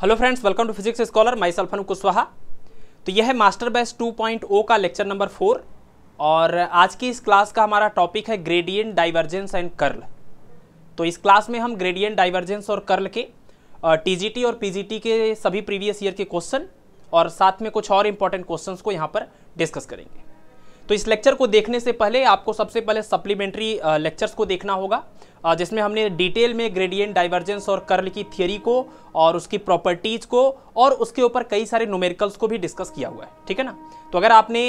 Hello friends welcome to physics scholar my सल्फन Kushwaha तो यह है मास्टर बैच 2.0 का लेक्चर नंबर फोर और आज की इस क्लास का हमारा टॉपिक है ग्रेडियंट डाइवर्जेंस एंड कर्ल तो इस क्लास में हम ग्रेडियंट डाइवर्जेंस और कर्ल के टीजीटी और पीजीटी के सभी प्रीवियस ईयर के क्वेश्चन और साथ में कुछ और इंपॉर्टेंट क्वेश्चन को यहाँ पर डिस्कस करेंगे। तो इस लेक्चर को देखने से पहले आपको सबसे पहले सप्लीमेंट्री लेक्चर्स को देखना होगा जिसमें हमने डिटेल में ग्रेडियंट डाइवर्जेंस और कर्ल की थियोरी को और उसकी प्रॉपर्टीज़ को और उसके ऊपर कई सारे न्यूमेरिकल्स को भी डिस्कस किया हुआ है, ठीक है ना? तो अगर आपने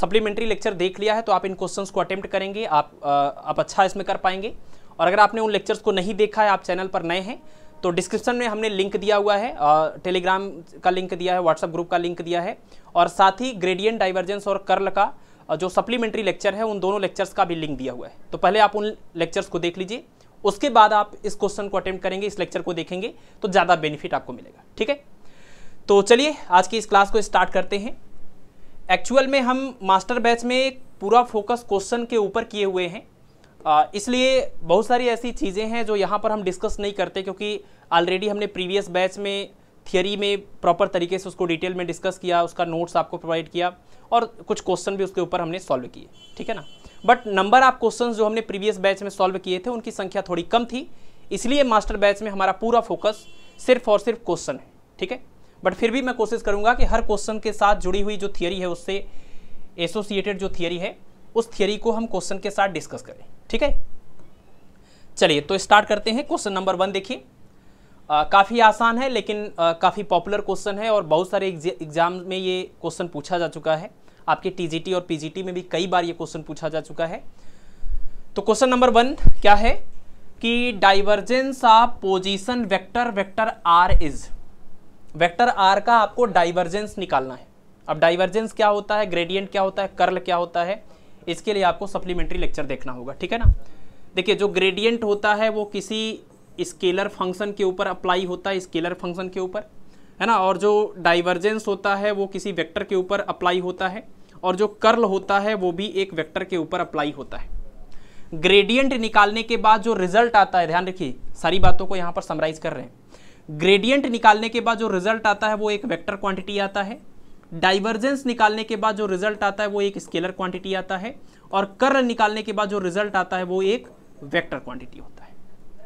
सप्लीमेंट्री लेक्चर देख लिया है तो आप इन क्वेश्चंस को अटेम्प्ट करेंगे, आप आप अच्छा इसमें कर पाएँगे। और अगर आपने उन लेक्चर्स को नहीं देखा है, आप चैनल पर नए हैं तो डिस्क्रिप्शन में हमने लिंक दिया हुआ है टेलीग्राम का लिंक दिया है व्हाट्सएप ग्रुप का लिंक दिया है, और साथ ही ग्रेडियंट डाइवर्जेंस और कर्ल का जो सप्लीमेंट्री लेक्चर है, उन दोनों लेक्चर्स का भी लिंक दिया हुआ है। तो पहले आप उन लेक्चर्स को देख लीजिए, उसके बाद आप इस क्वेश्चन को अटेम्प्ट करेंगे, इस लेक्चर को देखेंगे तो ज़्यादा बेनिफिट आपको मिलेगा, ठीक है? तो चलिए, आज की इस क्लास को स्टार्ट करते हैं। एक्चुअल में हम मास्टर बैच में पूरा फोकस क्वेश्चन के ऊपर किए हुए हैं। इसलिए बहुत सारी ऐसी चीज़ें हैं जो यहाँ पर हम डिस्कस नहीं करते, क्योंकि ऑलरेडी हमने प्रीवियस बैच में थियरी में प्रॉपर तरीके से उसको डिटेल में डिस्कस किया, उसका नोट्स आपको प्रोवाइड किया और कुछ क्वेश्चन भी उसके ऊपर हमने सॉल्व किए, ठीक है ना? बट नंबर ऑफ़ क्वेश्चन जो हमने प्रीवियस बैच में सॉल्व किए थे, उनकी संख्या थोड़ी कम थी, इसलिए मास्टर बैच में हमारा पूरा फोकस सिर्फ़ और सिर्फ़ क्वेश्चन है, ठीक है? बट फिर भी मैं कोशिश करूँगा कि हर क्वेश्चन के साथ जुड़ी हुई जो थियरी है, उससे एसोसिएटेड जो थियरी है, उस थियरी को हम क्वेश्चन के साथ डिस्कस करें, ठीक है? चलिए तो स्टार्ट करते हैं। क्वेश्चन नंबर वन देखिए। काफ़ी आसान है, लेकिन काफ़ी पॉपुलर क्वेश्चन है और बहुत सारे एग्ज़ाम में ये क्वेश्चन पूछा जा चुका है। आपके टीजीटी और पीजीटी में भी कई बार ये क्वेश्चन पूछा जा चुका है। तो क्वेश्चन नंबर वन क्या है? कि divergence of position vector vector r is vector r का आपको डाइवर्जेंस निकालना है। अब डाइवर्जेंस क्या होता है? ग्रेडियंट क्या होता है? कर्ल क्या होता है? इसके लिए आपको सप्लीमेंट्री लेक्चर देखना होगा, ठीक है ना? देखिए, जो ग्रेडियंट होता है, वो किसी स्केलर फ़ंक्शन के ऊपर अप्लाई होता है, स्केलर फ़ंक्शन के ऊपर, है ना? और जो डाइवर्जेंस होता है, वो किसी वेक्टर के ऊपर अप्लाई होता है, और जो कर्ल होता है, वो भी एक वेक्टर के ऊपर अप्लाई होता है। ग्रेडियंट निकालने के बाद जो रिज़ल्ट आता है, ध्यान रखिए, सारी बातों को यहाँ पर समराइज कर रहे हैं। ग्रेडियंट निकालने के बाद जो रिज़ल्ट आता है, वो एक वेक्टर क्वांटिटी आता है। डाइवर्जेंस निकालने के बाद जो रिज़ल्ट आता है, वो एक स्केलर क्वांटिटी आता है, और कर्ल निकालने के बाद जो रिज़ल्ट आता है, वो एक वेक्टर क्वांटिटी होता है।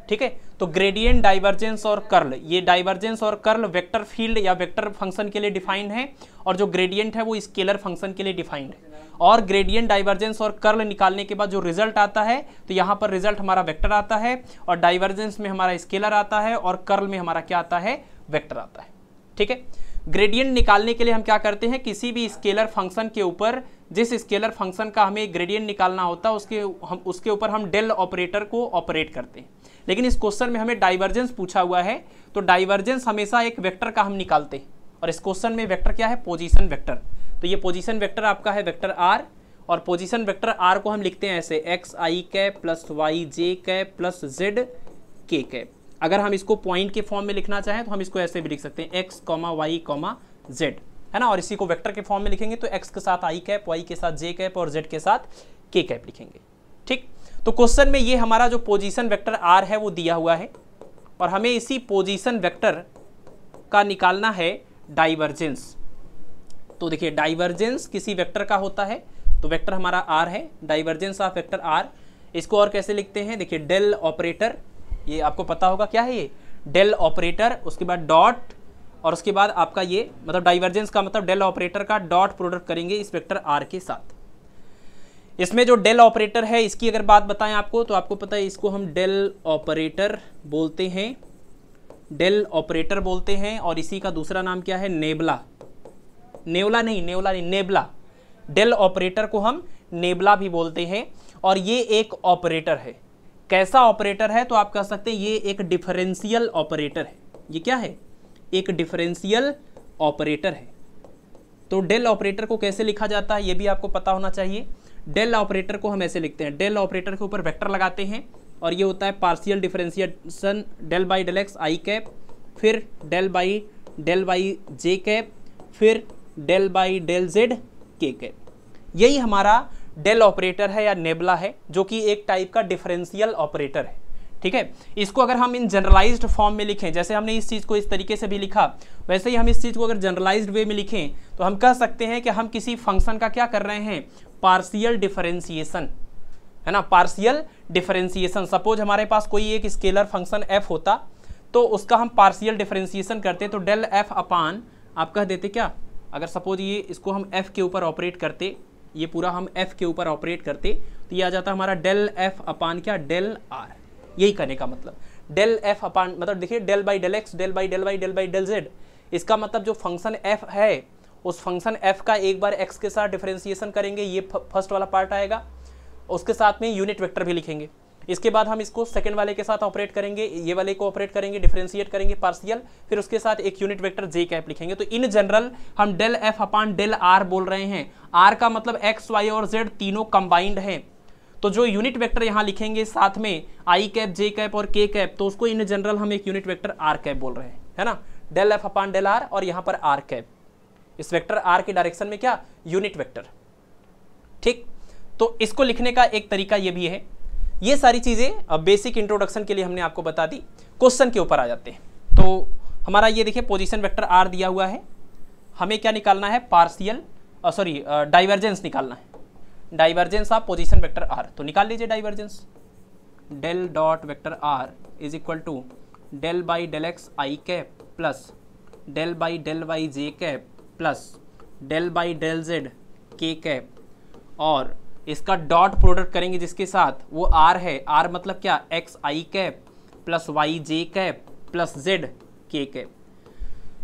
ठीक है? तो ग्रेडियंट डाइवर्जेंस और कर्ल ये डाइवर्जेंस और कर्ल वेक्टर फ़ील्ड या वेक्टर फ़ंक्शन के लिए डिफाइंड है और जो ग्रेडियंट है वो स्केलर फ़ंक्शन के लिए डिफाइंड है। और ग्रेडियंट डाइवर्जेंस और कर्ल निकालने के बाद जो रिज़ल्ट आता है तो यहाँ पर रिज़ल्ट हमारा वेक्टर आता है और डाइवर्जेंस में हमारा स्केलर आता है और कर्ल में हमारा क्या आता है? वेक्टर आता है। ठीक है? ग्रेडियंट निकालने के लिए हम क्या करते हैं? किसी भी स्केलर फ़ंक्शन के ऊपर जिस स्केलर फ़ंक्शन का हमें ग्रेडियंट निकालना होता है उसके, हम, उसके ऊपर हम डेल ऑपरेटर को ऑपरेट करते हैं। लेकिन इस क्वेश्चन में हमें डाइवर्जेंस पूछा हुआ है तो डाइवर्जेंस हमेशा एक वेक्टर का हम निकालते हैं। और इस क्वेश्चन में वेक्टर क्या है? Position vector. तो ये पोजीशन वेक्टर आपका है वेक्टर आर, और पोजीशन वेक्टर आर को हम लिखते हैं ऐसे, x, i cap plus y j cap plus z k cap. अगर हम इसको पॉइंट के फॉर्म में लिखना चाहें तो हम इसको ऐसे भी लिख सकते हैं, x, comma, y, comma, z. है ना? और इसी को वेक्टर के फॉर्म में लिखेंगे तो एक्स के साथ आई कैप वाई के साथ जे कैप और जेड के साथ के कैप लिखेंगे। ठीक? तो क्वेश्चन में ये हमारा जो पोजीशन वेक्टर आर है, वो दिया हुआ है और हमें इसी पोजीशन वेक्टर का निकालना है डाइवर्जेंस तो देखिए डाइवर्जेंस किसी वेक्टर का होता है तो वेक्टर हमारा आर है। डाइवर्जेंस ऑफ़ वेक्टर आर इसको और कैसे लिखते हैं? देखिए डेल ऑपरेटर ये आपको पता होगा क्या है ये? डेल ऑपरेटर उसके बाद डॉट और उसके बाद आपका ये मतलब डाइवर्जेंस का मतलब डेल ऑपरेटर का डॉट प्रोडक्ट करेंगे इस वेक्टर आर के साथ। इसमें जो डेल ऑपरेटर है, इसकी अगर बात बताएँ आपको तो आपको पता है इसको हम डेल ऑपरेटर बोलते हैं। डेल ऑपरेटर बोलते हैं और इसी का दूसरा नाम क्या है? नेबला नेवला नहीं नेवला नहीं नेबला डेल ऑपरेटर को हम नेबला भी बोलते हैं और ये एक ऑपरेटर है। कैसा ऑपरेटर है? तो आप कह सकते हैं ये एक डिफरेंशियल ऑपरेटर है। ये क्या है? एक डिफरेंशियल ऑपरेटर है। तो डेल ऑपरेटर को कैसे लिखा जाता है, ये भी आपको पता होना चाहिए। डेल ऑपरेटर को हम ऐसे लिखते हैं। डेल ऑपरेटर के ऊपर वेक्टर लगाते हैं और ये होता है partial differentiation del by del x i cap फिर del by del by j cap फिर del by del z k cap यही हमारा डेल ऑपरेटर है या नेबला है, जो कि एक टाइप का डिफरेंशियल ऑपरेटर है। ठीक है? इसको अगर हम इन जनरलाइज्ड फॉर्म में लिखें, जैसे हमने इस चीज़ को इस तरीके से भी लिखा, वैसे ही हम इस चीज़ को अगर जनरलाइज्ड वे में लिखें तो हम कह सकते हैं कि हम किसी फ़ंक्शन का क्या कर रहे हैं? पार्शियल डिफरेंशिएशन है ना? पार्शियल डिफरेंशिएशन सपोज़ हमारे पास कोई एक स्केलर फ़ंक्शन एफ़ होता तो उसका हम पार्शियल डिफरेंशिएशन करते तो डेल एफ़ अपान आप कह देते क्या? अगर सपोज़ ये, इसको हम एफ़ के ऊपर ऑपरेट करते, ये पूरा हम एफ़ के ऊपर ऑपरेट करते तो ये आ जाता हमारा डेल एफ़ अपान क्या? डेल आर यही करने का मतलब। डेल एफ़ अपान मतलब देखिए del by del x, del by del y, del by del z, इसका मतलब जो फ़ंक्शन एफ़ है, उस फ़ंक्शन एफ़ का एक बार एक्स के साथ डिफरेंशिएशन करेंगे, ये फ़र्स्ट वाला पार्ट आएगा। उसके साथ में यूनिट वेक्टर भी लिखेंगे। इसके बाद हम इसको सेकंड वाले के साथ ऑपरेट करेंगे, ये वाले को ऑपरेट करेंगे, डिफरेंशिएट करेंगे पार्शियल, फिर उसके साथ एक यूनिट वेक्टर जे कैप लिखेंगे। तो इन जनरल हम del f upon del r बोल रहे हैं। आर का मतलब एक्स, वाई और जेड तीनों कंबाइंड हैं। तो जो यूनिट वेक्टर यहाँ लिखेंगे साथ में आई कैप जे कैप और के कैप तो उसको इन जनरल हम एक यूनिट वेक्टर आर कैप बोल रहे हैं, है ना? Del f upon del r और यहाँ पर आर कैप इस वेक्टर आर के डायरेक्शन में क्या? यूनिट वेक्टर ठीक? तो इसको लिखने का एक तरीका ये भी है। ये सारी चीज़ें बेसिक इंट्रोडक्शन के लिए हमने आपको बता दी। क्वेश्चन के ऊपर आ जाते हैं। तो हमारा ये देखिए पोजीशन वेक्टर आर दिया हुआ है। हमें क्या निकालना है? पार्शियल सॉरी डाइवर्जेंस निकालना है। Divergence of position vector r. तो निकाल लीजिए divergence. Del dot vector r is equal to del by del x i cap plus del by del y j cap plus del by del z k cap. और इसका dot product करेंगे जिसके साथ वो are है। Are मतलब क्या? X i cap plus y j cap plus z k cap.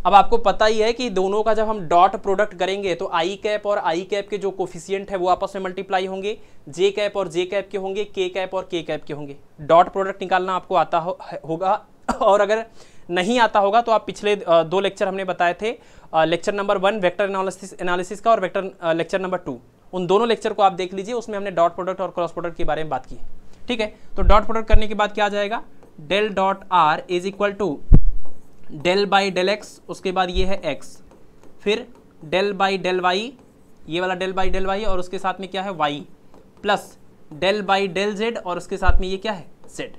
अब आपको पता ही है कि दोनों का जब हम डॉट प्रोडक्ट करेंगे तो आई कैप और आई कैप के जो कोफिशियंट है वो आपस में मल्टीप्लाई होंगे। जे कैप और जे कैप के होंगे के कैप और के कैप के होंगे। डॉट प्रोडक्ट निकालना आपको आता हो, होगा। और अगर नहीं आता होगा तो आप पिछले दो लेक्चर हमने बताए थे lecture number one vector analysis analysis का और वेक्टर लेक्चर नंबर टू। उन दोनों लेक्चर को आप देख लीजिए उसमें हमने डॉट प्रोडक्ट और क्रॉस प्रोडक्ट के बारे में बात की। ठीक है? तो डॉट प्रोडक्ट करने के बाद क्या आ जाएगा? Del dot r is equal to del by del x उसके बाद ये है एक्स फिर डेल बाई डेल वाई ये वाला डेल बाई डेल वाई और उसके साथ में क्या है y plus del by del z और उसके साथ में ये क्या है? जेड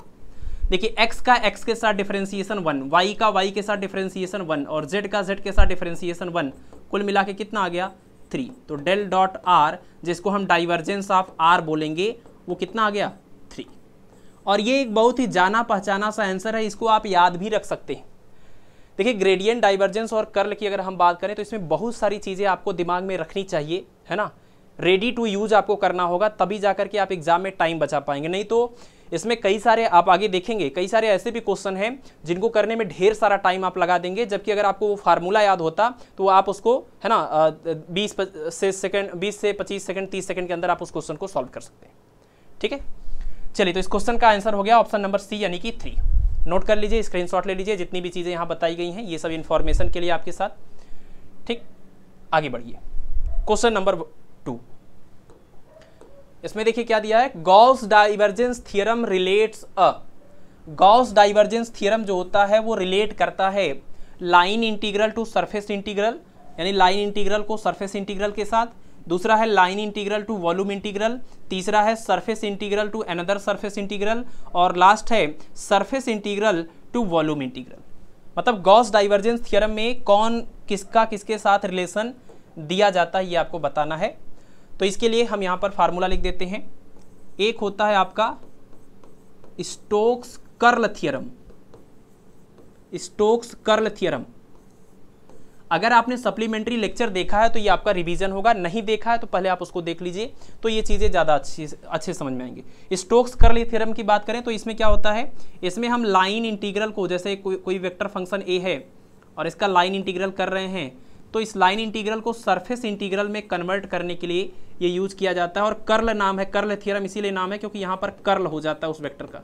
देखिए, x का x के साथ डिफरेंशिएशन वन y का y के साथ डिफरेंशिएशन वन और z का z के साथ डिफरेंशिएशन वन कुल मिला के कितना आ गया? थ्री तो डेल डॉट आर जिसको हम डाइवर्जेंस ऑफ़ आर बोलेंगे, वो कितना आ गया? थ्री और ये एक बहुत ही जाना पहचाना सा आंसर है, इसको आप याद भी रख सकते हैं। देखिए ग्रेडियंट डाइवर्जेंस और कर्ल की अगर हम बात करें तो इसमें बहुत सारी चीज़ें आपको दिमाग में रखनी चाहिए, है ना? रेडी टू यूज़ आपको करना होगा, तभी जाकर के आप एग्ज़ाम में टाइम बचा पाएँगे। नहीं तो इसमें कई सारे, आप आगे देखेंगे, कई सारे ऐसे भी क्वेश्चन हैं, जिनको करने में ढेर सारा टाइम आप लगा देंगे, जबकि अगर आपको वो फार्मूला याद होता तो आप उसको, है ना बीस से सेकंड बीस से पच्चीस सेकंड तीस सेकंड के अंदर आप उस क्वेश्चन को सॉल्व कर सकते हैं। ठीक है? चलिए तो इस क्वेश्चन का आंसर हो गया ऑप्शन नंबर सी यानी कि थ्री नोट कर लीजिए स्क्रीनशॉट ले लीजिए, जितनी भी चीज़ें यहाँ बताई गई हैं, ये सब इन्फॉर्मेशन के लिए आपके साथ। ठीक? आगे बढ़िए। क्वेश्चन नंबर टू इसमें देखिए क्या दिया है? Gauss divergence theorem relates a Gauss divergence theorem जो होता है, वो रिलेट करता है line integral to surface integral यानी लाइन इंटीग्रल को सरफेस इंटीग्रल के साथ। दूसरा है line integral to volume integral, तीसरा है surface integral to another surface integral, और लास्ट है surface integral to volume integral. मतलब गॉस डाइवर्जेंस थियरम में कौन किसका किसके साथ रिलेशन दिया जाता है, ये आपको बताना है। तो इसके लिए हम यहाँ पर फार्मूला लिख देते हैं। एक होता है आपका Stokes curl theorem Stokes curl theorem अगर आपने सप्लीमेंट्री लेक्चर देखा है तो ये आपका रिवीजन होगा। नहीं देखा है तो पहले आप उसको देख लीजिए। तो ये चीज़ें ज़्यादा अच्छी अच्छे समझ में आएँगे। स्टोक्स कर्ल थ्योरम की बात करें तो इसमें क्या होता है? इसमें हम लाइन इंटीग्रल को, जैसे कोई कोई वेक्टर फ़ंक्शन ए है, और इसका लाइन इंटीग्रल कर रहे हैं तो इस लाइन इंटीग्रल को सरफेस इंटीग्रल में कन्वर्ट करने के लिए ये यूज़ किया जाता है, और कर्ल नाम है। कर्ल थियरम इसीलिए नाम है, क्योंकि यहाँ पर कर्ल हो जाता है उस वेक्टर का।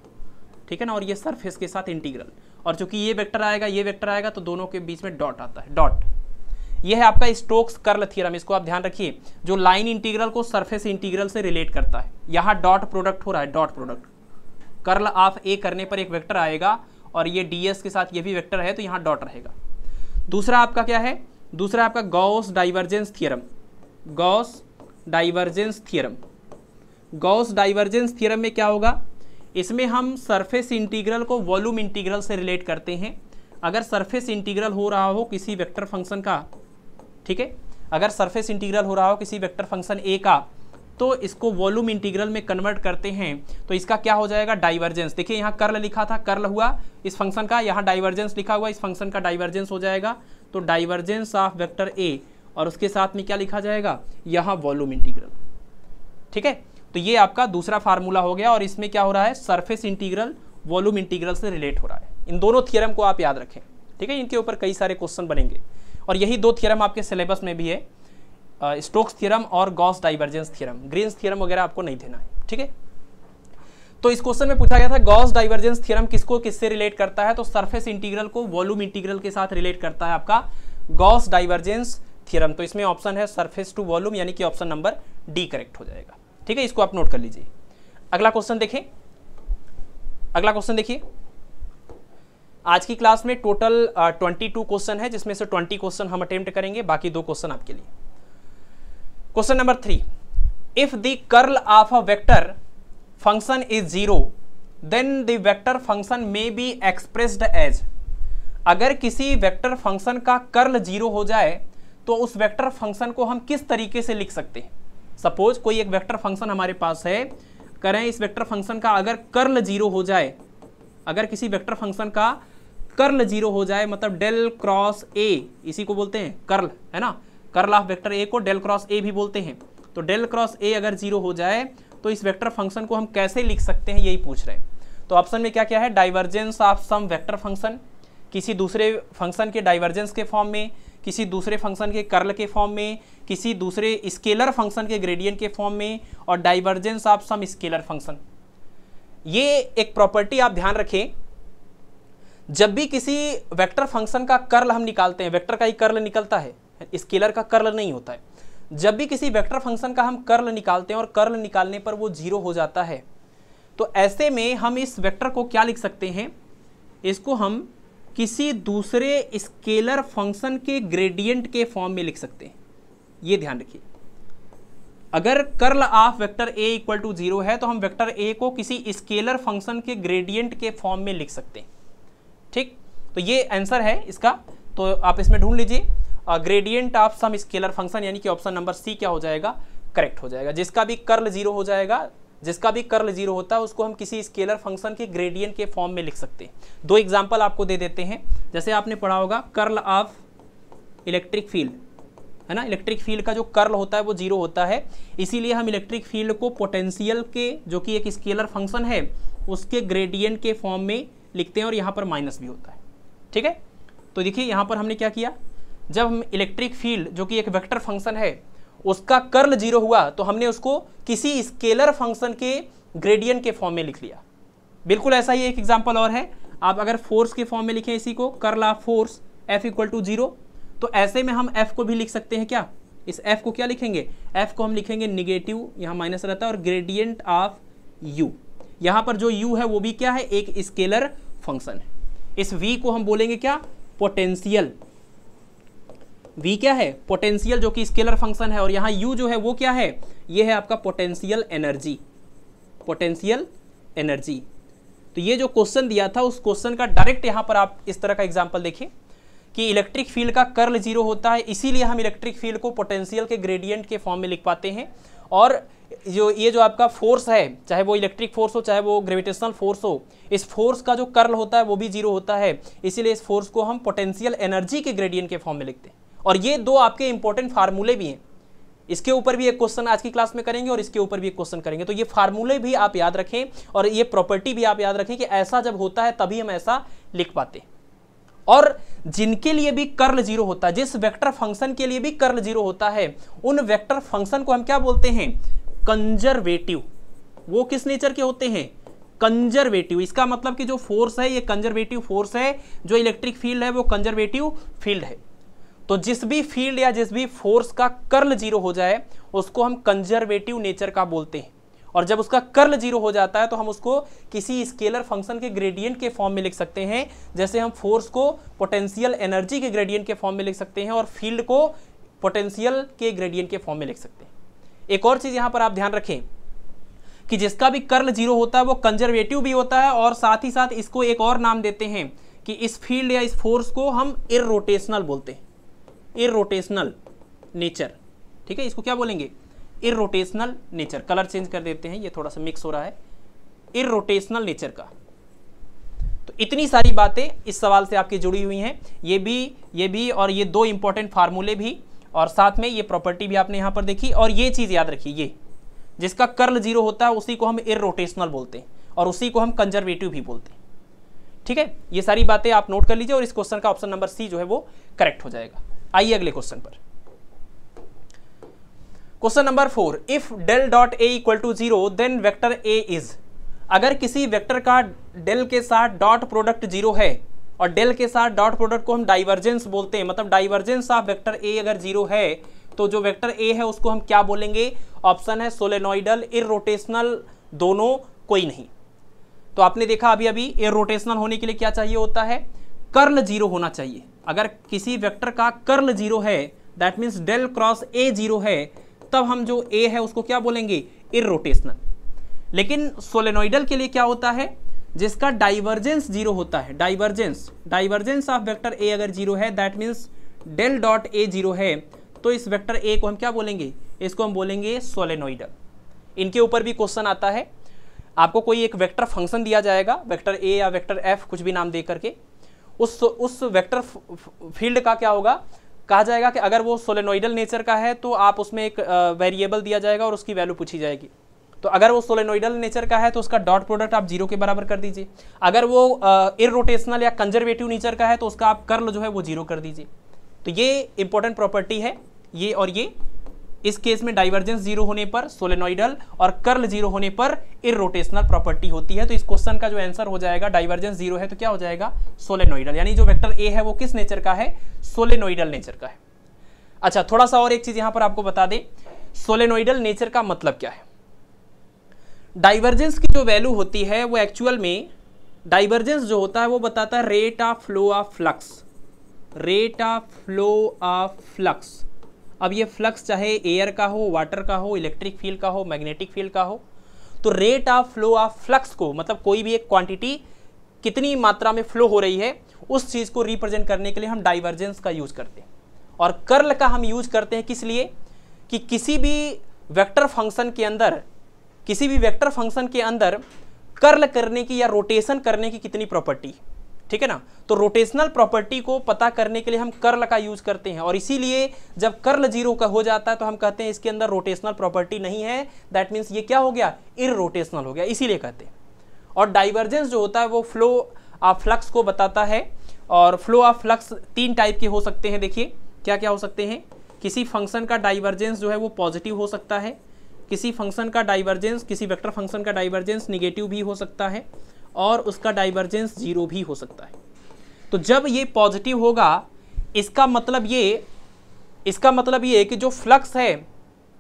ठीक है ना? और ये सरफेस के साथ इंटीग्रल और चूँकि ये वेक्टर आएगा, ये वेक्टर आएगा तो दोनों के बीच में डॉट आता है, डॉट। ये है आपका स्टोक्स कर्ल थियरम, इसको आप ध्यान रखिए, जो लाइन इंटीग्रल को सरफेस इंटीग्रल से रिलेट करता है। यहाँ डॉट प्रोडक्ट हो रहा है, dot product. Curl of a करने पर एक वेक्टर आएगा, और ये डी के साथ ये भी वेक्टर है तो यहाँ डॉट रहेगा। दूसरा आपका क्या है? दूसरा आपका Gauss divergence theorem. Gauss divergence theorem. Gauss divergence theorem में क्या होगा? इसमें हम सरफेस इंटीग्रल को वॉल्यूम इंटीग्रल से रिलेट करते हैं। अगर सरफेस इंटीग्रल हो रहा हो किसी वेक्टर फ़ंक्शन का, ठीक है? अगर सरफेस इंटीग्रल हो रहा हो किसी वेक्टर फ़ंक्शन ए का तो इसको वॉल्यूम इंटीग्रल में कन्वर्ट करते हैं। तो इसका क्या हो जाएगा? डाइवर्जेंस देखिए, यहाँ कर्ल लिखा था कर्ल हुआ। इस फ़ंक्शन का यहाँ डाइवर्जेंस लिखा हुआ, इस फ़ंक्शन का डाइवर्जेंस हो जाएगा। तो डाइवर्जेंस ऑफ़ वेक्टर ए और उसके साथ में क्या लिखा जाएगा? यहाँ वॉल्यूम इंटीग्रल ठीक है? तो ये आपका दूसरा फार्मूला हो गया और इसमें क्या हो रहा है? सरफेस इंटीग्रल, वॉल्यूम इंटीग्रल से रिलेट हो रहा है। इन दोनों थियरम को आप याद रखें, ठीक है? इनके ऊपर कई सारे क्वेश्चन बनेंगे। और यही दो थियरम आपके सिलेबस में भी है। स्टोक्स थियरम और Gauss divergence theorem Green's theorem वगैरह आपको नहीं देना है, ठीक है? तो इस क्वेश्चन में पूछा गया था गॉस डाइवर्जेंस थियरम किसको किससे रिलेट करता है? तो सरफेस इंटीग्रल को वॉल्यूम इंटीग्रल के साथ रिलेट करता है आपका गॉस डाइवर्जेंस थियरम तो इसमें ऑप्शन है सरफेस टू वॉल्यूम यानी कि ऑप्शन नंबर डी करेक्ट हो जाएगा। ठीक है, इसको आप नोट कर लीजिए। अगला क्वेश्चन देखें। अगला क्वेश्चन देखिए। आज की क्लास में टोटल ट्वेंटी टू क्वेश्चन है, जिसमें से ट्वेंटी क्वेश्चन हम अटेम्प्ट करेंगे, बाकी दो क्वेश्चन आपके लिए। Question number three if the curl of a vector function is zero then the vector function may be expressed as अगर किसी वेक्टर फ़ंक्शन का कर्ल ज़ीरो हो जाए तो उस वेक्टर फ़ंक्शन को हम किस तरीके से लिख सकते हैं? सपोज़ कोई एक वेक्टर फ़ंक्शन हमारे पास है, करें इस वेक्टर फ़ंक्शन का अगर कर्ल ज़ीरो हो जाए, अगर किसी वेक्टर फ़ंक्शन का कर्ल ज़ीरो हो जाए मतलब डेल क्रॉस ए, इसी को बोलते हैं, कर्ल, है ना? कर्ल ऑफ़ वेक्टर ए को डेल क्रॉस ए भी बोलते हैं। तो डेल क्रॉस ए अगर ज़ीरो हो जाए तो इस वेक्टर फ़ंक्शन को हम कैसे लिख सकते हैं, यही पूछ रहे हैं। तो ऑप्शन में क्या क्या है? Divergence of some vector function किसी दूसरे फ़ंक्शन के डाइवर्जेंस के फॉर्म में, किसी दूसरे फ़ंक्शन के कर्ल के फॉर्म में, किसी दूसरे स्केलर फ़ंक्शन के ग्रेडियंट के फॉर्म में और divergence of some scalar function ये एक प्रॉपर्टी आप ध्यान रखें। जब भी किसी वेक्टर फ़ंक्शन का कर्ल हम निकालते हैं वेक्टर का ही कर्ल निकलता है स्केलर का कर्ल नहीं होता है। जब भी किसी वेक्टर फ़ंक्शन का हम कर्ल निकालते हैं और कर्ल निकालने पर वो ज़ीरो हो जाता है तो ऐसे में हम इस वेक्टर को क्या लिख सकते हैं? इसको हम किसी दूसरे स्केलर फ़ंक्शन के ग्रेडियंट के फॉर्म में लिख सकते हैं। ये ध्यान रखिए। अगर curl of vector a equal to zero है तो हम वेक्टर ए को किसी स्केलर फ़ंक्शन के ग्रेडियंट के फॉर्म में लिख सकते हैं। ठीक? तो ये आंसर है इसका। तो आप इसमें ढूंढ लीजिए। Gradient of some scalar function, यानी कि ऑप्शन नंबर सी क्या हो जाएगा? करेक्ट हो जाएगा। जिसका भी कर्ल ज़ीरो हो जाएगा जिसका भी कर्ल ज़ीरो होता है, उसको हम किसी स्केलर फ़ंक्शन के ग्रेडियंट के फॉर्म में लिख सकते हैं। दो एग्ज़ाम्पल आपको दे देते हैं। जैसे आपने पढ़ा होगा कर्ल ऑफ़ इलेक्ट्रिक फ़ील्ड है ना? इलेक्ट्रिक फ़ील्ड का जो कर्ल होता है, वो ज़ीरो होता है। इसीलिए हम इलेक्ट्रिक फ़ील्ड को पोटेंशियल के, जो कि एक स्केलर फ़ंक्शन है, उसके ग्रेडियंट के फॉर्म में लिखते हैं और यहाँ पर माइनस भी होता है। ठीक है? तो देखिए, यहाँ पर हमने क्या किया? जब हम इलेक्ट्रिक फ़ील्ड जो कि एक वेक्टर फ़ंक्शन है उसका कर्ल ज़ीरो हुआ तो हमने उसको किसी स्केलर फ़ंक्शन के ग्रेडियंट के फॉर्म में लिख लिया। बिल्कुल ऐसा ही एक एग्ज़ाम्पल और है। आप अगर फोर्स के फॉर्म में लिखें इसी को, curl of force, f equal to zero तो ऐसे में हम एफ़ को भी लिख सकते हैं क्या? इस एफ़ को क्या लिखेंगे? एफ़ को हम लिखेंगे निगेटिव यहाँ माइनस रहता है, और ग्रेडियंट ऑफ़ यू यहाँ पर जो यू है, वो भी क्या है? एक स्केलर फ़ंक्शन है। इस वी को हम बोलेंगे क्या? पोटेंशियल v क्या है? पोटेंशियल जो कि स्केलर फ़ंक्शन है और यहाँ u जो है वो क्या है? ये है आपका पोटेंशियल एनर्जी पोटेंशियल एनर्जी तो ये जो क्वेश्चन दिया था, उस क्वेश्चन का डायरेक्ट यहाँ पर आप इस तरह का एग्ज़ाम्पल देखिए कि इलेक्ट्रिक फ़ील्ड का कर्ल ज़ीरो होता है, इसीलिए हम इलेक्ट्रिक फ़ील्ड को पोटेंशियल के ग्रेडियंट के फॉर्म में लिख पाते हैं और जो, ये जो आपका फोर्स है, चाहे वो इलेक्ट्रिक फोर्स हो, चाहे वो ग्रेविटेशनल फोर्स हो, इस फोर्स का जो कर्ल होता है वो भी ज़ीरो होता है। इसीलिए इस फोर्स को हम पोटेंशियल एनर्जी के ग्रेडियंट के फॉर्म में लिखते हैं। और ये दो आपके इंपॉर्टेंट फार्मूले भी हैं। इसके ऊपर भी एक क्वेश्चन आज की क्लास में करेंगे और इसके ऊपर भी एक क्वेश्चन करेंगे। तो ये फार्मूले भी आप याद रखें और ये प्रॉपर्टी भी आप याद रखें कि ऐसा जब होता है, तभी हम ऐसा लिख पाते और जिनके लिए भी कर्ल ज़ीरो होता है, जिस वेक्टर फ़ंक्शन के लिए भी कर्ल ज़ीरो होता है, उन वेक्टर फ़ंक्शन को हम क्या बोलते हैं? कंजर्वेटिव वो किस नेचर के होते हैं? कंजर्वेटिव इसका मतलब कि जो फोर्स है, ये कंजर्वेटिव फोर्स है, जो इलेक्ट्रिक फ़ील्ड है, वो कंजर्वेटिव फ़ील्ड है। तो जिस भी फ़ील्ड या जिस भी फोर्स का कर्ल ज़ीरो हो जाए, उसको हम कंजर्वेटिव नेचर का बोलते हैं। और जब उसका कर्ल ज़ीरो हो जाता है तो हम उसको किसी स्केलर फ़ंक्शन के ग्रेडियंट के फॉर्म में लिख सकते हैं। जैसे हम फोर्स को पोटेंशियल एनर्जी के ग्रेडियंट के फॉर्म में लिख सकते हैं और फ़ील्ड को पोटेंशियल के ग्रेडियंट के फॉर्म में लिख सकते हैं। एक और चीज़ यहाँ पर आप ध्यान रखें कि जिसका भी कर्ल ज़ीरो होता है, वो कंजर्वेटिव भी होता है और साथ ही साथ इसको एक और नाम देते हैं कि इस फ़ील्ड या इस फोर्स को हम इरोटेशनल बोलते हैं। इरोटेशनल नेचर ठीक है, इसको क्या बोलेंगे? इरोटेशनल नेचर कलर चेंज कर देते हैं, ये थोड़ा सा मिक्स हो रहा है। इरोटेशनल नेचर का। तो इतनी सारी बातें इस सवाल से आपकी जुड़ी हुई हैं। ये भी ये भी और ये दो इंपॉर्टेंट फार्मूले भी और साथ में ये प्रॉपर्टी भी आपने यहाँ पर देखी और ये चीज़ याद रखिए, ये। जिसका कर्ल ज़ीरो होता है, उसी को हम इरोटेशनल बोलते हैं और उसी को हम कंजर्वेटिव भी बोलते हैं। ठीक है, ये सारी बातें आप नोट कर लीजिए और इस क्वेश्चन का ऑप्शन नंबर सी जो है वो करेक्ट हो जाएगा। आइए अगले क्वेश्चन पर। Question number four if del dot a equal to zero then vector a is अगर किसी वेक्टर का डेल के साथ डॉट प्रोडक्ट ज़ीरो है, और डेल के साथ डॉट प्रोडक्ट को हम डाइवर्जेंस बोलते हैं मतलब डाइवर्जेंस ऑफ़ वेक्टर ए अगर ज़ीरो है तो जो वेक्टर ए है उसको हम क्या बोलेंगे? ऑप्शन है सोलेनोइडल इरोटेशनल दोनों कोई नहीं। तो आपने देखा अभी अभी इरोटेशनल होने के लिए क्या चाहिए होता है? कर्ल ज़ीरो होना चाहिए। अगर किसी वेक्टर का कर्ल ज़ीरो है that means del cross a zero है, तब हम जो ए है उसको क्या बोलेंगे? इरोटेशनल लेकिन सोलेनोइडल के लिए क्या होता है? जिसका डाइवर्जेंस ज़ीरो होता है divergence divergence of vector a अगर ज़ीरो है that means del dot a zero है तो इस वेक्टर ए को हम क्या बोलेंगे? इसको हम बोलेंगे सोलेनोइडल इनके ऊपर भी क्वेश्चन आता है। आपको कोई एक वेक्टर फ़ंक्शन दिया जाएगा वेक्टर ए या वेक्टर एफ़ कुछ भी नाम दे करके। उस उस वेक्टर फ़ील्ड का क्या होगा? कहा जाएगा कि अगर वो सोलेनोइडल नेचर का है तो आप उसमें एक वेरिएबल दिया जाएगा और उसकी वैल्यू पूछी जाएगी। तो अगर वो सोलेनोइडल नेचर का है तो उसका डॉट प्रोडक्ट आप ज़ीरो के बराबर कर दीजिए। अगर वो इरोटेशनल या कंजर्वेटिव नेचर का है तो उसका आप कर्ल जो है वो ज़ीरो कर दीजिए। तो ये इंपॉर्टेंट प्रॉपर्टी है, ये और ये। इस केस में डाइवर्जेंस ज़ीरो होने पर सोलेनोइडल और कर्ल ज़ीरो होने पर इरोटेशनल प्रॉपर्टी होती है। तो इस क्वेश्चन का जो आंसर हो जाएगा, डाइवर्जेंस ज़ीरो है तो क्या हो जाएगा? सोलेनोइडल। यानी जो वेक्टर ए है वो किस नेचर का है? सोलेनोइडल नेचर का है। अच्छा थोड़ा सा और एक चीज़ यहाँ पर आपको बता दें। सोलेनोइडल नेचर का मतलब क्या है? डाइवर्जेंस की जो वैल्यू होती है, वो एक्चुअल में डाइवर्जेंस जो होता है, वो बताता है rate of flow of flux. Rate of flow of flux. अब ये फ्लक्स चाहे एयर का हो वाटर का हो इलेक्ट्रिक फ़ील्ड का हो मैग्नेटिक फ़ील्ड का हो तो rate of flow of flux को मतलब कोई भी एक क्वांटिटी कितनी मात्रा में फ्लो हो रही है, उस चीज़ को रिप्रेजेंट करने के लिए हम डाइवर्जेंस का यूज़ करते हैं। और कर्ल का हम यूज़ करते हैं किस लिए? कि किसी भी वेक्टर फ़ंक्शन के अंदर, किसी भी वेक्टर फ़ंक्शन के अंदर कर्ल करने की या रोटेशन करने की कितनी प्रॉपर्टी ठीक है ना? तो रोटेशनल प्रॉपर्टी को पता करने के लिए हम कर्ल का यूज़ करते हैं और इसीलिए जब कर्ल ज़ीरो का हो जाता है तो हम कहते हैं इसके अंदर रोटेशनल प्रॉपर्टी नहीं है। दैट मीन्स ये क्या हो गया? इर रोटेशनल हो गया। इसीलिए कहते हैं। और डाइवर्जेंस जो होता है वो फ्लो ऑफ़ फ्लक्स को बताता है और फ्लो ऑफ़ फ्लक्स तीन टाइप के हो सकते हैं। देखिए क्या क्या हो सकते हैं? किसी फ़ंक्शन का डाइवर्जेंस जो है वो पॉजिटिव हो सकता है। किसी फ़ंक्शन का डाइवर्जेंस किसी वेक्टर फ़ंक्शन का डाइवर्जेंस निगेटिव भी हो सकता है। और उसका डाइवर्जेंस ज़ीरो भी हो सकता है। तो जब ये पॉजिटिव होगा, इसका मतलब ये, इसका मतलब ये कि जो फ्लक्स है,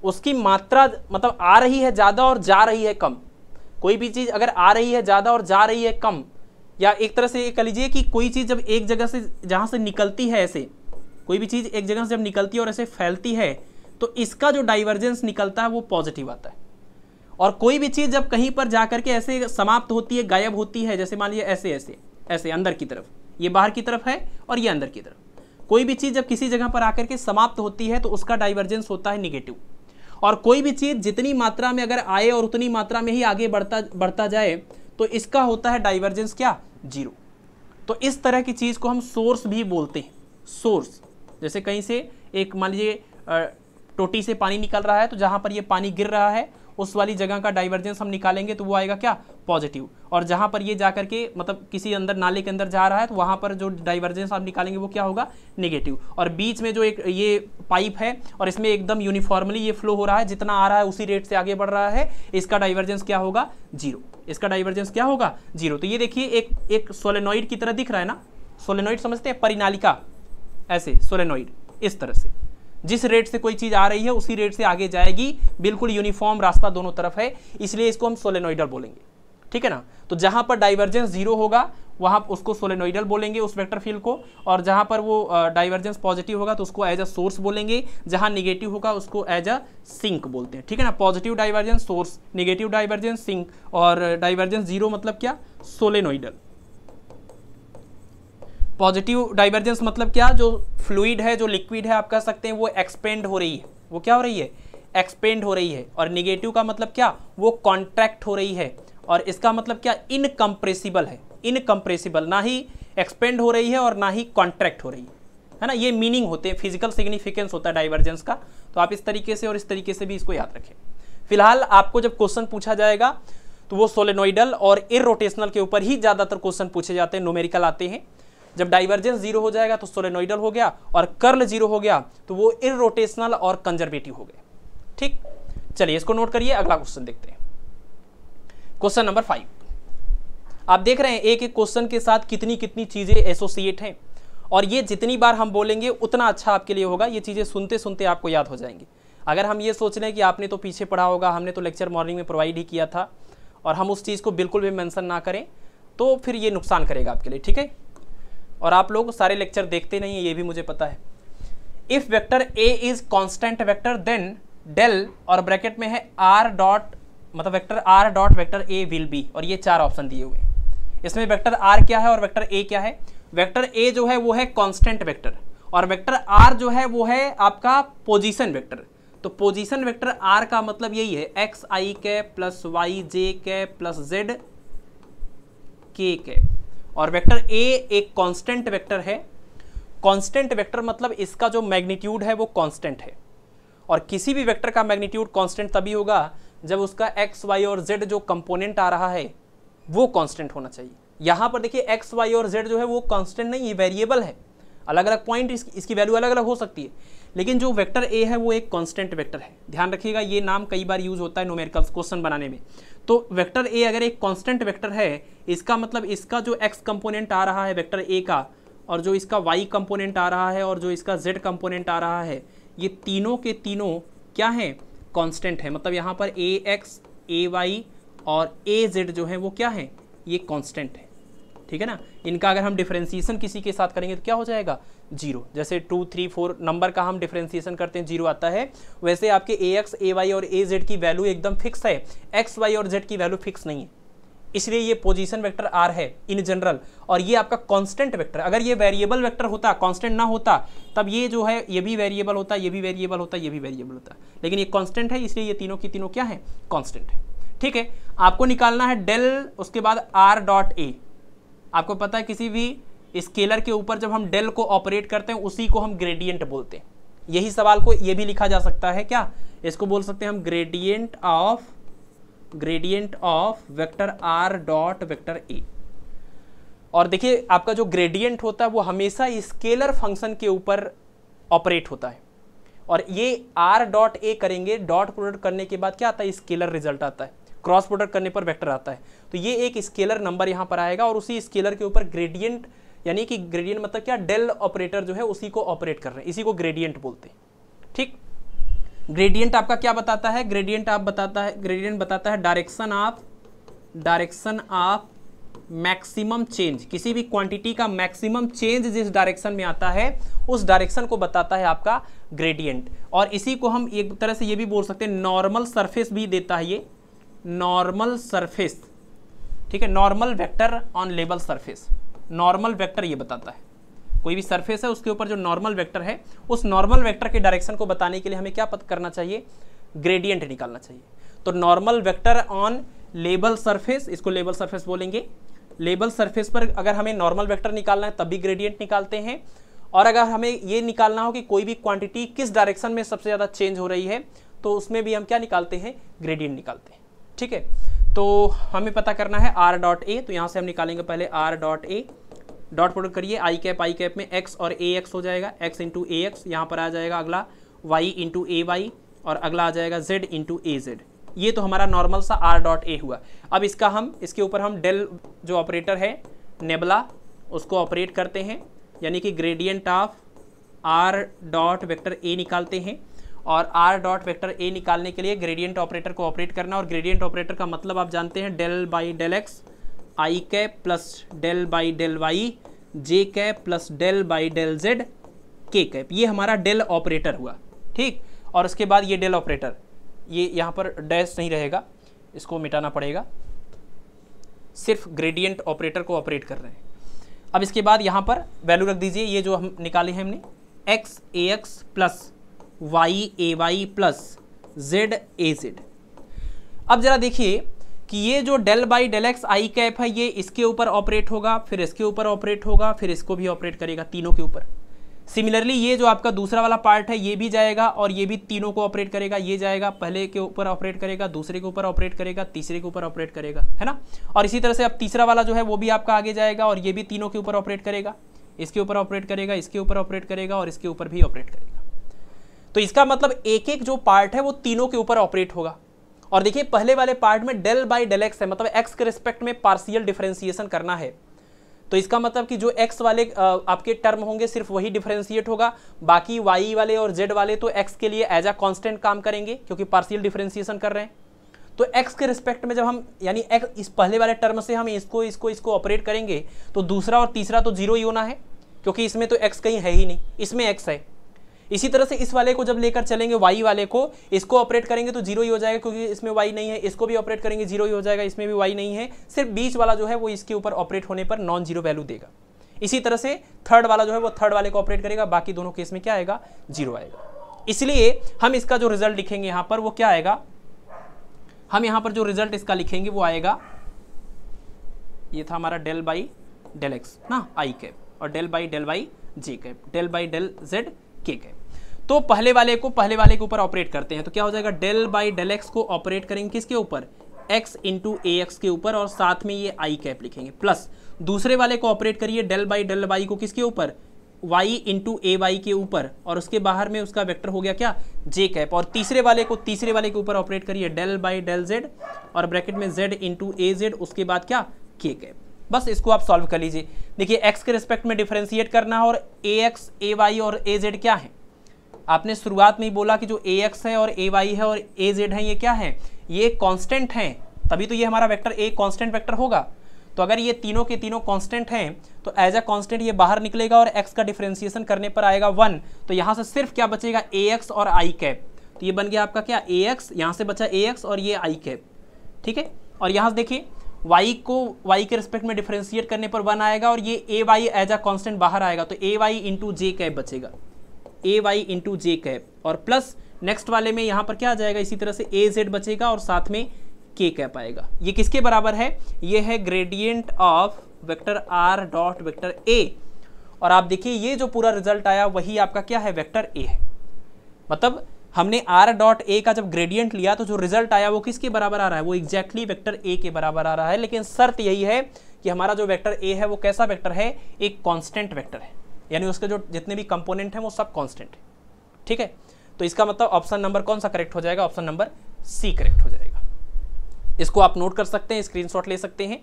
उसकी मात्रा मतलब आ रही है ज़्यादा और जा रही है कम। कोई भी चीज़ अगर आ रही है ज़्यादा और जा रही है कम, या एक तरह से ये कह लीजिए कि कोई चीज़ जब एक जगह से जहाँ से निकलती है ऐसे, कोई भी चीज़ एक जगह से जब निकलती है और ऐसे फैलती है तो इसका जो डाइवर्जेंस निकलता है वो पॉजिटिव आता है। और कोई भी चीज़ जब कहीं पर जाकर के ऐसे समाप्त होती है, गायब होती है, जैसे मान लीजिए ऐसे ऐसे ऐसे, अंदर की तरफ़। ये बाहर की तरफ़ है और ये अंदर की तरफ़। कोई भी चीज़ जब किसी जगह पर आकर के समाप्त होती है तो उसका डाइवर्जेंस होता है निगेटिव और कोई भी चीज़ जितनी मात्रा में अगर आए और उतनी मात्रा में ही आगे बढ़ता बढ़ता जाए तो इसका होता है डाइवर्जेंस क्या? ज़ीरो तो इस तरह की चीज़ को हम सोर्स भी बोलते हैं। सोर्स जैसे कहीं से एक, मान लीजिए टोटी से पानी निकल रहा है तो जहाँ पर ये पानी गिर रहा है उस वाली जगह का डाइवर्जेंस हम निकालेंगे तो वो आएगा क्या? पॉजिटिव और जहाँ पर ये जाकर के मतलब किसी अंदर, नाले के अंदर जा रहा है तो वहाँ पर जो डाइवर्जेंस आप निकालेंगे वो क्या होगा? नेगेटिव और बीच में जो एक ये पाइप है और इसमें एकदम यूनिफॉर्मली ये फ्लो हो रहा है, जितना आ रहा है उसी रेट से आगे बढ़ रहा है, इसका डाइवर्जेंस क्या होगा? ज़ीरो इसका डाइवर्जेंस क्या होगा? ज़ीरो तो ये देखिए, एक एक सोलेनोइड की तरह दिख रहा है ना? सोलेनोइड समझते हैं? परिनालिका. ऐसे सोलेनोइड इस तरह से. जिस रेट से कोई चीज़ आ रही है, उसी रेट से आगे जाएगी। बिल्कुल यूनिफॉर्म रास्ता दोनों तरफ़ है, इसलिए इसको हम सोलेनोइडल बोलेंगे। ठीक है ना? तो जहाँ पर डाइवर्जेंस ज़ीरो होगा, वहाँ उसको सोलेनोइडल बोलेंगे उस वेक्टर फ़ील्ड को, और जहाँ पर वो डाइवर्जेंस पॉजिटिव होगा तो उसको एज अ सोर्स बोलेंगे। जहाँ निगेटिव होगा, उसको एज अ सिंक बोलते हैं। ठीक है ना? Positive divergence source negative divergence sink और डाइवर्जेंस ज़ीरो मतलब क्या? सोलेनोइडल पॉजिटिव डाइवर्जेंस मतलब क्या? जो फ्लूइड है, जो लिक्विड है, आप कह सकते हैं वो एक्सपेंड हो रही है। वो क्या हो रही है? एक्सपेंड हो रही है। और निगेटिव का मतलब क्या? वो कॉन्ट्रैक्ट हो रही है। और इसका मतलब क्या? इनकम्प्रेसिबल है। इनकम्प्रेसिबल ना ही एक्सपेंड हो रही है और ना ही कॉन्ट्रैक्ट हो रही है। है ना? ये मीनिंग होते हैं। फ़िज़िकल सिग्निफिकेंस होता है डाइवर्जेंस का। तो आप इस तरीके से और इस तरीके से भी इसको याद रखें। फ़िलहाल आपको जब क्वेश्चन पूछा जाएगा तो वो सोलेनोइडल और इरोटेशनल के ऊपर ही ज़्यादातर क्वेश्चन पूछे जाते हैं नोमेरिकल आते हैं। जब डाइवर्जेंस ज़ीरो हो जाएगा तो सोलेनोइडल हो गया और कर्ल ज़ीरो हो गया तो वो इरोटेशनल और कंजर्वेटिव हो गए। ठीक? चलिए इसको नोट करिए, अगला क्वेश्चन देखते हैं। क्वेश्चन नंबर फाइव आप देख रहे हैं, एक एक क्वेश्चन के साथ कितनी कितनी चीज़ें एसोसिएट हैं और ये जितनी बार हम बोलेंगे, उतना अच्छा आपके लिए होगा। ये चीज़ें सुनते सुनते आपको याद हो जाएँगी। अगर हम ये सोच रहे हैं कि आपने तो पीछे पढ़ा होगा, हमने तो लेक्चर मॉर्निंग में प्रोवाइड ही किया था और हम उस चीज़ को बिल्कुल भी मेंशन ना करें तो फिर ये नुकसान करेगा आपके लिए। ठीक है? और आप लोग सारे लेक्चर देखते नहीं है, ये भी मुझे पता है। If vector a is constant vector then del और ब्रैकेट में है आर डॉट मतलब vector r dot vector a will be और ये चार ऑप्शन दिए हुए इसमें वेक्टर आर क्या है और वेक्टर ए क्या है? वेक्टर ए जो है, वो है कांस्टेंट वेक्टर और वेक्टर आर जो है, वो है आपका पोजीशन वेक्टर तो पोजीशन वेक्टर आर का मतलब यही है एक्स आई के प्लस वाई जे के प्लस जेड के के और वेक्टर ए एक कांस्टेंट वेक्टर है। कांस्टेंट वेक्टर मतलब इसका जो मैग्नीट्यूड है वो कांस्टेंट है। और किसी भी वेक्टर का मैग्नीट्यूड कांस्टेंट तभी होगा जब उसका एक्स वाई और जेड जो कंपोनेंट आ रहा है वो कांस्टेंट होना चाहिए। यहाँ पर देखिए एक्स वाई और जेड जो है वो कांस्टेंट नहीं है वेरिएबल है। अलग अलग पॉइंट इस, इसकी वैल्यू अलग अलग हो सकती है। लेकिन जो वेक्टर ए है वो एक कांस्टेंट वेक्टर है। ध्यान रखिएगा ये नाम कई बार यूज़ होता है न्यूमेरिकल क्वेश्चन बनाने में। तो वेक्टर ए अगर एक कांस्टेंट वेक्टर है, इसका मतलब इसका जो एक्स कंपोनेंट आ रहा है, वेक्टर ए का, और जो इसका वाई कंपोनेंट आ रहा है, और जो इसका जेड कंपोनेंट आ रहा है, ये तीनों के तीनों क्या हैं? कांस्टेंट है। मतलब यहाँ पर ए एक्स ए वाई और ए जेड जो है, वो क्या है? ये कांस्टेंट है। ठीक है ना? इनका अगर हम डिफ्रेंसिएशन किसी के साथ करेंगे तो क्या हो जाएगा? ज़ीरो जैसे टू थ्री फोर नंबर का हम डिफ्रेंसिएशन करते हैं ज़ीरो आता है। वैसे आपके ए एक्स ए वाई और ए जेड की वैल्यू एकदम फिक्स है। एक्स वाई और जेड की वैल्यू फिक्स नहीं है। इसलिए ये पोजीशन वेक्टर आर है इन जनरल और ये आपका कांस्टेंट वेक्टर अगर ये वेरिएबल वेक्टर होता कांस्टेंट ना होता, तब ये जो है, ये भी वेरिएबल होता, ये भी वेरिएबल होता, ये भी वेरिएबल होता। लेकिन ये कांस्टेंट है, इसलिए ये तीनों की तीनों क्या है? कांस्टेंट है। ठीक है? आपको निकालना है डेल उसके बाद आर डॉट ए आपको पता है किसी भी स्केलर के ऊपर जब हम डेल को ऑपरेट करते हैं, उसी को हम ग्रेडियंट बोलते हैं। यही सवाल को ये भी लिखा जा सकता है क्या? इसको बोल सकते हैं हम gradient of gradient of vector r dot vector a और देखिए, आपका जो ग्रेडियंट होता है, वो हमेशा स्केलर फ़ंक्शन के ऊपर ऑपरेट होता है। और ये आर डॉट ए करेंगे डॉट प्रोडक्ट करने के बाद क्या आता है? स्केलर रिज़ल्ट आता है। क्रॉस प्रोडक्ट करने पर वेक्टर आता है। तो ये एक स्केलर नंबर यहाँ पर आएगा और उसी स्केलर के ऊपर ग्रेडियंट यानी कि ग्रेडियंट मतलब क्या? डेल ऑपरेटर जो है उसी को ऑपरेट कर रहे हैं। इसी को ग्रेडियंट बोलते हैं। ठीक? ग्रेडियंट आपका क्या बताता है? ग्रेडियंट आप बताता है ग्रेडियंट बताता है direction of direction of maximum change किसी भी क्वांटिटी का मैक्सिमम चेंज जिस डायरेक्शन में आता है, उस डायरेक्शन को बताता है आपका ग्रेडियंट और इसी को हम एक तरह से ये भी बोल सकते हैं नॉर्मल सरफेस भी देता है ये। नॉर्मल सरफेस, ठीक है, नॉर्मल वेक्टर ऑन लेबल सरफेस नॉर्मल वेक्टर ये बताता है। कोई भी सरफेस है, उसके ऊपर जो नॉर्मल वेक्टर है, उस नॉर्मल वेक्टर के डायरेक्शन को बताने के लिए हमें क्या पता करना चाहिए? ग्रेडियंट निकालना चाहिए। तो नॉर्मल वेक्टर ऑन लेबल सरफेस इसको लेबल सरफेस बोलेंगे। लेबल सरफेस पर अगर हमें नॉर्मल वेक्टर निकालना है तभी ग्रेडियंट निकालते हैं। और अगर हमें ये निकालना हो कि कोई भी क्वांटिटी किस डायरेक्शन में सबसे ज़्यादा चेंज हो रही है तो उसमें भी हम क्या निकालते हैं? ग्रेडियंट निकालते हैं। ठीक है? तो हमें पता करना है आर डॉट ए तो यहाँ से हम निकालेंगे पहले r dot a dot product करिए आई कैप आई कैप में एक्स और ए एक्स हो जाएगा। एक्स इंटू ए एक्स यहाँ पर आ जाएगा अगला। वाई इंटू ए वाई और अगला आ जाएगा जेड इंटू ए जेड ये तो हमारा नॉर्मल सा आर डॉट ए हुआ। अब इसका हम, इसके ऊपर हम डेल जो ऑपरेटर है नेबला उसको ऑपरेट करते हैं। यानी कि gradient of r dot vector a निकालते हैं। और आर डॉट वेक्टर ए निकालने के लिए ग्रेडियंट ऑपरेटर को ऑपरेट करना। और ग्रेडियंट ऑपरेटर का मतलब आप जानते हैं del by del x i cap plus del by del y j cap plus del by del z k. Cap ये हमारा डेल ऑपरेटर हुआ, ठीक? और उसके बाद ये डेल ऑपरेटर ये यहाँ पर डैश नहीं रहेगा, इसको मिटाना पड़ेगा। सिर्फ़ ग्रेडियंट ऑपरेटर को ऑपरेट कर रहे हैं। अब इसके बाद यहाँ पर वैल्यू रख दीजिए, ये जो हम निकाले हैं हमने x a x plus y a y plus z a z अब जरा देखिए कि ये जो del by del x i cap है, ये इसके ऊपर ऑपरेट होगा, फिर इसके ऊपर ऑपरेट होगा, फिर इसको भी ऑपरेट करेगा तीनों के ऊपर। सिमिलरली ये जो आपका दूसरा वाला पार्ट है, ये भी जाएगा और ये भी तीनों को ऑपरेट करेगा। ये जाएगा, पहले के ऊपर ऑपरेट करेगा, दूसरे के ऊपर ऑपरेट करेगा, तीसरे के ऊपर ऑपरेट करेगा, है ना? और इसी तरह से अब तीसरा वाला जो है, वो भी आपका आगे जाएगा और ये भी तीनों के ऊपर ऑपरेट करेगा। इसके ऊपर ऑपरेट करेगा, इसके ऊपर ऑपरेट करेगा और इसके ऊपर भी ऑपरेट करेगा। तो इसका मतलब एक एक जो पार्ट है, वो तीनों के ऊपर ऑपरेट होगा। और देखिए, पहले वाले पार्ट में डेल बाई डेल एक्स है मतलब एक्स के रिस्पेक्ट में पार्शियल डिफरेंशिएशन करना है। तो इसका मतलब कि जो x वाले आपके टर्म होंगे, सिर्फ़ वही डिफरेंशिएट होगा। बाकी y वाले और z वाले तो x के लिए एज अ कांस्टेंट काम करेंगे, क्योंकि पार्शियल डिफरेंशिएशन कर रहे हैं। तो x के रिस्पेक्ट में जब हम, यानी x, इस पहले वाले टर्म से हम इसको इसको इसको ऑपरेट करेंगे तो दूसरा और तीसरा तो ज़ीरो ही होना है, क्योंकि इसमें तो x कहीं है ही नहीं। इसमें x है। इसी तरह से इस वाले को जब लेकर चलेंगे वाई वाले को, इसको ऑपरेट करेंगे तो ज़ीरो ही हो जाएगा क्योंकि इसमें वाई नहीं है। इसको भी ऑपरेट करेंगे ज़ीरो ही हो जाएगा। इसमें भी वाई नहीं है। सिर्फ़ बीच वाला जो है वो इसके ऊपर ऑपरेट होने पर नॉन ज़ीरो वैल्यू देगा। इसी तरह से थर्ड वाला जो है वो थर्ड वाले को ऑपरेट करेगा। बाकी दोनों केस में क्या आएगा? ज़ीरो आएगा। इसलिए हम इसका जो रिज़ल्ट लिखेंगे यहाँ पर वो क्या आएगा? हम यहाँ पर जो रिज़ल्ट इसका लिखेंगे वो आएगा, ये था हमारा डेल बाई डेल एक्स ना आई कैप और del by del y j cap del by del z k cap तो पहले वाले को, पहले वाले के ऊपर ऑपरेट करते हैं। तो क्या हो जाएगा? डेल बाई डेल एक्स को ऑपरेट करेंगे किसके ऊपर? एक्स इंटू ए एक्स के ऊपर और साथ में ये आई कैप लिखेंगे। प्लस दूसरे वाले को ऑपरेट करिए डेल बाई डेल वाई को किसके ऊपर? वाई इंटू ए वाई के ऊपर। और उसके बाहर में उसका वेक्टर हो गया क्या? जे कैप और तीसरे वाले को, तीसरे वाले के ऊपर ऑपरेट करिए डेल बाई डेल जेड और ब्रैकेट में जेड इंटू ए जेड उसके बाद क्या? के कैप बस इसको आप सॉल्व कर लीजिए। देखिए एक्स के रिस्पेक्ट में डिफ्रेंशिएट करना है और ए एक्स ए वाई और ए जेड क्या है? आपने शुरुआत में ही बोला कि जो ए एक्स है और ए वाई है और ए जेड है, ये क्या है? ये कांस्टेंट हैं। तभी तो ये हमारा वेक्टर ए कांस्टेंट वेक्टर होगा। तो अगर ये तीनों के तीनों कांस्टेंट हैं तो एज अ कांस्टेंट ये बाहर निकलेगा और एक्स का डिफ्रेंसिएशन करने पर आएगा वन तो यहाँ से सिर्फ़ क्या बचेगा? ए एक्स और आई कैप तो ये बन गया आपका क्या? ए एक्स यहाँ से बचा ए एक्स और ये आई कैप ठीक है? और यहाँ से देखिए, y को, y के रिस्पेक्ट में डिफ्रेंशिएट करने पर वन आएगा और ये a y as a constant बाहर आएगा। तो a y into j cap बचेगा। A y into j cap और प्लस नेक्स्ट वाले में यहाँ पर क्या आ जाएगा? इसी तरह से ए जेड बचेगा और साथ में के कैप आएगा। ये किसके बराबर है? ये है gradient of vector r dot vector a और आप देखिए, ये जो पूरा रिज़ल्ट आया, वही आपका क्या है? वेक्टर ए है। मतलब हमने आर डॉट ए का जब ग्रेडियंट लिया तो जो रिज़ल्ट आया, वो किसके बराबर आ रहा है? वो एग्जैक्टली वेक्टर ए के बराबर आ रहा है। लेकिन शर्त यही है कि हमारा जो वेक्टर ए है, वो कैसा वेक्टर है? एक कांस्टेंट वेक्टर है। यानी उसके जो जितने भी कंपोनेंट हैं, वो सब कांस्टेंट है। ठीक है? तो इसका मतलब ऑप्शन नंबर कौन सा करेक्ट हो जाएगा? ऑप्शन नंबर सी करेक्ट हो जाएगा। इसको आप नोट कर सकते हैं स्क्रीनशॉट ले सकते हैं।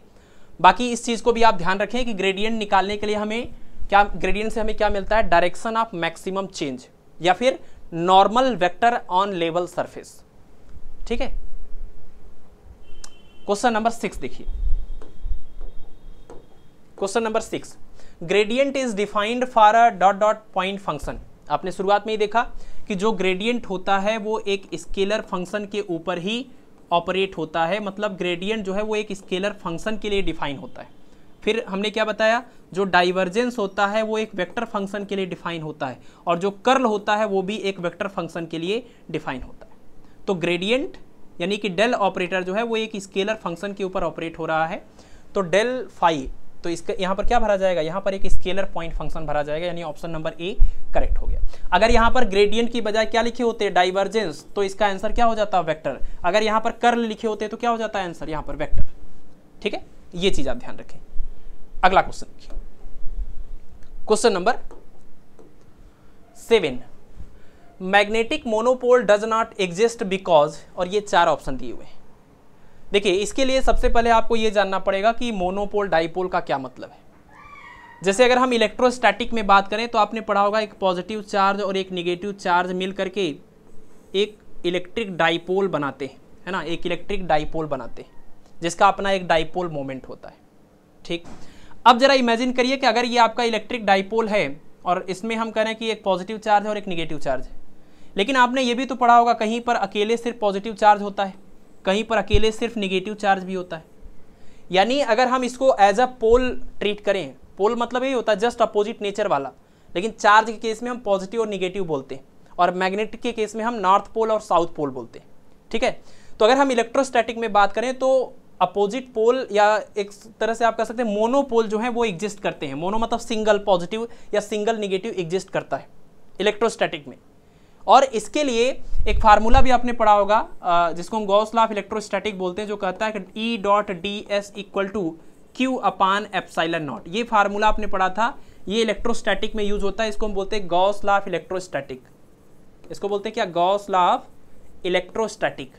बाकी इस चीज़ को भी आप ध्यान रखें कि ग्रेडियंट निकालने के लिए हमें क्या ग्रेडियंट से हमें क्या मिलता है? डायरेक्शन ऑफ़ मैक्सिमम चेंज या फिर normal vector on level surface ठीक है? क्वेश्चन नंबर सिक्स देखिए। Question number six gradient is defined for a dot dot point function आपने शुरुआत में ही देखा कि जो ग्रेडियंट होता है, वो एक स्केलर फ़ंक्शन के ऊपर ही ऑपरेट होता है। मतलब ग्रेडियंट जो है, वो एक स्केलर फ़ंक्शन के लिए डिफाइन होता है। फिर हमने क्या बताया? जो डाइवर्जेंस होता है, वो एक वेक्टर फ़ंक्शन के लिए डिफाइन होता है और जो कर्ल होता है, वो भी एक वेक्टर फ़ंक्शन के लिए डिफाइन होता है। तो ग्रेडियंट यानी कि डेल ऑपरेटर जो है, वो एक स्केलर फ़ंक्शन के ऊपर ऑपरेट हो रहा है। तो डेल फाइव तो इसका यहाँ पर क्या भरा जाएगा? यहाँ पर एक स्केलर पॉइंट फ़ंक्शन भरा जाएगा, यानी ऑप्शन नंबर ए करेक्ट हो गया। अगर यहाँ पर ग्रेडियंट की बजाय क्या लिखे होते? डाइवर्जेंस तो इसका आंसर क्या हो जाता? है वैक्टर अगर यहाँ पर कर्ल लिखे होते तो क्या हो जाता है आंसर यहाँ पर वैक्टर ठीक है? ये चीज़ आप ध्यान रखें। अगला question question number seven magnetic monopole does not exist because और ये चार ऑप्शन दिए हुए हैं। देखिए, इसके लिए सबसे पहले आपको ये जानना पड़ेगा कि मोनोपोल डाइपोल का क्या मतलब है। जैसे अगर हम इलेक्ट्रोस्टैटिक में बात करें तो आपने पढ़ा होगा एक पॉजिटिव चार्ज और एक निगेटिव चार्ज मिल करके एक इलेक्ट्रिक डाइपोल बनाते हैं, है ना? एक इलेक्ट्रिक डाइपोल बनाते हैं, जिसका अपना एक डाइपोल मोमेंट होता है। ठीक? अब जरा इमेजिन करिए कि अगर ये आपका इलेक्ट्रिक डाइपोल है और इसमें हम हैं कि एक पॉजिटिव चार्ज है और एक निगेटिव चार्ज है। लेकिन आपने ये भी तो पढ़ा होगा, कहीं पर अकेले सिर्फ़ पॉजिटिव चार्ज होता है। कहीं पर अकेले सिर्फ़ निगेटिव चार्ज भी होता है। यानी अगर हम इसको एज अ पोल ट्रीट करें पोल मतलब यही होता है जस्ट अपोजिट नेचर वाला। लेकिन चार्ज के केस में हम पॉजिटिव और निगेटिव बोलते हैं और मैग्नेटिक के केस में हम नॉर्थ पोल और साउथ पोल बोलते हैं। ठीक है? तो अगर हम इलेक्ट्रोस्टैटिक में बात करें तो अपोजिट पोल या एक तरह से आप कह सकते हैं मोनोपोल जो है वो एग्जिस्ट करते हैं। मोनो मतलब सिंगल पॉजिटिव या सिंगल निगेटिव एग्जिस्ट करता है इलेक्ट्रोस्टैटिक में। और इसके लिए एक फार्मूला भी आपने पढ़ा होगा जिसको हम गॉस ऑफ़ इलेक्ट्रोस्टैटिक बोलते हैं, जो कहता है कि e dot d s equal to q upon epsilon naught ये फार्मूला आपने पढ़ा था, ये इलेक्ट्रोस्टैटिक में यूज़ होता है, इसको हम बोलते हैं गॉस ऑफ़ इलेक्ट्रोस्टैटिक। इसको बोलते हैं क्या? गॉस ऑफ़ इलेक्ट्रोस्टैटिक,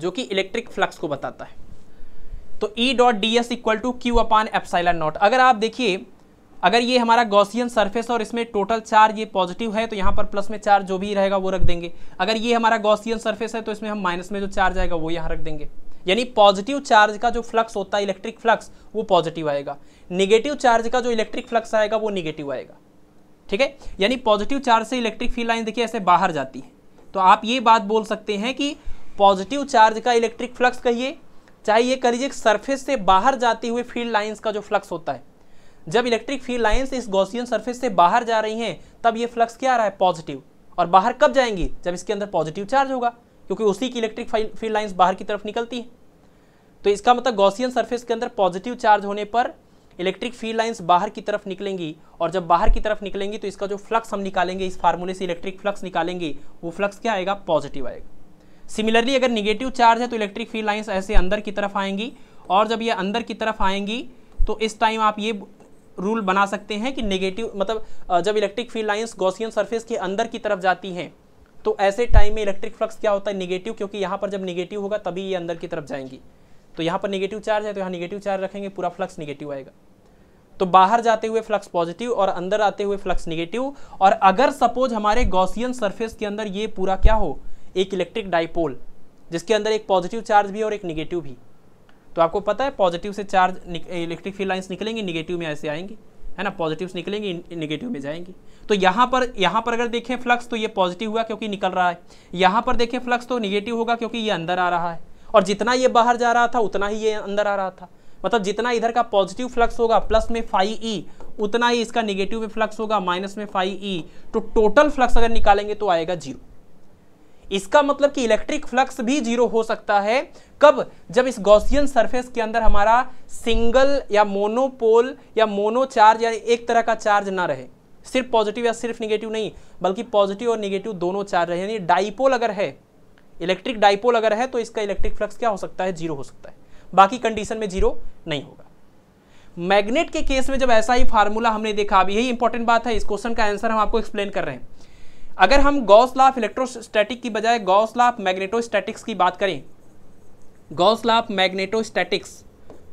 जो कि इलेक्ट्रिक फ्लक्स को बताता है। तो e dot d s equal to q upon epsilon naught अगर आप देखिए अगर ये हमारा गॉसियन सरफेस और इसमें टोटल चार्ज ये पॉजिटिव है तो यहाँ पर प्लस में चार्ज जो भी रहेगा वो रख देंगे। अगर ये हमारा गॉसियन सरफेस है तो इसमें हम माइनस में जो चार्ज आएगा वो यहाँ रख देंगे। यानी पॉजिटिव चार्ज का जो फ्लक्स होता है इलेक्ट्रिक फ्लक्स वो पॉजिटिव आएगा। निगेटिव चार्ज का जो इलेक्ट्रिक फ्लक्स आएगा, वो निगेटिव आएगा। ठीक है? यानी पॉजिटिव चार्ज से इलेक्ट्रिक फ़ील्ड लाइन देखिए, ऐसे बाहर जाती है। तो आप ये बात बोल सकते हैं कि पॉजिटिव चार्ज का इलेक्ट्रिक फ्लक्स कहिए, चाहे ये कह लीजिए सरफेस से बाहर जाती हुई फ़ील्ड लाइंस का जो फ्लक्स होता है जब इलेक्ट्रिक फ़ील्ड लाइन्स इस गॉसियन सरफेस से बाहर जा रही हैं, तब ये फ्लक्स क्या आ रहा है? पॉजिटिव और बाहर कब जाएँगी? जब इसके अंदर पॉजिटिव चार्ज होगा, क्योंकि उसी की इलेक्ट्रिक फ़ील्ड लाइन्स बाहर की तरफ़ निकलती हैं। तो इसका मतलब गॉसियन सरफेस के अंदर पॉजिटिव चार्ज होने पर इलेक्ट्रिक फ़ील्ड लाइन्स बाहर की तरफ़ निकलेंगी, और जब बाहर की तरफ़ निकलेंगी तो इसका जो फ्लक्स हम निकालेंगे, इस फार्मूले से इलेक्ट्रिक फ्लक्स निकालेंगे, वो फ्लक्स क्या आएगा? पॉजिटिव आएगा। सिमिलरली अगर निगेटिव चार्ज है तो इलेक्ट्रिक फ़ील्ड लाइन्स ऐसे अंदर की तरफ़ आएँगी, और जब ये अंदर की तरफ़ आएँगी तो इस टाइम आप ये रूल बना सकते हैं कि नेगेटिव मतलब जब electric field lines Gaussian surface के अंदर की तरफ़ जाती हैं तो ऐसे टाइम में इलेक्ट्रिक फ्लक्स क्या होता है? निगेटिव क्योंकि यहाँ पर जब निगेटिव होगा, तभी ये अंदर की तरफ़ जाएँगी। तो यहाँ पर निगेटिव चार्ज है तो यहाँ निगेटिव चार्ज रखेंगे, पूरा फ्लक्स निगेटिव आएगा। तो बाहर जाते हुए फ्लक्स पॉजिटिव और अंदर आते हुए फ्लक्स निगेटिव और अगर सपोज़ हमारे गॉसियन सरफेस के अंदर ये पूरा क्या हो? एक इलेक्ट्रिक डाइपोल जिसके अंदर एक पॉजिटिव चार्ज भी और एक निगेटिव भी। तो आपको पता है पॉजिटिव से चार्ज इलेक्ट्रिक फ़ील्ड लाइन्स निकलेंगी निगेटिव में ऐसे आएँगी है ना? पॉजिटिव निकलेंगी निगेटिव में जाएँगी। तो यहाँ पर यहाँ पर अगर देखें फ्लक्स तो ये पॉजिटिव हुआ क्योंकि निकल रहा है। यहाँ पर देखें फ्लक्स तो निगेटिव होगा क्योंकि ये अंदर आ रहा है। और जितना ये बाहर जा रहा था उतना ही ये अंदर आ रहा था। मतलब जितना इधर का पॉजिटिव फ्लक्स होगा प्लस में फाइव ई e, उतना ही इसका निगेटिव में फ्लक्स होगा माइनस में फाइव ई e, तो टोटल फ्लक्स अगर निकालेंगे तो आएगा ज़ीरो इसका मतलब कि इलेक्ट्रिक फ्लक्स भी ज़ीरो हो सकता है। कब? जब इस गॉसियन सरफेस के अंदर हमारा सिंगल या मोनोपोल या मोनो चार्ज या एक तरह का चार्ज ना रहे। सिर्फ़ पॉजिटिव या सिर्फ़ निगेटिव नहीं, बल्कि पॉजिटिव और निगेटिव दोनों चार्ज रहे। यानी डाइपोल अगर है इलेक्ट्रिक डाइपोल अगर है तो इसका इलेक्ट्रिक फ्लक्स क्या हो सकता है? ज़ीरो हो सकता है। बाकी कंडीशन में ज़ीरो नहीं होगा। मैग्नेट के केस में जब ऐसा ही फार्मूला हमने देखा, अभी यही इंपॉर्टेंट बात है, इस क्वेश्चन का आंसर हम आपको एक्सप्लेन कर रहे हैं। अगर हम गॉस लॉ ऑफ़ इलेक्ट्रोस्टैटिक की बजाय गॉस लॉ ऑफ़ मैग्नेटोस्टैटिक्स की बात करें, गॉस लॉ ऑफ़ मैग्नेटोस्टैटिक्स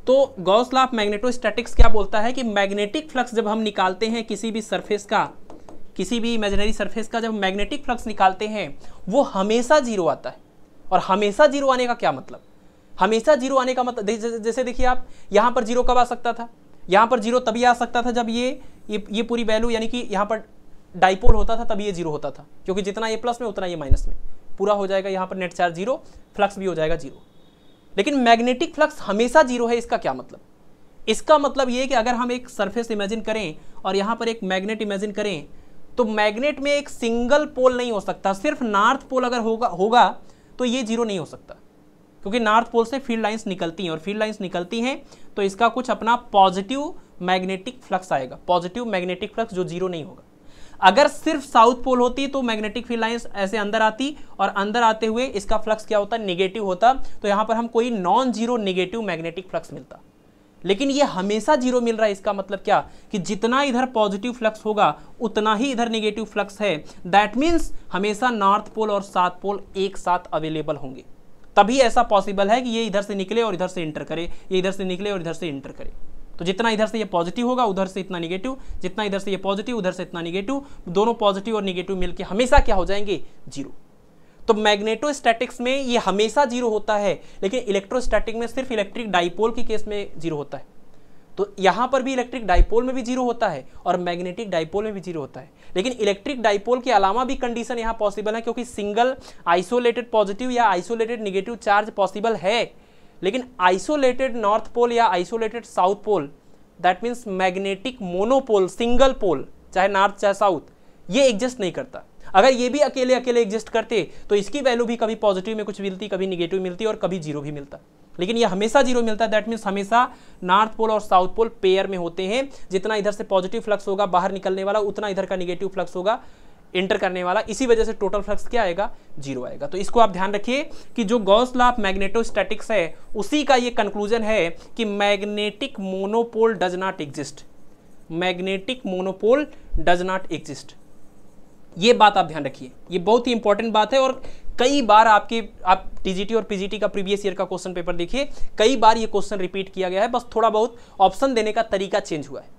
तो गॉस लॉ ऑफ़ मैग्नेटोस्टैटिक्स क्या बोलता है कि मैग्नेटिक फ्लक्स जब हम निकालते हैं किसी भी सरफेस का, किसी भी इमेजनरी सरफेस का जब मैग्नेटिक फ्लक्स निकालते हैं, वो हमेशा ज़ीरो आता है। और हमेशा ज़ीरो आने का क्या मतलब? हमेशा ज़ीरो आने का मतलब जैसे देखिए आप, यहाँ पर ज़ीरो कब आ सकता था? यहाँ पर ज़ीरो तभी आ सकता था जब ये ये ये पूरी वैल्यू यानी कि यहाँ पर डाइपोल होता था तभी ये ज़ीरो होता था। क्योंकि जितना ये प्लस में, उतना ये माइनस में। पूरा हो जाएगा यहाँ पर नेट चार्ज ज़ीरो, फ्लक्स भी हो जाएगा ज़ीरो। लेकिन मैग्नेटिक फ्लक्स हमेशा ज़ीरो है, इसका क्या मतलब? इसका मतलब ये कि अगर हम एक सरफेस इमेजिन करें और यहाँ पर एक मैग्नेट इमेजिन करें तो मैग्नेट में एक सिंगल पोल नहीं हो सकता। सिर्फ़ नॉर्थ पोल अगर होगा होगा तो ये ज़ीरो नहीं हो सकता। क्योंकि नॉर्थ पोल से फ़ील्ड लाइंस निकलती हैं और फ़ील्ड लाइंस निकलती हैं तो इसका कुछ अपना पॉजिटिव मैग्नेटिक फ्लक्स आएगा। पॉजिटिव मैग्नेटिक फ्लक्स जो ज़ीरो नहीं होगा। अगर सिर्फ़ साउथ पोल होती तो मैग्नेटिक फ़ील्ड लाइंस ऐसे अंदर आती और अंदर आते हुए इसका फ्लक्स क्या होता? निगेटिव होता। तो यहाँ पर हम कोई non zero negative magnetic flux मिलता। लेकिन ये हमेशा ज़ीरो मिल रहा है, इसका मतलब क्या? कि जितना इधर पॉजिटिव फ्लक्स होगा, उतना ही इधर निगेटिव फ्लक्स है। दैट मीन्स हमेशा नॉर्थ पोल और साउथ पोल एक साथ अवेलेबल होंगे। तभी ऐसा पॉसिबल है कि ये इधर से निकले और इधर से इंटर करे, ये इधर से निकले और इधर से इंटर करे। तो जितना इधर से ये पॉजिटिव होगा, उधर से इतना निगेटिव जितना इधर से ये पॉजिटिव, उधर से इतना निगेटिव दोनों पॉजिटिव और निगेटिव मिलकर हमेशा क्या हो जाएँगे? ज़ीरो तो मैग्नेटोस्टैटिक्स में ये हमेशा ज़ीरो होता है, लेकिन इलेक्ट्रोस्टैटिक में सिर्फ़ इलेक्ट्रिक डाइपोल के केस में ज़ीरो होता है। तो यहाँ पर भी इलेक्ट्रिक डाइपोल में भी ज़ीरो होता है और मैग्नेटिक डाइपोल में भी ज़ीरो होता है। लेकिन इलेक्ट्रिक डाइपोल के अलावा भी कंडीशन यहाँ पॉसिबल है, क्योंकि सिंगल आइसोलेटेड पॉजिटिव या आइसोलेटेड निगेटिव चार्ज पॉसिबल है। लेकिन आइसोलेटेड नॉर्थ पोल या isolated south pole that means magnetic monopole single pole चाहे नॉर्थ चाहे साउथ ये एग्जिस्ट नहीं करता। अगर ये भी अकेले अकेले एग्जिस्ट करते तो इसकी वैल्यू भी कभी पॉजिटिव में कुछ मिलती, कभी निगेटिव मिलती और कभी ज़ीरो भी मिलता। लेकिन ये हमेशा ज़ीरो मिलता है दैट मीन्स हमेशा नॉर्थ पोल और साउथ पोल पेयर में होते हैं। जितना इधर से पॉजिटिव फ्लक्स होगा, बाहर निकलने वाला, उतना इधर का निगेटिव फ्लक्स होगा। इंटर करने वाला, इसी वजह से टोटल फ्लक्स क्या आएगा? ज़ीरो आएगा। तो इसको आप ध्यान रखिए कि जो गॉस लॉ ऑफ़ मैग्नेटोस्टैटिक्स है, उसी का ये कंक्लूजन है कि magnetic monopole does not exist magnetic monopole does not exist ये बात आप ध्यान रखिए। ये बहुत ही इंपॉर्टेंट बात है और कई बार आपके, आप टीजीटी और पीजीटी का प्रीवियस ईयर का क्वेश्चन पेपर देखिए, कई बार ये क्वेश्चन रिपीट किया गया है। बस थोड़ा बहुत ऑप्शन देने का तरीका चेंज हुआ है।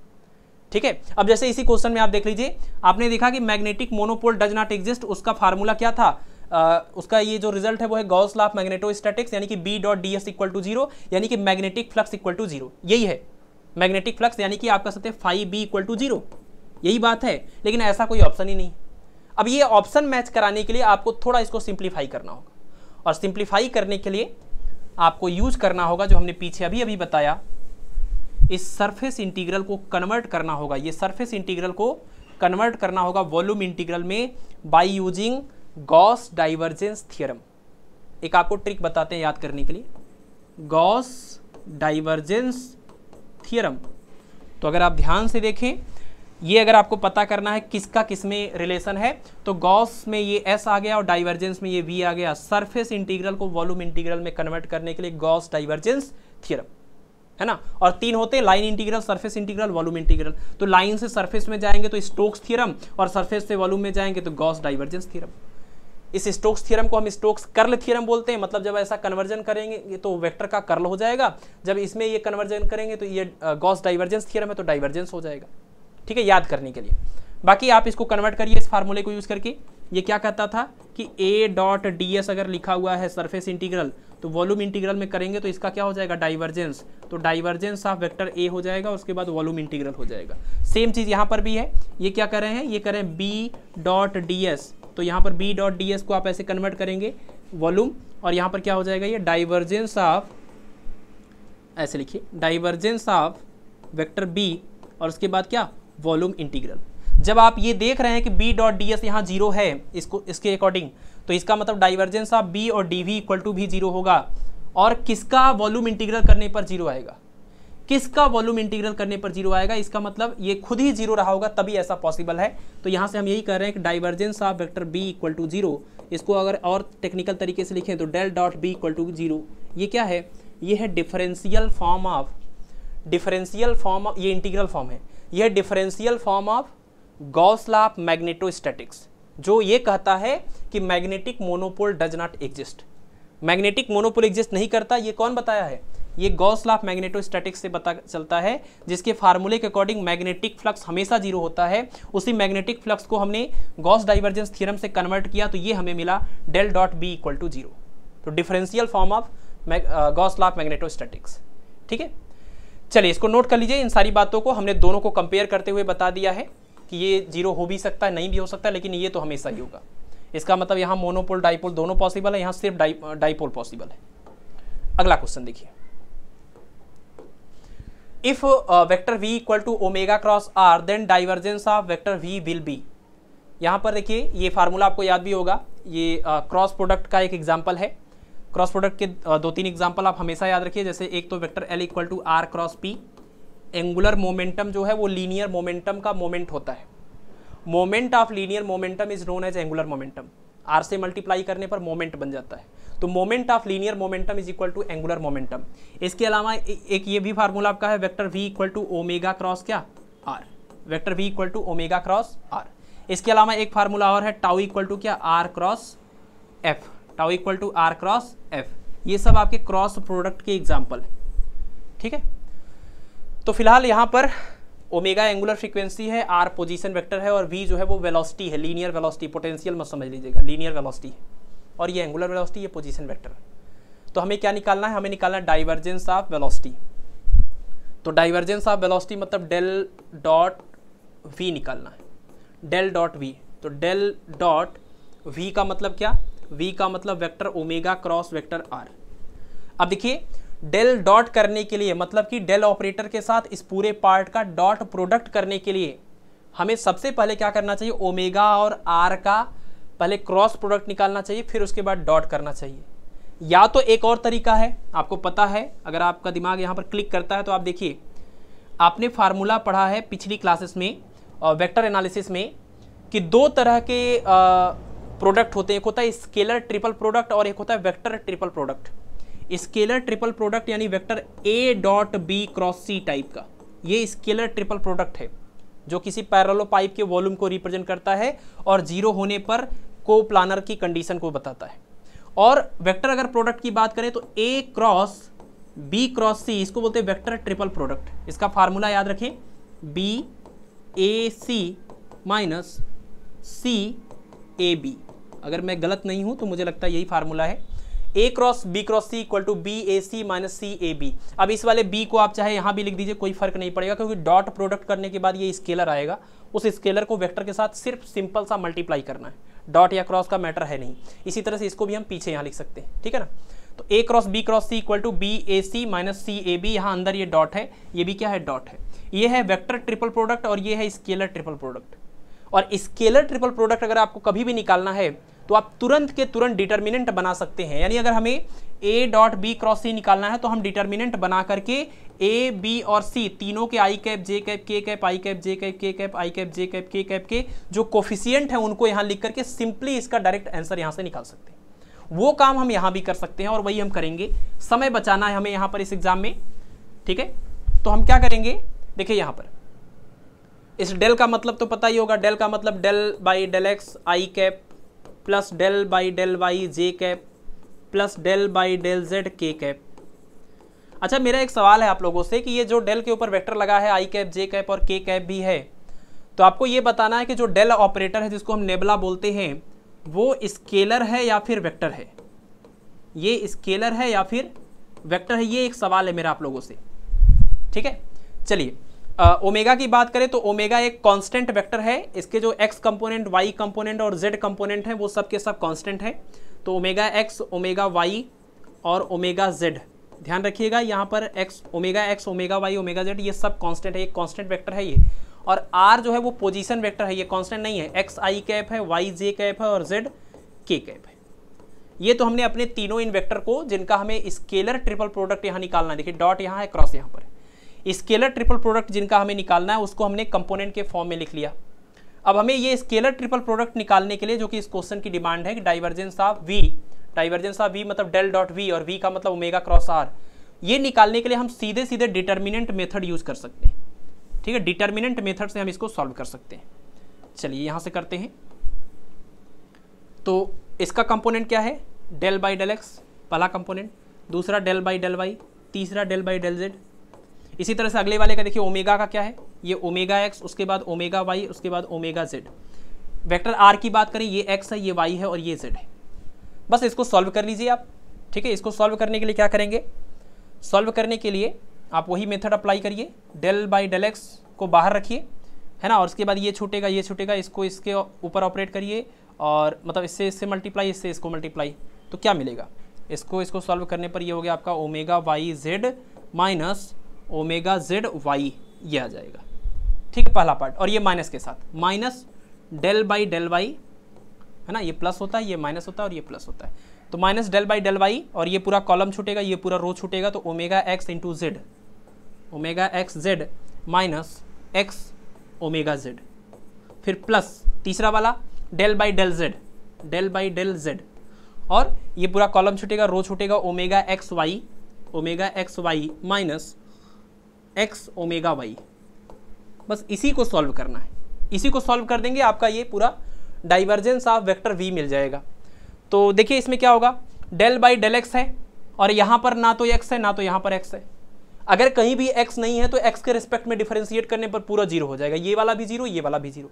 ठीक है? अब जैसे इसी क्वेश्चन में आप देख लीजिए आपने देखा कि magnetic monopole does not exist उसका फार्मूला क्या था? आ, उसका ये जो रिज़ल्ट है वो है गॉस लॉ ऑफ़ मैग्नेटोस्टैटिक्स यानी कि b dot d s equal to zero यानी कि magnetic flux equal to zero यही है। मैग्नेटिक फ्लक्स यानी कि आप कह सकते हैं five b equal to zero यही बात है लेकिन ऐसा कोई ऑप्शन ही नहीं। अब ये ऑप्शन मैच कराने के लिए आपको थोड़ा इसको सिंप्लीफाई करना होगा। और सिंप्लीफाई करने के लिए आपको यूज़ करना होगा जो हमने पीछे अभी अभी बताया। इस सरफेस इंटीग्रल को कन्वर्ट करना होगा। ये सरफेस इंटीग्रल को कन्वर्ट करना होगा वॉल्यूम इंटीग्रल में by using Gauss divergence theorem एक आपको ट्रिक बताते हैं याद करने के लिए। गॉस डाइवर्जेंस थियरम तो अगर आप ध्यान से देखें, ये अगर आपको पता करना है किसका किसमें रिलेशन है तो गॉस में ये एस आ गया और डाइवर्जेंस में ये वी आ गया। सरफेस इंटीग्रल को वॉल्यूम इंटीग्रल में कन्वर्ट करने के लिए गॉस डाइवर्जेंस थियरम है ना? और तीन होते हैं line integral, surface integral, volume integral. तो लाइन से सरफेस में जाएँगे तो स्टोक्स थ्योरम, और सरफेस से वॉल्यूम में जाएँगे तो गॉस डाइवर्जेंस थ्योरम। इस स्टोक्स थ्योरम को हम स्टोक्स कर्ल थ्योरम बोलते हैं। मतलब जब ऐसा कन्वर्जन करेंगे तो वेक्टर का कर्ल हो जाएगा। जब इसमें ये कन्वर्जन करेंगे तो ये गॉस डाइवर्जेंस थ्योरम है तो डाइवर्जेंस हो जाएगा। ठीक है? याद करने के लिए। बाकी आप इसको कन्वर्ट करिए इस फार्मूले को यूज़ करके। ये क्या कहता था कि ए डॉट डी एस अगर लिखा हुआ है सरफेस इंटीग्रल तो वॉल्यूम इंटीग्रल में करेंगे तो इसका क्या हो जाएगा? डाइवर्जेंस तो डाइवर्जेंस ऑफ़ वेक्टर ए हो जाएगा, उसके बाद वॉल्यूम इंटीग्रल हो जाएगा। सेम चीज़ यहाँ पर भी है। ये क्या कर हैं? ये करें बी डॉट डी एस तो यहाँ पर बी डॉट डी एस को आप ऐसे कन्वर्ट करेंगे वॉल्यूम और यहाँ पर क्या हो जाएगा? ये डाइवर्जेंस ऑफ़ ऐसे लिखिए डाइवर्जेंस ऑफ़ वेक्टर बी और उसके बाद क्या? वॉल्यूम इंटीग्रल जब आप ये देख रहे हैं कि बी डॉट डी एस यहाँ ज़ीरो है, इसको, इसके अकॉर्डिंग तो इसका मतलब डाइवर्जेंस ऑफ़ बी और डी वी इक्वल टू भी ज़ीरो होगा। और किसका वॉल्यूम इंटीग्रल करने पर ज़ीरो आएगा? किसका वॉल्यूम इंटीग्रल करने पर ज़ीरो आएगा? इसका मतलब ये खुद ही ज़ीरो रहा होगा, तभी ऐसा पॉसिबल है। तो यहाँ से हम यही कह रहे हैं कि divergence of vector b equal to zero इसको अगर और टेक्निकल तरीके से लिखें तो del dot b equal to zero ये क्या है? ये है differential form of differential form ये इंटीग्रल फॉर्म है। यह differential form of Gauss law of magnetostatics, जो ये कहता है कि magnetic monopole does not exist. Magnetic monopole exist नहीं करता, ये कौन बताया है? ये गौसलाफ मैग्नेटोस्टैटिक्स से पता चलता है, जिसके फार्मूले के अकॉर्डिंग मैग्नेटिक फ्लक्स हमेशा ज़ीरो होता है। उसी मैग्नेटिक फ्लक्स को हमने गॉस डाइवर्जेंस थ्योरम से कन्वर्ट किया तो ये हमें मिला del dot b equal to zero. तो differential form of Gauss law of magnetostatics. ठीक है? चलिए, इसको नोट कर लीजिए, इन सारी बातों को हमने दोनों को कंपेयर करते हुए बता दिया है। कि ये ज़ीरो हो भी सकता है नहीं भी हो सकता लेकिन ये तो हमेशा ही होगा। इसका मतलब यहाँ मोनोपोल डाइपोल दोनों पॉसिबल है यहाँ सिर्फ़ डाइ डाइपोल पॉसिबल है। अगला क्वेश्चन देखिए। If vector v equal to omega cross r then divergence of vector v will be यहाँ पर देखिए ये फार्मूला आपको याद भी होगा ये क्रॉस uh, प्रोडक्ट का एक एग्ज़ाम्पल है। क्रॉस प्रोडक्ट के uh, दो तीन एग्ज़ाम्पल आप हमेशा याद रखिए जैसे एक तो vector l equal to r cross p angular momentum जो है वो लीनियर मोमेंटम का मोमेंट होता है। Moment of linear momentum is known as angular momentum r से मल्टीप्लाई करने पर मोमेंट बन जाता है। तो moment of linear momentum is equal to angular momentum इसके अलावा एक ये भी फार्मूला आपका है vector v equal to omega cross क्या? R vector v equal to omega cross r इसके अलावा एक फार्मूला और है टाउ इक्वल टू क्या? R cross f tau equal to r cross f ये सब आपके क्रॉस प्रोडक्ट के एग्ज़ाम्पल है। ठीक है? तो फ़िलहाल यहाँ पर ओमेगा एंगुलर फ्रीक्वेंसी है आर पोजीशन वेक्टर है और वी जो है वो वेलोसिटी है लीनियर वेलोसिटी पोटेंशियल मत समझ लीजिएगा लीनियर वेलोसिटी और ये एंगुलर वेलोसिटी ये पोजीशन वेक्टर तो हमें क्या निकालना है? हमें निकालना है डाइवर्जेंस ऑफ़ वेलोसिटी तो डाइवर्जेंस ऑफ़ वेलोसिटी मतलब डेल डॉट वी निकालना है। डेल डॉट वी तो डेल डॉट वी का मतलब क्या? वी का मतलब vector omega cross vector r अब देखिए डेल डॉट करने के लिए मतलब कि डेल ऑपरेटर के साथ इस पूरे पार्ट का डॉट प्रोडक्ट करने के लिए, हमें सबसे पहले क्या करना चाहिए? ओमेगा और आर का पहले क्रॉस प्रोडक्ट निकालना चाहिए, फिर उसके बाद डॉट करना चाहिए। या तो एक और तरीका है, आपको पता है, अगर आपका दिमाग यहाँ पर क्लिक करता है तो आप देखिए, आपने फार्मूला पढ़ा है पिछली क्लासेस में वेक्टर एनालिसिस में, कि दो तरह के प्रोडक्ट होते हैं। एक होता है स्केलर ट्रिपल प्रोडक्ट और एक होता है vector triple product scalar triple product यानी vector a dot b cross c type का। ये स्केलर ट्रिपल प्रोडक्ट है, जो किसी पैरलो पाइप के वॉल्यूम को रिप्रेजेंट करता है और ज़ीरो होने पर को प्लानर की कंडीशन को बताता है। और वेक्टर अगर प्रोडक्ट की बात करें तो a cross b cross c इसको बोलते हैं वेक्टर ट्रिपल प्रोडक्ट। इसका फार्मूला याद रखें b a c minus c a b अगर मैं गलत नहीं हूँ तो मुझे लगता है यही फार्मूला है। A cross b cross c equal to b a c minus c a b अब इस वाले बी को आप चाहे यहाँ भी लिख दीजिए, कोई फ़र्क नहीं पड़ेगा, क्योंकि डॉट प्रोडक्ट करने के बाद ये स्केलर आएगा। उस स्केलर को वेक्टर के साथ सिर्फ़ सिंपल सा मल्टीप्लाई करना है। डॉट या क्रॉस का मैटर है नहीं। इसी तरह से इसको भी हम पीछे यहाँ लिख सकते हैं, ठीक है ना? तो a cross b cross c equal to b a c minus c a b यहाँ अंदर ये डॉट है, ये भी क्या है? डॉट है। ये है वेक्टर ट्रिपल प्रोडक्ट और ये है स्केलर ट्रिपल प्रोडक्ट और स्केलर ट्रिपल प्रोडक्ट अगर आपको कभी भी निकालना है तो आप तुरंत के तुरंत डिटर्मिनेंट बना सकते हैं। यानी अगर हमें a dot b cross c निकालना है तो हम डिटर्मिनेंट बना करके ए बी और सी तीनों के i cap j cap k cap i cap j cap k cap i cap j cap k cap के जो कोफिशियंट है, उनको यहाँ लिख करके सिंपली इसका डायरेक्ट आंसर यहाँ से निकाल सकते हैं। वो काम हम यहाँ भी कर सकते हैं और वही हम करेंगे। समय बचाना है हमें यहाँ पर इस एग्ज़ाम में, ठीक है? तो हम क्या करेंगे? देखिए यहाँ पर। इस डेल का मतलब तो पता ही होगा डेल का मतलब del by del x i cap plus del by del y j cap, plus del by del z k cap. अच्छा मेरा एक सवाल है आप लोगों से कि ये जो डेल के ऊपर वेक्टर लगा है, आई कैप, जे कैप और के कैप भी है तो आपको ये बताना है कि जो डेल ऑपरेटर है, जिसको हम नेबला बोलते हैं, वो स्केलर है या फिर वेक्टर है? ये स्केलर है या फिर वेक्टर है? ये एक सवाल है मेरा आप लोगों से। ठीक है? चलिए। ओमेगा की बात करें तो ओमेगा एक कांस्टेंट वेक्टर है। इसके जो एक्स कंपोनेंट वाई कंपोनेंट और जेड कंपोनेंट है, वो सब के सब कांस्टेंट है। तो ओमेगा एक्स ओमेगा वाई और ओमेगा जेड ध्यान रखिएगा, यहाँ पर x omega x omega y omega z ये सब कांस्टेंट है, एक कांस्टेंट वेक्टर है ये। और आर जो है वो पोजीशन वेक्टर है, ये कांस्टेंट नहीं है। एक्स आई कैप है वाई जे कैप है और जेड के कैप है। ये तो हमने अपने तीनों इन वेक्टर को, जिनका हमें स्केलर ट्रिपल प्रोडक्ट यहाँ निकालना है। देखिए डॉट यहाँ है क्रॉस यहाँ पर स्केलर ट्रिपल प्रोडक्ट जिनका हमें निकालना है, उसको हमने कंपोनेंट के फॉर्म में लिख लिया। अब हमें ये स्केलर ट्रिपल प्रोडक्ट निकालने के लिए, जो कि इस क्वेश्चन की डिमांड है कि divergence of v divergence of v मतलब डेल डॉट वी और वी का मतलब ओमेगा क्रॉस आर ये निकालने के लिए हम सीधे सीधे डिटर्मिनेंट मेथड यूज़ कर सकते हैं। ठीक है, डिटर्मिनेंट मेथड से हम इसको सॉल्व कर सकते हैं। चलिए, यहाँ से करते हैं। तो इसका कंपोनेंट क्या है? डेल बाई डेल एक्स, पहला कंपोनेंट, दूसरा डेल बाई डेल वाई, तीसरा डेल बाई डेल जेड इसी तरह से अगले वाले का देखिए, ओमेगा का क्या है? ये ओमेगा एक्स, उसके बाद ओमेगा वाई, उसके बाद ओमेगा जेड। वेक्टर आर की बात करें, ये एक्स है, ये वाई है और ये जेड है। बस इसको सॉल्व कर लीजिए आप, ठीक है? इसको सॉल्व करने के लिए क्या करेंगे? सॉल्व करने के लिए आप वही मेथड अप्लाई करिए। डेल बाई डेल एक्स को बाहर रखिए, है ना? और उसके बाद ये छूटेगा ये छूटेगा, इसको इसके ऊपर ऑपरेट करिए और मतलब इससे इससे मल्टीप्लाई, इससे इसको मल्टीप्लाई। तो क्या मिलेगा? इसको इसको सॉल्व करने पर ये हो गया आपका omega y z minus omega z y ये आ जाएगा। ठीक है, पहला पार्ट और ये माइनस के साथ। Minus del by del y है ना? ये प्लस होता है, ये माइनस होता है और ये प्लस होता है। तो minus del by del y और ये पूरा कॉलम छूटेगा, ये पूरा रो छूटेगा तो omega x into z omega x z minus x omega z फिर प्लस तीसरा वाला del by del z del by del z और ये पूरा कॉलम छूटेगा रो छूटेगा omega x y omega x y minus x omega y. बस इसी को सॉल्व करना है। इसी को सॉल्व कर देंगे, आपका ये पूरा डाइवर्जेंस ऑफ़ वेक्टर वी मिल जाएगा। तो देखिए इसमें क्या होगा? डेल बाई डेल एक्स है, और यहाँ पर ना तो एक्स है, ना तो यहाँ पर एक्स है। अगर कहीं भी एक्स नहीं है तो एक्स के रिस्पेक्ट में डिफरेंशिएट करने पर पूरा ज़ीरो हो जाएगा। ये वाला भी ज़ीरो, ये वाला भी ज़ीरो।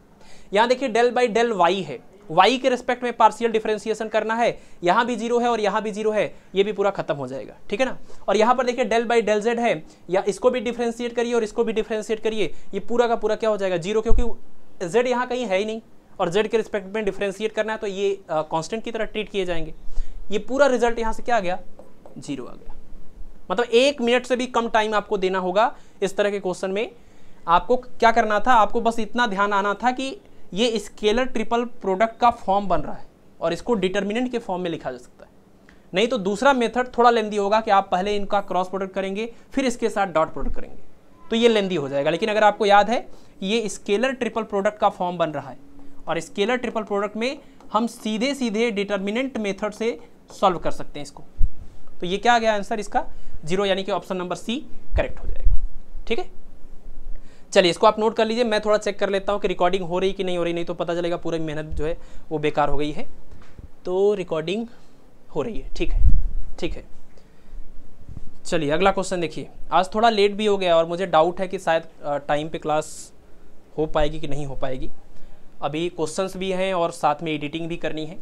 यहाँ देखिए डेल बाई डेल वाई है। वाई के रिस्पेक्ट में पार्शियल डिफरेंशिएशन करना है, यहाँ भी ज़ीरो है और यहाँ भी ज़ीरो है, ये भी पूरा खत्म हो जाएगा, ठीक है ना? और यहाँ पर देखिए डेल बाई डेल जेड है, या इसको भी डिफ्रेंशिएट करिए और इसको भी डिफ्रेंशिएट करिए, ये पूरा का पूरा क्या हो जाएगा ज़ीरो क्योंकि जेड यहाँ कहीं है ही नहीं, और जेड के रिस्पेक्ट में डिफ्रेंशिएट करना है तो ये कॉन्स्टेंट की तरह ट्रीट किए जाएँगे। ये पूरा रिज़ल्ट यहाँ से क्या आ गया? ज़ीरो आ गया। मतलब एक मिनट से भी कम टाइम आपको देना होगा, इस तरह के क्वेश्चन में। आपको क्या करना था, आपको बस इतना ध्यान आना था कि ये स्केलर ट्रिपल प्रोडक्ट का फॉर्म बन रहा है और इसको डिटर्मिनेंट के फॉर्म में लिखा जा सकता है। नहीं तो दूसरा मेथड थोड़ा लेंदी होगा कि आप पहले इनका क्रॉस प्रोडक्ट करेंगे, फिर इसके साथ डॉट प्रोडक्ट करेंगे। तो ये लेंदी हो जाएगा। लेकिन अगर आपको याद है, ये स्केलर ट्रिपल प्रोडक्ट का फॉर्म बन रहा है और स्केलर ट्रिपल प्रोडक्ट में हम सीधे सीधे डिटर्मिनेंट मेथड से सॉल्व कर सकते हैं इसको। तो ये क्या आ गया आंसर इसका? ज़ीरो यानी कि ऑप्शन नंबर सी करेक्ट हो जाएगा। ठीक है? चलिए, इसको आप नोट कर लीजिए, मैं थोड़ा चेक कर लेता हूँ कि रिकॉर्डिंग हो रही कि नहीं हो रही, नहीं तो पता चलेगा पूरी मेहनत जो है वो बेकार हो गई है। तो रिकॉर्डिंग हो रही है, ठीक है ठीक है। चलिए, अगला क्वेश्चन देखिए। आज थोड़ा लेट भी हो गया और मुझे डाउट है कि शायद टाइम पे क्लास हो पाएगी कि नहीं हो पाएगी। अभी क्वेश्चंस भी हैं और साथ में एडिटिंग भी करनी है।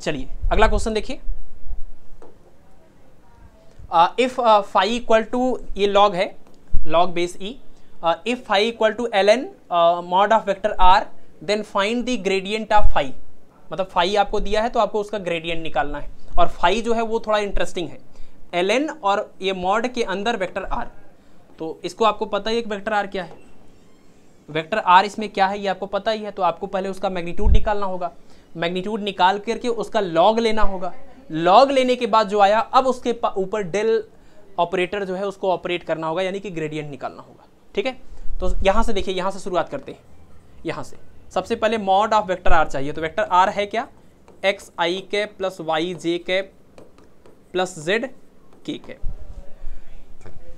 चलिए, अगला क्वेश्चन देखिए। इफ़ फाइव इक्वल टू ये लॉग है log base e if five equal to l n mod of vector r then find the gradient of five मतलब फाइव आपको दिया है तो आपको उसका ग्रेडियंट निकालना है। और फाइव जो है वो थोड़ा इंटरेस्टिंग है। एल एन और ये मॉड के अंदर वेक्टर आर तो इसको आपको पता ही है कि वेक्टर आर क्या है। वेक्टर आर इसमें क्या है ये आपको पता ही है तो आपको पहले उसका मैग्नीट्यूड निकालना होगा। मैग्नीट्यूड निकाल करके उसका लॉग लेना होगा। लॉग लेने के बाद जो आया, अब उसके ऊपर डेल ऑपरेटर जो है उसको ऑपरेट करना होगा, यानी कि ग्रेडियंट निकालना होगा। ठीक है? तो यहाँ से देखिए, यहाँ से शुरुआत करते हैं। यहाँ से। सबसे पहले मॉड ऑफ़ वेक्टर आर चाहिए। तो वेक्टर आर है क्या? एक्स आई के प्लस वाई जे के प्लस जेड के के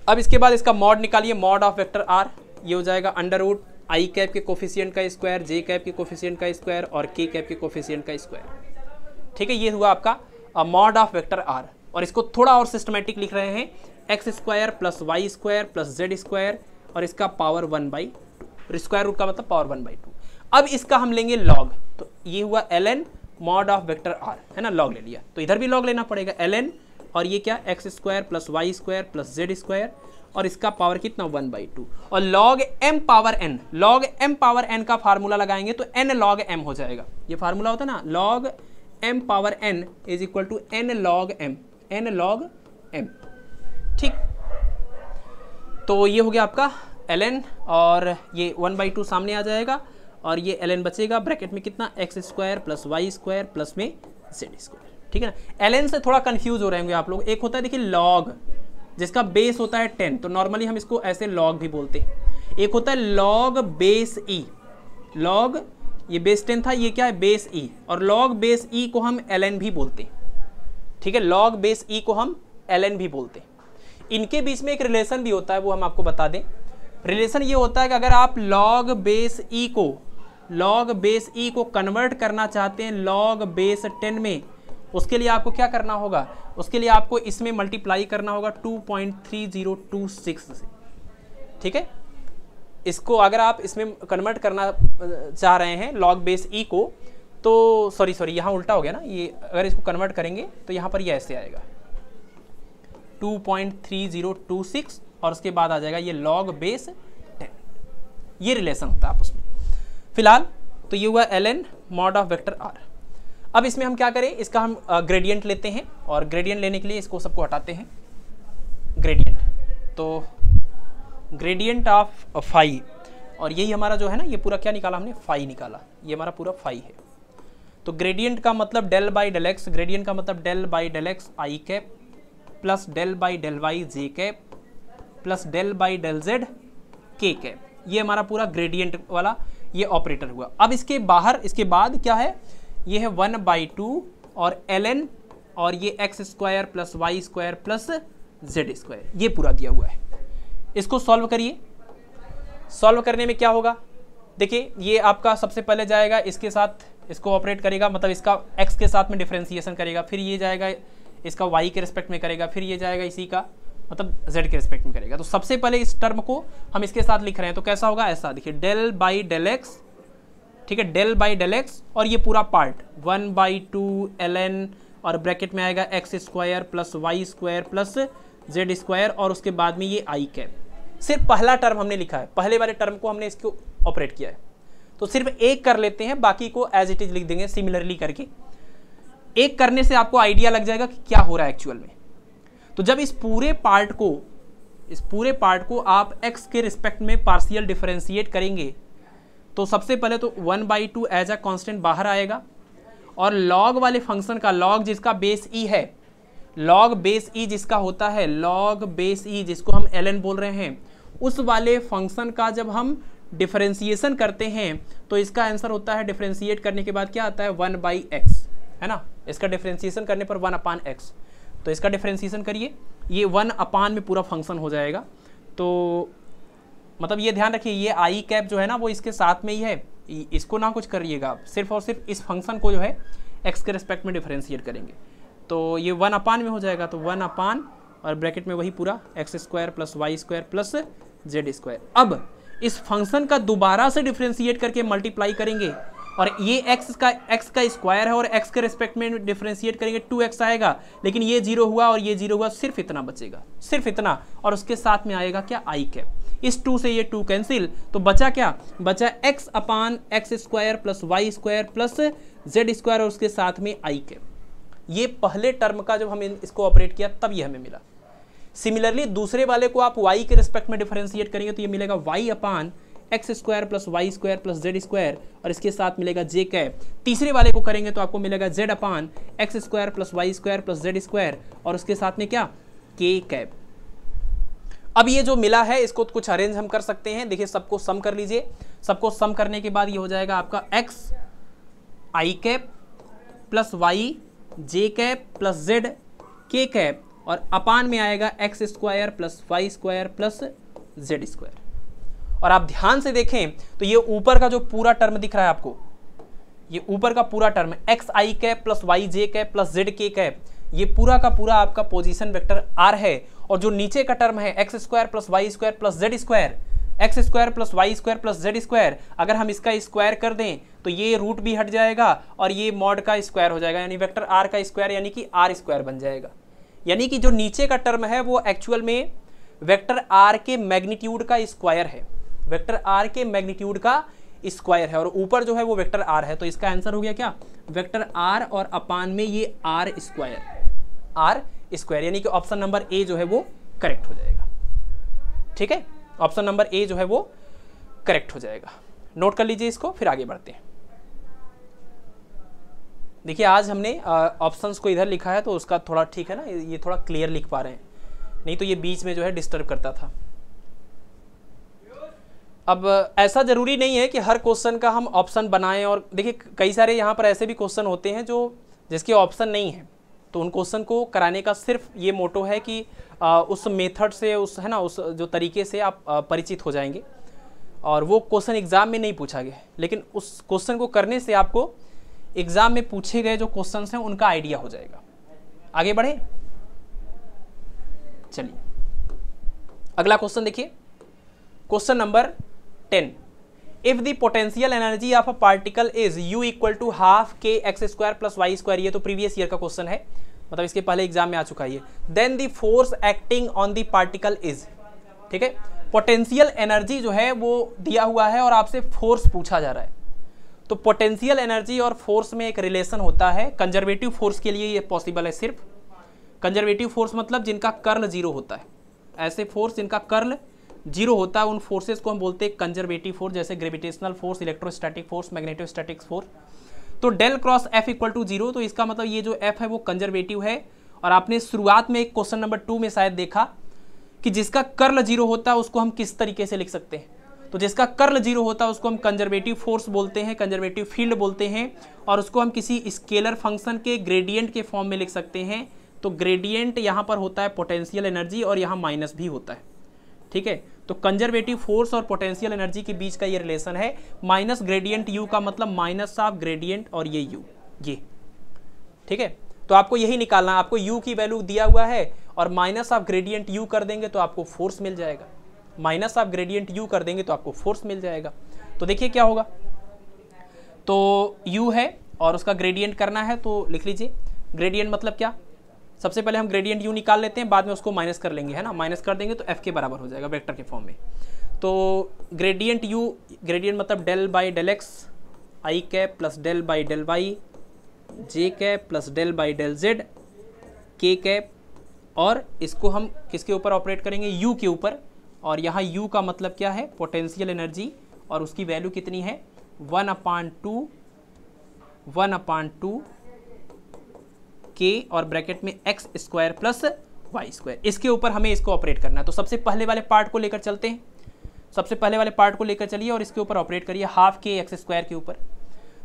अब इसके बाद इसका मॉड निकालिए। मॉड ऑफ़ वेक्टर आर ये हो जाएगा अंडर रूट आई कैप के कोफिशियंट का स्क्वायर जे कैप के कोफिशियंट का स्क्वायर और के कैप के कोफिशियंट का स्क्वायर ठीक है? ये हुआ आपका मॉड ऑफ़ वेक्टर आर और इसको थोड़ा और सिस्टमेटिक लिख रहे हैं। X square plus y square plus z square और इसका power one by two square root का मतलब पावर वन बाई टू अब इसका हम लेंगे लॉग तो ये हुआ l n mod of vector r है ना? लॉग ले लिया। तो इधर भी लॉग लेना पड़ेगा एल एन और ये क्या? X square plus y square plus z square और इसका पावर कितना? वन बाई टू और log m power n log m power n का फार्मूला लगाएँगे तो एन लॉग एम हो जाएगा। ये फार्मूला होता है ना? Log m power n is equal to n log m n log m ठीक? तो ये हो गया आपका एल और ये वन बाई टू सामने आ जाएगा और ये एल बचेगा। ब्रैकेट में कितना? X square plus y square plus में जेड स्क्वायर ठीक है ना? एल से थोड़ा कन्फ्यूज़ हो रहे होंगे आप लोग। एक होता है देखिए लॉग जिसका बेस होता है टेन तो नॉर्मली हम इसको ऐसे लॉग भी बोलते हैं। एक होता है लॉग बेस ई लॉग ये बेस टेन था ये क्या है? बेस ई e, और लॉग बेस ई को हम एल भी बोलते हैं। ठीक है? लॉग बेस ई को हम एल भी बोलते हैं। इनके बीच में एक रिलेशन भी होता है, वो हम आपको बता दें। रिलेशन ये होता है कि अगर आप लॉग बेस ई को लॉग बेस ई को कन्वर्ट करना चाहते हैं लॉग बेस टेन में, उसके लिए आपको क्या करना होगा? उसके लिए आपको इसमें मल्टीप्लाई करना होगा 2.3026 से। ठीक है? इसको अगर आप इसमें कन्वर्ट करना चाह रहे हैं लॉग बेस ई को तो सॉरी सॉरी यहाँ उल्टा हो गया ना? ये अगर इसको कन्वर्ट करेंगे तो यहाँ पर ये ऐसे आएगा। 2.3026 और उसके बाद आ जाएगा ये लॉग बेस टेन ये रिलेशन होता है आप उसमें फ़िलहाल तो ये हुआ l n mod of vector r अब इसमें हम क्या करें? इसका हम ग्रेडियंट लेते हैं और ग्रेडियंट लेने के लिए इसको सबको हटाते हैं। ग्रेडियंट तो ग्रेडियंट ऑफ़ फाइव और यही हमारा जो है ना, ये पूरा क्या निकाला हमने? फाइव निकाला। ये हमारा पूरा फाइव है। तो ग्रेडियंट का मतलब del by del x gradient का मतलब del by del x i cap plus del by del y j cap plus del by del z k cap ये हमारा पूरा ग्रेडियंट वाला ये ऑपरेटर हुआ। अब इसके बाहर, इसके बाद क्या है? ये है वन बाई टू और एल एन और ये x square plus y square plus z square. ये पूरा दिया हुआ है। इसको सॉल्व करिए। सॉल्व करने में क्या होगा? देखिए, ये आपका सबसे पहले जाएगा, इसके साथ इसको ऑपरेट करेगा मतलब इसका एक्स के साथ में डिफ्रेंसिएशन करेगा, फिर ये जाएगा इसका वाई के रिस्पेक्ट में करेगा, फिर ये जाएगा इसी का मतलब जेड के रिस्पेक्ट में करेगा। तो सबसे पहले इस टर्म को हम इसके साथ लिख रहे हैं तो कैसा होगा? ऐसा, देखिए डेल बाई डेल एक्स ठीक है डेल बाई डेल एक्स और ये पूरा part one by two l n और ब्रैकेट में आएगा x square plus y square plus z square और उसके बाद में ये आई कैप सिर्फ़ पहला टर्म हमने लिखा है, पहले वाले टर्म को हमने इसको ऑपरेट किया है। तो सिर्फ़ एक कर लेते हैं, बाकी को एज इट इज़ लिख देंगे सिमिलरली करके। एक करने से आपको आइडिया लग जाएगा कि क्या हो रहा है एक्चुअल में। तो जब इस पूरे पार्ट को, इस पूरे पार्ट को आप x के रिस्पेक्ट में पार्शियल डिफरेंशिएट करेंगे तो सबसे पहले तो one by two as a constant बाहर आएगा और लॉग वाले फ़ंक्शन का लॉग जिसका बेस ई e है लॉग बेस ई जिसका होता है लॉग बेस ई जिसको हम एल बोल रहे हैं, उस वाले फ़ंक्शन का जब हम डिफरेंशिएशन करते हैं तो इसका आंसर होता है डिफरेंशिएट करने के बाद क्या आता है? वन बाई एक्स है ना? इसका डिफरेंशिएशन करने पर वन अपान एक्स तो इसका डिफरेंशिएशन करिए, ये वन अपान में पूरा फ़ंक्शन हो जाएगा। तो मतलब ये ध्यान रखिए, ये आई कैप जो है ना, वो इसके साथ में ही है। इसको ना कुछ करिएगा आप सिर्फ़ और सिर्फ़ इस फ़ंक्शन को जो है एक्स के रिस्पेक्ट में डिफ्रेंशिएट करेंगे। तो ये वन अपान में हो जाएगा तो वन अपान और ब्रैकेट में वही पूरा x square plus y square plus z square अब इस फ़ंक्शन का दोबारा से डिफ्रेंशिएट करके मल्टीप्लाई करेंगे और ये x का x का स्क्वायर है और x के रिस्पेक्ट में डिफ्रेंशिएट करेंगे टू एक्स आएगा। लेकिन ये ज़ीरो हुआ और ये ज़ीरो हुआ, सिर्फ़ इतना बचेगा। सिर्फ़ इतना। और उसके साथ में आएगा क्या? आई कैप इस टू से ये टू कैंसिल तो बचा क्या? बचा x upon x square plus y square plus z square और उसके साथ में आई कैप ये पहले टर्म का जब हम इसको ऑपरेट किया, तब ये हमें मिला। सिमिलरली दूसरे वाले को आप y के रिस्पेक्ट में डिफरेंशिएट करेंगे तो ये मिलेगा y upon x square plus y square plus z square और इसके साथ मिलेगा जे कैप तीसरे वाले को करेंगे तो आपको मिलेगा z upon x square plus y square plus z square और उसके साथ में क्या? के कैप अब ये जो मिला है, इसको कुछ अरेंज हम कर सकते हैं। देखिए, सबको सम कर लीजिए। सबको सम करने के बाद ये हो जाएगा आपका x i cap plus y j cap plus z k cap और अपान में आएगा x square plus y square plus z square और आप ध्यान से देखें तो ये ऊपर का जो पूरा टर्म दिख रहा है आपको, ये ऊपर का पूरा term x i cap plus y j cap plus z k cap ये पूरा का पूरा आपका पोजीशन वेक्टर आर है। और जो नीचे का टर्म है x square plus y square plus z square x square plus y square plus z square अगर हम इसका स्क्वायर कर दें तो ये रूट भी हट जाएगा और ये मॉड का स्क्वायर हो जाएगा, यानी वेक्टर आर का स्क्वायर यानी कि आर स्क्वायर बन जाएगा। यानी कि जो नीचे का टर्म है, वो एक्चुअल में वेक्टर आर के मैग्नीट्यूड का स्क्वायर है। वेक्टर आर के मैग्नीट्यूड का स्क्वायर है और ऊपर जो है वो वेक्टर आर है। तो इसका आंसर हो गया क्या? वेक्टर आर और अपान में ये आर स्क्वायर। आर स्क्वायर, यानी कि ऑप्शन नंबर ए जो है वो करेक्ट हो जाएगा। ठीक है? ऑप्शन नंबर ए जो है वो करेक्ट हो जाएगा। नोट कर लीजिए इसको, फिर आगे बढ़ते हैं। देखिए, आज हमने ऑप्शंस को इधर लिखा है तो उसका थोड़ा ठीक है ना, ये थोड़ा क्लियर लिख पा रहे हैं। नहीं तो ये बीच में जो है डिस्टर्ब करता था। अब ऐसा ज़रूरी नहीं है कि हर क्वेश्चन का हम ऑप्शन बनाएँ और देखिए कई सारे यहाँ पर ऐसे भी क्वेश्चन होते हैं जो जिसके ऑप्शन नहीं है। तो उन क्वेश्चन को कराने का सिर्फ़ ये मोटो है कि आ, उस मेथड से उस है ना उस जो तरीके से आप परिचित हो जाएँगे। और वो क्वेश्चन एग्ज़ाम में नहीं पूछा गया लेकिन उस क्वेश्चन को करने से आपको एग्ज़ाम में पूछे गए जो क्वेश्चन हैं उनका आइडिया हो जाएगा। आगे बढ़े। चलिए। अगला क्वेश्चन देखिए। Question number ten if the potential energy of a particle is u equal to half k x square plus y square ये तो प्रीवियस ईयर का क्वेश्चन है। मतलब इसके पहले एग्ज़ाम में आ चुका है then the force acting on the particle is ठीक है? पोटेंशियल एनर्जी जो है वो दिया हुआ है और आपसे फोर्स पूछा जा रहा है। तो पोटेंशियल एनर्जी और फोर्स में एक रिलेशन होता है। कंजर्वेटिव फोर्स के लिए ये पॉसिबल है सिर्फ़। कंजर्वेटिव फोर्स मतलब जिनका कर्ल ज़ीरो होता है। ऐसे फोर्स जिनका कर्ल ज़ीरो होता है उन फोर्सेस को हम बोलते हैं कंजर्वेटिव फोर्स जैसे gravitational force electrostatic force magnetostatic force तो del cross f equal to zero तो इसका मतलब ये जो एफ़ है वो कंजर्वेटिव है। और आपने शुरुआत में एक क्वेश्चन नंबर टू में शायद देखा कि जिसका कर्ल ज़ीरो होता है उसको हम किस तरीके से लिख सकते हैं। तो जिसका कर्ल ज़ीरो होता है उसको हम कंजर्वेटिव फोर्स बोलते हैं कंजर्वेटिव फ़ील्ड बोलते हैं। और उसको हम किसी स्केलर फ़ंक्शन के ग्रेडियंट के फॉर्म में लिख सकते हैं। तो ग्रेडियंट यहाँ पर होता है पोटेंशियल एनर्जी और यहाँ माइनस भी होता है। ठीक है? तो कंजर्वेटिव फोर्स और पोटेंशियल एनर्जी के बीच का ये रिलेशन है। माइनस ग्रेडियंट यू का मतलब माइनस ऑफ़ ग्रेडियंट और ये यू ये। ठीक है? तो आपको यही निकालना, आपको यू की वैल्यू दिया हुआ है और माइनस ऑफ़ ग्रेडियंट यू कर देंगे तो आपको फोर्स मिल जाएगा। माइनस आप ग्रेडियंट यू कर देंगे तो आपको फोर्स मिल जाएगा। तो देखिए क्या होगा? तो यू है और उसका ग्रेडियंट करना है तो लिख लीजिए। ग्रेडियंट मतलब क्या? सबसे पहले हम ग्रेडियंट यू निकाल लेते हैं, बाद में उसको माइनस कर लेंगे, है ना? माइनस कर देंगे तो एफ़ के बराबर हो जाएगा वेक्टर के फॉर्म में। तो ग्रेडियंट यू ग्रेडियंट मतलब del by del x i cap plus del by del y j cap plus del by del z k cap और इसको हम किसके ऊपर ऑपरेट करेंगे? यू के ऊपर। और यहाँ यू का मतलब क्या है? पोटेंशियल एनर्जी और उसकी वैल्यू कितनी है? One upon two one upon two k और ब्रैकेट में x square plus y square इसके ऊपर हमें इसको ऑपरेट करना है. तो सबसे पहले वाले पार्ट को लेकर चलते हैं. सबसे पहले वाले पार्ट को लेकर चलिए और इसके ऊपर ऑपरेट करिए हाफ़ के एक्स स्क्वायर के ऊपर.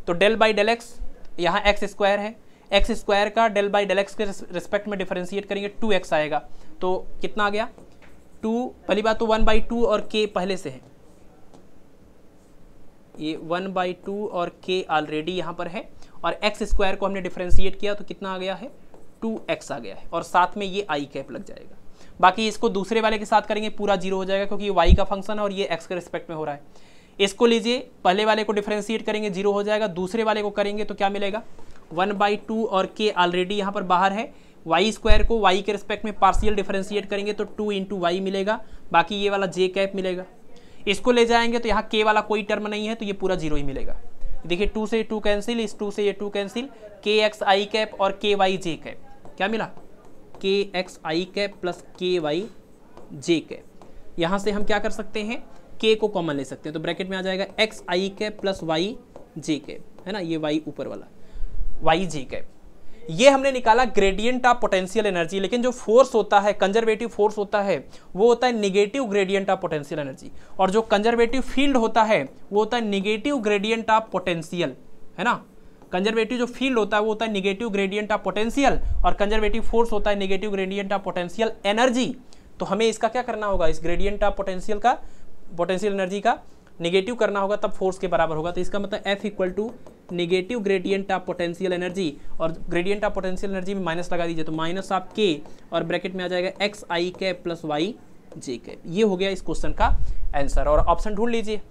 तो डेल बाई डेल एक्स यहाँ एक्स स्क्वायर है. एक्स स्क्वायर का डेल बाई डेल एक्स के रिस्पेक्ट में डिफरेंशिएट करेंगे टू एक्स आएगा. तो कितना आ गया? टू पहली बात तो वन बाई टू और के पहले से है. ये वन बाई टू और के ऑलरेडी यहाँ पर है. और एक्स स्क्वायर को हमने डिफ्रेंशिएट किया तो कितना आ गया है? टू एक्स आ गया है और साथ में ये आई कैप लग जाएगा। बाकी इसको दूसरे वाले के साथ करेंगे, पूरा ज़ीरो हो जाएगा क्योंकि ये वाई का फ़ंक्शन है और ये एक्स के रिस्पेक्ट में हो रहा है। इसको लीजिए, पहले वाले को डिफ्रेंशिएट करेंगे ज़ीरो हो जाएगा। दूसरे वाले को करेंगे तो क्या मिलेगा? वन बाई टू और के ऑलरेडी यहाँ पर बाहर है। वाई स्क्वायर को वाई के रिस्पेक्ट में पार्शियल डिफरेंशिएट करेंगे तो टू इंटू वाई मिलेगा। बाकी ये वाला जे कैप मिलेगा। इसको ले जाएँगे तो यहाँ के वाला कोई टर्म नहीं है तो ये पूरा ज़ीरो ही मिलेगा। देखिए टू से टू कैंसिल इस टू से ये two cancel k x i cap और के वाई जे कैप क्या मिला? K x i cap plus k y j cap यहाँ से हम क्या कर सकते हैं? के को कॉमन ले सकते हैं। तो ब्रैकेट में आ जाएगा x i cap plus y j cap है ना? ये वाई ऊपर वाला। वाई जे कैप ये हमने निकाला ग्रेडियंट ऑफ़ पोटेंशियल एनर्जी लेकिन जो फोर्स होता है कंजर्वेटिव फोर्स होता है, वो होता है negative gradient of potential energy और जो कंजर्वेटिव फ़ील्ड होता है, वो होता है निगेटिव ग्रेडियंट ऑफ़ पोटेंशियल है ना? कंजर्वेटिव जो फ़ील्ड होता है, वो होता है निगेटिव ग्रेडियंट ऑफ़ पोटेंशियल और कंजर्वेटिव फोर्स होता है negative gradient of potential energy तो हमें इसका क्या करना होगा? इस ग्रेडियंट ऑफ़ पोटेंशियल का पोटेंशियल एनर्जी का निगेटिव करना होगा, तब फोर्स के बराबर होगा। तो इसका मतलब f equal to negative gradient of potential energy और ग्रेडियंट ऑफ़ पोटेंशियल एनर्जी में माइनस लगा दीजिए तो माइनस आप के और ब्रैकेट में आ जाएगा एक्स आई के प्लस वाई जे के ये हो गया इस क्वेश्चन का आंसर और ऑप्शन ढूंढ लीजिए।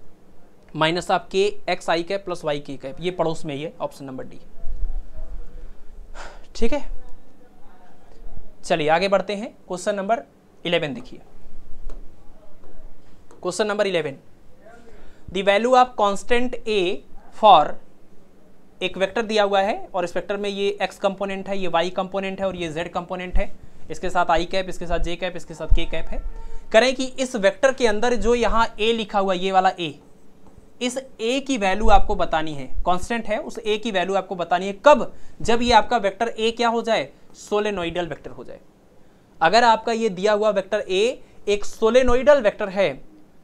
माइनस आप के एक्स आई के प्लस वाई के कैप ये पड़ोस में ही है ऑप्शन नंबर डी ठीक है? चलिए, आगे बढ़ते हैं। क्वेश्चन नंबर इलेवन देखिए। Question number eleven the value of constant a for एक वेक्टर दिया हुआ है और इस वेक्टर में ये एक्स कंपोनेंट है, ये वाई कंपोनेंट है और ये जेड कंपोनेंट है। इसके साथ आई कैप इसके साथ जे कैप इसके साथ के कैप है। करें कि इस वेक्टर के अंदर जो यहाँ ए लिखा हुआ ये वाला ए इस ए की वैल्यू आपको बतानी है। कांस्टेंट है, उस ए की वैल्यू आपको बतानी है। कब? जब ये आपका वेक्टर ए क्या हो जाए? सोलेनोइडल वेक्टर हो जाए। अगर आपका ये दिया हुआ वेक्टर ए एक सोलेनोइडल वेक्टर है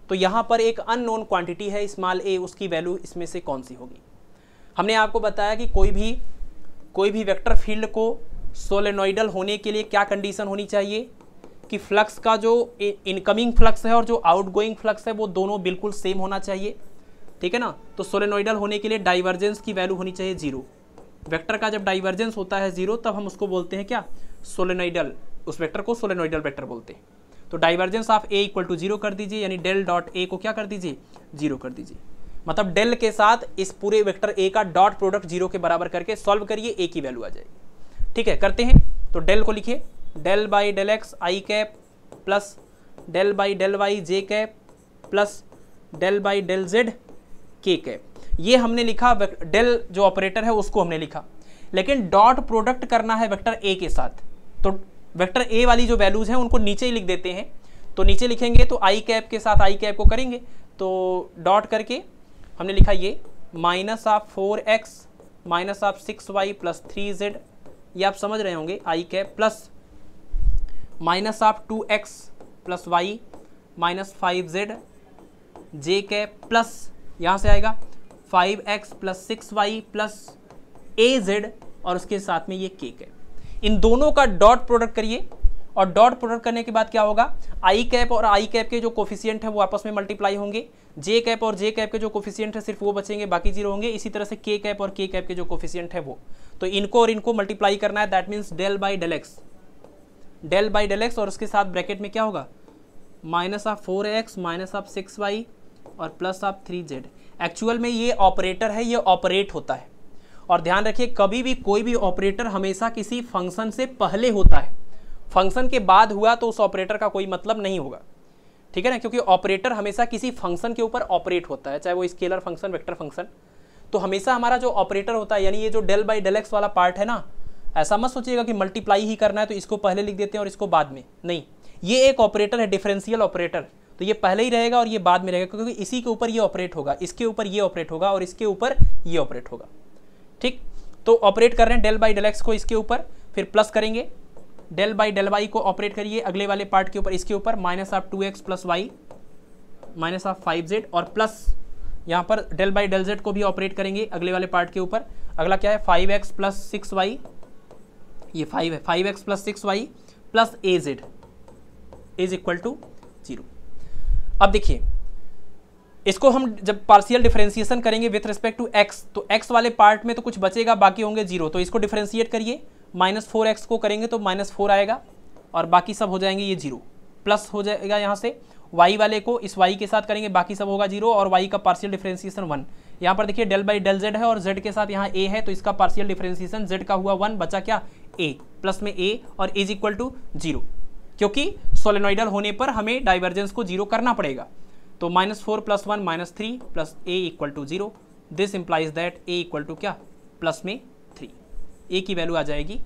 तो यहाँ पर एक अननोन क्वांटिटी है स्मॉल ए उसकी वैल्यू इसमें से कौन सी होगी? हमने आपको बताया कि कोई भी कोई भी वेक्टर फ़ील्ड को सोलेनोइडल होने के लिए क्या कंडीशन होनी चाहिए? कि फ्लक्स का जो इनकमिंग फ्लक्स है और जो आउटगोइंग फ्लक्स है, वो दोनों बिल्कुल सेम होना चाहिए। ठीक है ना? तो सोलेनोइडल होने के लिए डाइवर्जेंस की वैल्यू होनी चाहिए ज़ीरो वेक्टर का जब डाइवर्जेंस होता है ज़ीरो तब हम उसको बोलते हैं क्या? सोलेनोइडल उस वेक्टर को सोलेनोइडल वेक्टर बोलते हैं। तो divergence of a equal to zero कर दीजिए, यानी डेल डॉट ए को क्या कर दीजिए? ज़ीरो कर दीजिए। मतलब डेल के साथ इस पूरे वेक्टर ए का डॉट प्रोडक्ट ज़ीरो के बराबर करके सॉल्व करिए ए की वैल्यू आ जाएगी। ठीक है, करते हैं। तो डेल को लिखिए। Del by del x i cap plus del by del y j cap plus del by del z k cap ये हमने लिखा डेल जो ऑपरेटर है उसको हमने लिखा। लेकिन डॉट प्रोडक्ट करना है वेक्टर ए के साथ। तो वेक्टर ए वाली जो वैल्यूज़ हैं, उनको नीचे ही लिख देते हैं। तो नीचे लिखेंगे तो आई कैप के साथ आई कैप को करेंगे। तो डॉट करके हमने लिखा ये minus of four x minus of six y plus three z ये आप समझ रहे होंगे i cap plus minus of two x plus y minus five z j cap plus यहाँ से आएगा five x plus six y plus a z और उसके साथ में ये के कैप इन दोनों का डॉट प्रोडक्ट करिए। और डॉट प्रोडक्ट करने के बाद क्या होगा? आई कैप और आई कैप के जो कोफिशियंट है वो आपस में मल्टीप्लाई होंगे। जे कैप और जे कैप के जो कोफिशियंट है सिर्फ़ वो बचेंगे, बाकी ज़ीरो होंगे। इसी तरह से के कैप और के कैप के जो कोफिशियंट है वो। तो इनको और इनको मल्टीप्लाई करना है that means del by del x del by del x और उसके साथ ब्रैकेट में क्या होगा? Minus of four x minus of six y और plus of three z actual में ये ऑपरेटर है, ये ऑपरेट होता है। और ध्यान रखिए, कभी भी कोई भी ऑपरेटर हमेशा किसी फ़ंक्शन से पहले होता है। फ़ंक्शन के बाद हुआ तो उस ऑपरेटर का कोई मतलब नहीं होगा। ठीक है ना? क्योंकि ऑपरेटर हमेशा किसी फ़ंक्शन के ऊपर ऑपरेट होता है, चाहे वो स्केलर फ़ंक्शन, वेक्टर फ़ंक्शन। तो हमेशा हमारा जो ऑपरेटर होता है, यानी ये जो डेल बाई डेल एक्स वाला पार्ट है ना, ऐसा मत सोचिएगा कि मल्टीप्लाई ही करना है तो इसको पहले लिख देते हैं और इसको बाद में। नहीं, ये एक ऑपरेटर है, डिफरेंशियल ऑपरेटर। तो ये पहले ही रहेगा और ये बाद में रहेगा, क्योंकि इसी के ऊपर ये ऑपरेट होगा, इसके ऊपर ये ऑपरेट होगा और इसके ऊपर ये ऑपरेट होगा। ठीक? तो ऑपरेट कर रहे हैं डेल बाई डेल एक्स को इसके ऊपर, फिर प्लस करेंगे। डेल बाई डेल वाई को ऑपरेट करिए अगले वाले पार्ट के ऊपर, इसके ऊपर minus of two x plus y minus of five z और प्लस यहाँ पर डेल बाई डेल जेड को भी ऑपरेट करेंगे अगले वाले पार्ट के ऊपर। अगला क्या है? Five x plus six y ये फाइव है। Five x plus six y plus a z is equal to zero अब देखिए इसको हम जब पार्शियल डिफरेंशिएशन करेंगे विथ रिस्पेक्ट टू एक्स तो एक्स वाले पार्ट में तो कुछ बचेगा, बाकी होंगे ज़ीरो तो इसको डिफरेंशिएट करिए. माइनस फोर एक्स को करेंगे तो माइनस फोर आएगा और बाकी सब हो जाएँगे ये ज़ीरो प्लस हो जाएगा यहाँ से वाई वाले को इस वाई के साथ करेंगे, बाकी सब होगा ज़ीरो और वाई का पार्शियल डिफरेंशिएशन वन यहाँ पर देखिए डेल बाई डेल जेड है और जेड के साथ यहाँ ए है तो इसका पार्शियल डिफरेंशिएशन जेड का हुआ वन बचा क्या? ए प्लस में ए और इज़ इक्वल टू ज़ीरो क्योंकि सोलेनोइडल होने पर हमें डाइवर्जेंस को ज़ीरो करना पड़ेगा. तो minus four plus one minus three plus a equal to zero. This implies that a equal to क्या? प्लस में थ्री ए की वैल्यू आ जाएगी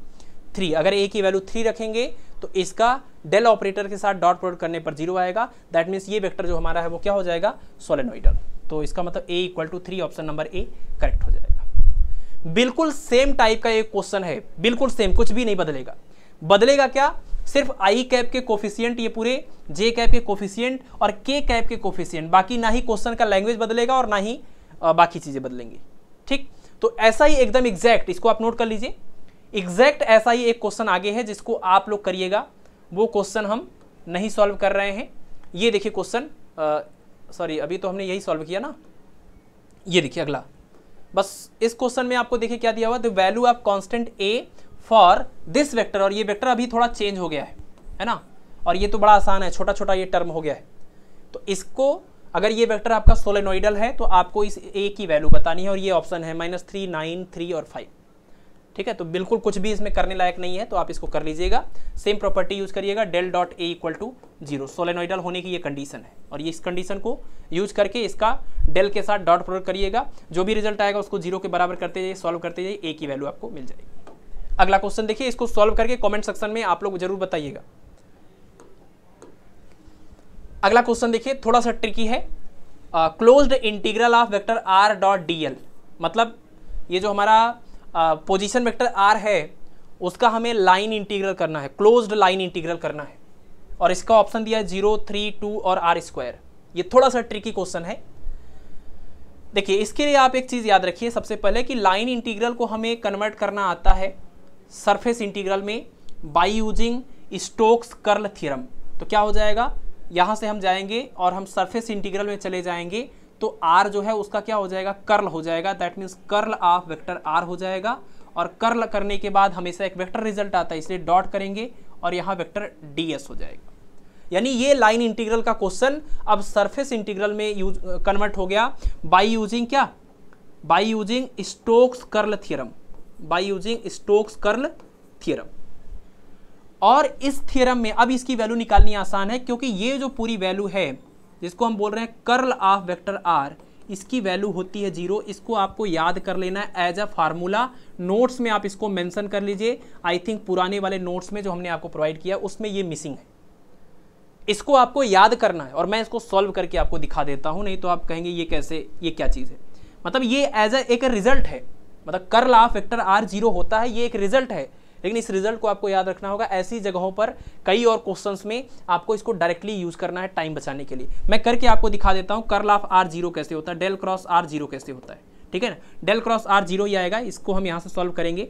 थ्री अगर ए की वैल्यू थ्री रखेंगे तो इसका डेल ऑपरेटर के साथ डॉट प्रोडक्ट करने पर ज़ीरो आएगा। दैट मीन्स ये वेक्टर जो हमारा है, वो क्या हो जाएगा? सोलेनोइडल तो इसका मतलब a equal to three option number a correct हो जाएगा। बिल्कुल सेम टाइप का एक क्वेश्चन है। बिल्कुल सेम कुछ भी नहीं बदलेगा। बदलेगा क्या? सिर्फ़ आई कैप के कोफिशियंट ये पूरे जे कैप के कोफिशियंट और के कैप के कोफिशियंट बाकी ना ही क्वेश्चन का लैंग्वेज बदलेगा और ना ही बाकी चीज़ें बदलेंगी। ठीक? तो ऐसा ही एकदम एग्जैक्ट इसको आप नोट कर लीजिए। एग्जैक्ट ऐसा ही एक क्वेश्चन आगे है जिसको आप लोग करिएगा। वो क्वेश्चन हम नहीं सॉल्व कर रहे हैं। ये देखिए क्वेश्चन सॉरी अभी तो हमने यही सॉल्व किया ना। ये देखिए अगला। बस इस क्वेश्चन में आपको देखिए क्या दिया हुआ the value of constant a for this vector और ये वेक्टर अभी थोड़ा चेंज हो गया है है ना? और ये तो बड़ा आसान है छोटा छोटा ये टर्म हो गया है। तो इसको, अगर ये वेक्टर आपका सोलेनोइडल है तो आपको इस ए की वैल्यू बतानी है और ये ऑप्शन है माइनस थ्री नाइन थ्री और फाइव ठीक है? तो बिल्कुल कुछ भी इसमें करने लायक नहीं है तो आप इसको कर लीजिएगा। सेम प्रॉपर्टी यूज़ करिएगा del dot a equal to zero solenoidal होने की ये कंडीशन है। और ये इस कंडीशन को यूज़ करके इसका डेल के साथ डॉट प्रोडक्ट करिएगा। जो भी रिज़ल्ट आएगा, उसको ज़ीरो के बराबर करते जाइए सॉल्व करते जाइए ए की वैल्यू आपको मिल जाएगी। अगला क्वेश्चन देखिए, इसको सॉल्व करके कमेंट सेक्शन में आप लोग ज़रूर बताइएगा। अगला क्वेश्चन देखिए, थोड़ा सा ट्रिकी है। Closed integral of vector r dot d l मतलब ये जो हमारा पोजीशन वेक्टर आर है, उसका हमें लाइन इंटीग्रल करना है क्लोज्ड लाइन इंटीग्रल करना है। और इसका ऑप्शन दिया है ज़ीरो थ्री टू और आर स्क्वायर ये थोड़ा सा ट्रिकी क्वेश्चन है। देखिए, इसके लिए आप एक चीज़ याद रखिए सबसे पहले कि लाइन इंटीग्रल को हमें कन्वर्ट करना आता है। सरफेस इंटीग्रल में by using Stokes curl theorem तो क्या हो जाएगा? यहाँ से हम जाएँगे और हम सरफेस इंटीग्रल में चले जाएँगे तो आर जो है उसका क्या हो जाएगा? कर्ल हो जाएगा। That means curl of vector r हो जाएगा और कर्ल करने के बाद हमेशा एक वेक्टर रिज़ल्ट आता है, इसलिए डॉट करेंगे और यहाँ वेक्टर डी हो जाएगा। यानी ये लाइन इंटीग्रल का क्वेश्चन अब सरफेस इंटीग्रल में यूज़ कन्वर्ट हो गया बाई यूजिंग क्या? By using Stokes curl theorem by using Stokes curl theorem और इस थियरम में अब इसकी वैल्यू निकालनी आसान है, क्योंकि ये जो पूरी वैल्यू है, जिसको हम बोल रहे हैं कर्ल ऑफ़ वेक्टर आर इसकी वैल्यू होती है ज़ीरो इसको आपको याद कर लेना है एज अ फार्मूला नोट्स में आप इसको मेंशन कर लीजिए. आई थिंक पुराने वाले नोट्स में जो हमने आपको प्रोवाइड किया, उसमें ये मिसिंग है. इसको आपको याद करना है, और मैं इसको सॉल्व करके आपको दिखा देता हूँ, नहीं तो आप कहेंगे ये कैसे, ये क्या चीज़ है? मतलब ये एज अ एक रिज़ल्ट है. मतलब curl of vector r zero होता है, ये एक रिज़ल्ट है। लेकिन इस रिज़ल्ट को आपको याद रखना होगा, ऐसी जगहों पर कई और क्वेश्चंस में आपको इसको डायरेक्टली यूज़ करना है टाइम बचाने के लिए। मैं करके आपको दिखा देता हूँ कर्ल ऑफ़ आर ज़ीरो कैसे होता है डेल क्रॉस आर ज़ीरो कैसे होता है। ठीक है ना? डेल क्रॉस आर ज़ीरो ही आएगा, इसको हम यहाँ से सॉल्व करेंगे।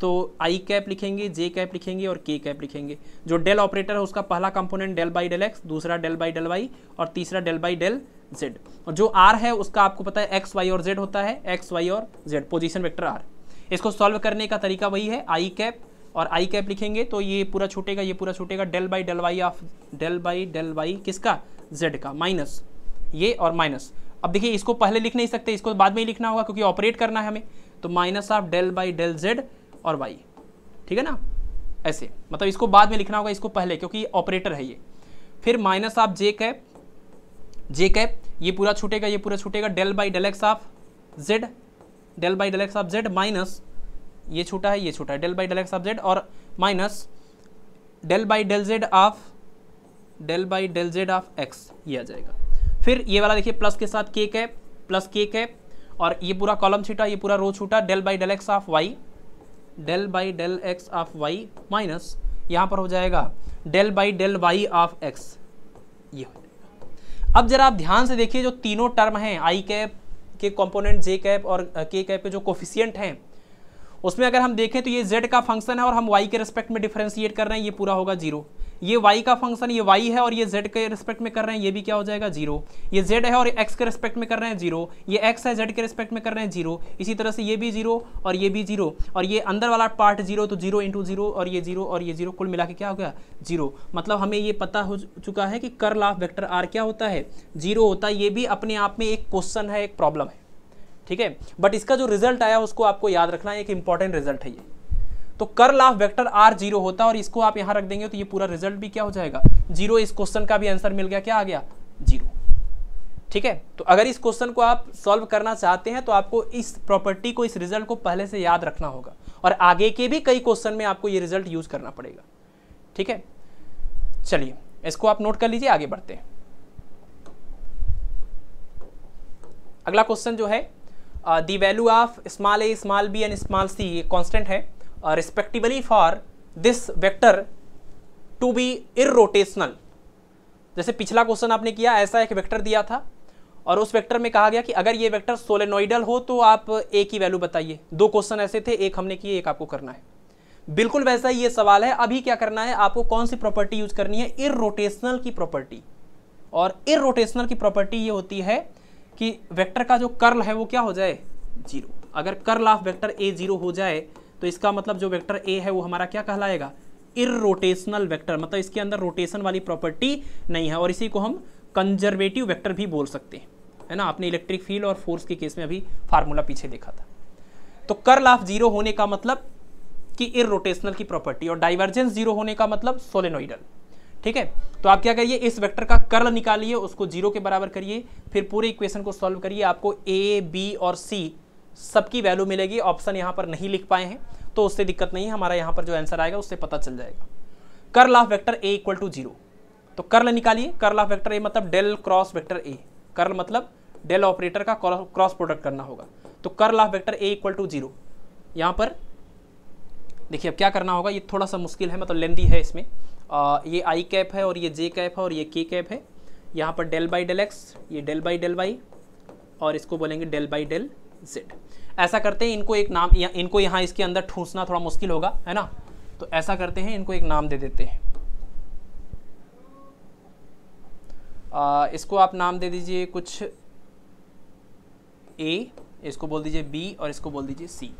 तो आई कैप लिखेंगे जे कैप लिखेंगे और के कैप लिखेंगे। जो डेल ऑपरेटर है, उसका पहला component del by del x दूसरा डेल बाई डेल वाई और तीसरा डेल बाई डेल जेड और जो आर है, उसका आपको पता है एक्स वाई और जेड होता है। एक्स वाई और जेड पोजीशन वेक्टर आर इसको सॉल्व करने का तरीका वही है आई कैप और आई कैप लिखेंगे तो ये पूरा छूटेगा, ये पूरा छूटेगा del by del y of del by del y किसका? जेड का माइनस ये और माइनस अब देखिए, इसको पहले लिख नहीं सकते, इसको बाद में ही लिखना होगा, क्योंकि ऑपरेट करना है हमें। तो minus of del by del z और वाई ठीक है ना? ऐसे. मतलब इसको बाद में लिखना होगा, इसको पहले, क्योंकि ऑपरेटर है ये. फिर minus of j cap j cap, ये पूरा छूटेगा, ये पूरा छूटेगा, del by del x of z, del by del x of z minus, ये छूटा है, ये छूटा है, del by del x of z और minus del by del z of, del by del z of x, ये आ जाएगा। फिर ये वाला देखिए, प्लस के साथ के कैप, प्लस के कैप, और ये पूरा कॉलम छूटा, ये पूरा रो छूटा, del by del x of y, del by del x of y minus, यहाँ पर हो जाएगा, del by del y of x, ये हो अब जरा आप ध्यान से देखिए जो तीनों टर्म हैं आई कैप के कंपोनेंट जे कैप और के कैप के जो कोफिशियंट हैं, उसमें अगर हम देखें तो ये जेड का फ़ंक्शन है और हम वाई के रिस्पेक्ट में डिफ्रेंशिएट कर रहे हैं, ये पूरा होगा ज़ीरो ये y का फ़ंक्शन ये y है और ये z के रिस्पेक्ट में कर रहे हैं, ये भी क्या हो जाएगा? ज़ीरो ये z है और x के रिस्पेक्ट में कर रहे हैं ज़ीरो ये x है, z के रिस्पेक्ट में कर रहे हैं ज़ीरो इसी तरह से ये भी ज़ीरो और ये भी ज़ीरो और ये अंदर वाला पार्ट ज़ीरो तो ज़ीरो इंटू ज़ीरो और ये ज़ीरो और ये ज़ीरो कुल मिला के क्या हो गया? ज़ीरो मतलब हमें ये पता हो चुका है कि कर लाफ वेक्टर आर क्या होता है? ज़ीरो होता है, ये भी अपने आप में एक क्वेश्चन है, एक प्रॉब्लम है। ठीक है? बट इसका जो रिज़ल्ट आया, उसको आपको याद रखना है, एक इंपॉर्टेंट रिज़ल्ट है ये। तो कर लाफ वेक्टर आर ज़ीरो होता है और इसको आप यहाँ रख देंगे तो ये पूरा रिज़ल्ट भी क्या हो जाएगा? ज़ीरो इस क्वेश्चन का भी आंसर मिल गया, क्या आ गया? ज़ीरो ठीक है? तो अगर इस क्वेश्चन को आप सॉल्व करना चाहते हैं तो आपको इस प्रॉपर्टी को, इस रिज़ल्ट को पहले से याद रखना होगा और आगे के भी कई क्वेश्चन में आपको ये रिज़ल्ट यूज़ करना पड़ेगा। ठीक है? चलिए, इसको आप नोट कर लीजिए, आगे बढ़ते हैं। अगला क्वेश्चन जो है the value of small a small b and small c ये है। Respectively for this vector to be irrotational जैसे पिछला क्वेश्चन आपने किया, ऐसा एक वेक्टर दिया था और उस वेक्टर में कहा गया कि अगर ये वेक्टर सोलेनोइडल हो तो आप ए की वैल्यू बताइए। दो क्वेश्चन ऐसे थे, एक हमने किए, एक आपको करना है। बिल्कुल वैसा ही ये सवाल है। अभी क्या करना है? आपको कौन सी प्रॉपर्टी यूज़ करनी है? इरोटेशनल की प्रॉपर्टी और इरोटेशनल की प्रॉपर्टी ये होती है कि वेक्टर का जो कर्ल है वो क्या हो जाए? ज़ीरो अगर curl of vector a zero हो जाए तो इसका मतलब जो वेक्टर ए है वो हमारा क्या कहलाएगा? इरोटेशनल वेक्टर मतलब इसके अंदर रोटेशन वाली प्रॉपर्टी नहीं है और इसी को हम कंजर्वेटिव वेक्टर भी बोल सकते हैं। है ना? आपने इलेक्ट्रिक फ़ील्ड और फोर्स के केस में अभी फार्मूला पीछे देखा था। तो कर्ल ऑफ़ ज़ीरो होने का मतलब कि इरोटेशनल की प्रॉपर्टी और डाइवर्जेंस ज़ीरो होने का मतलब सोलेनोइडल ठीक है? तो आप क्या करिए? इस वेक्टर का कर्ल निकालिए, उसको ज़ीरो के बराबर करिए, फिर पूरे इक्वेशन को सॉल्व करिए। आपको ए बी और सी सबकी वैल्यू मिलेगी ऑप्शन यहाँ पर नहीं लिख पाए हैं तो उससे दिक्कत नहीं है हमारा यहाँ पर जो आंसर आएगा उससे पता चल जाएगा। Curl of vector a equal to zero तो कर्ल निकालिए कर्ल ऑफ़ वेक्टर ए मतलब del cross vector a curl मतलब डेल ऑपरेटर का क्रॉस प्रोडक्ट करना होगा। तो curl of vector a equal to zero यहाँ पर देखिए अब क्या करना होगा ये थोड़ा सा मुश्किल है मतलब लेंदी है इसमें। आ, ये आई कैप है और ये जे कैप है और ये के कैप है। यहाँ पर डेल बाई डेल एक्स ये डेल बाई डेल वाई और इसको बोलेंगे डेल बाई डेल जेड ऐसा करते हैं इनको एक नाम इनको यहाँ इसके अंदर ठूसना थोड़ा मुश्किल होगा है ना? तो ऐसा करते हैं इनको एक नाम दे देते हैं। आ, इसको आप नाम दे दीजिए कुछ ए इसको बोल दीजिए बी और इसको बोल दीजिए सी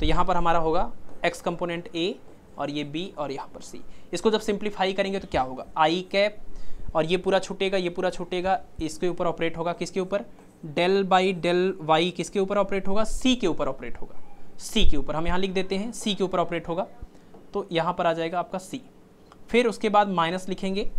तो यहाँ पर हमारा होगा एक्स कंपोनेंट ए और ये बी और यहाँ पर सी इसको जब सिंप्लीफाई करेंगे तो क्या होगा? आई कैप और ये पूरा छूटेगा ये पूरा छूटेगा इसके ऊपर ऑपरेट होगा किसके ऊपर? डेल बाई डेल वाई किसके ऊपर ऑपरेट होगा? सी के ऊपर ऑपरेट होगा। सी के ऊपर, हम यहाँ लिख देते हैं सी के ऊपर ऑपरेट होगा। तो यहाँ पर आ जाएगा आपका सी फिर उसके बाद माइनस लिखेंगे।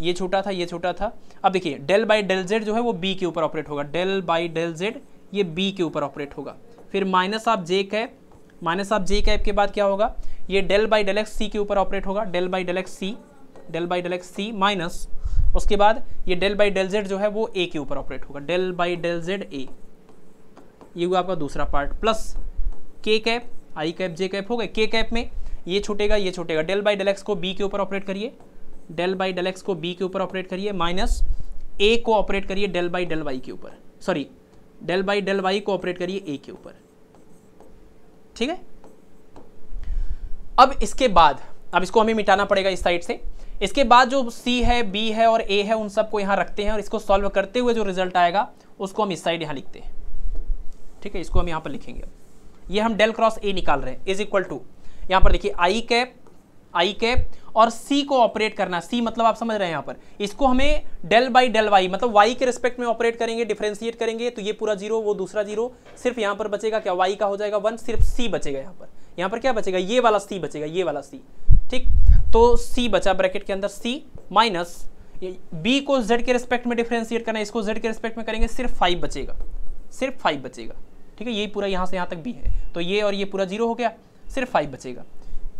ये छोटा था, ये छोटा था। अब देखिए डेल बाई डेल जेड जो है, वो बी के ऊपर ऑपरेट होगा। डेल बाई डेल जेड ये बी के ऊपर ऑपरेट होगा। फिर माइनस आप जे कैप माइनस आप जे कैप के बाद क्या होगा? ये del by del x c के ऊपर ऑपरेट होगा। Del by del x c del by del x c minus उसके बाद ये डेल बाई डेल जेड जो है वो ए के ऊपर ऑपरेट होगा। Del by del z a ये हुआ आपका दूसरा part plus k cap i cap j cap हो गए। के कैप में ये छूटेगा ये छूटेगा। डेल बाई डेल एक्स को बी के ऊपर ऑपरेट करिए। डेल बाई डेल एक्स को बी के ऊपर ऑपरेट करिए माइनस ए को ऑपरेट करिए डेल बाई डेल वाई के ऊपर। Sorry del by del y को ऑपरेट करिए ए के ऊपर। ठीक है? अब इसके बाद, अब इसको हमें मिटाना पड़ेगा इस साइड से। इसके बाद जो सी है बी है और ए है, उन सबको यहाँ रखते हैं और इसको सॉल्व करते हुए जो रिज़ल्ट आएगा, उसको हम इस साइड यहाँ लिखते हैं। ठीक है, इसको हम यहाँ पर लिखेंगे ये हम डेल क्रॉस ए निकाल रहे हैं इज़ इक्वल टू यहाँ पर देखिए आई कैप आई कैप और सी को ऑपरेट करना। सी मतलब आप समझ रहे हैं यहाँ पर। इसको हमें डेल बाई डेल वाई मतलब वाई के रिस्पेक्ट में ऑपरेट करेंगे डिफ्रेंशिएट करेंगे तो ये पूरा ज़ीरो वो दूसरा ज़ीरो सिर्फ़ यहाँ पर बचेगा क्या? वाई का हो जाएगा वन सिर्फ़ सी बचेगा यहाँ पर। यहाँ पर क्या बचेगा? ये वाला सी बचेगा, ये वाला सी ठीक? तो सी बचा ब्रैकेट के अंदर सी माइनस बी को जेड के रिस्पेक्ट में डिफ्रेंशिएट करना है, इसको जेड के रिस्पेक्ट में करेंगे, सिर्फ़ फाइव बचेगा। सिर्फ़ फाइव बचेगा। ठीक है? यही पूरा यहाँ से यहाँ तक बी है। तो ये और ये पूरा ज़ीरो हो गया, सिर्फ़ फाइव बचेगा।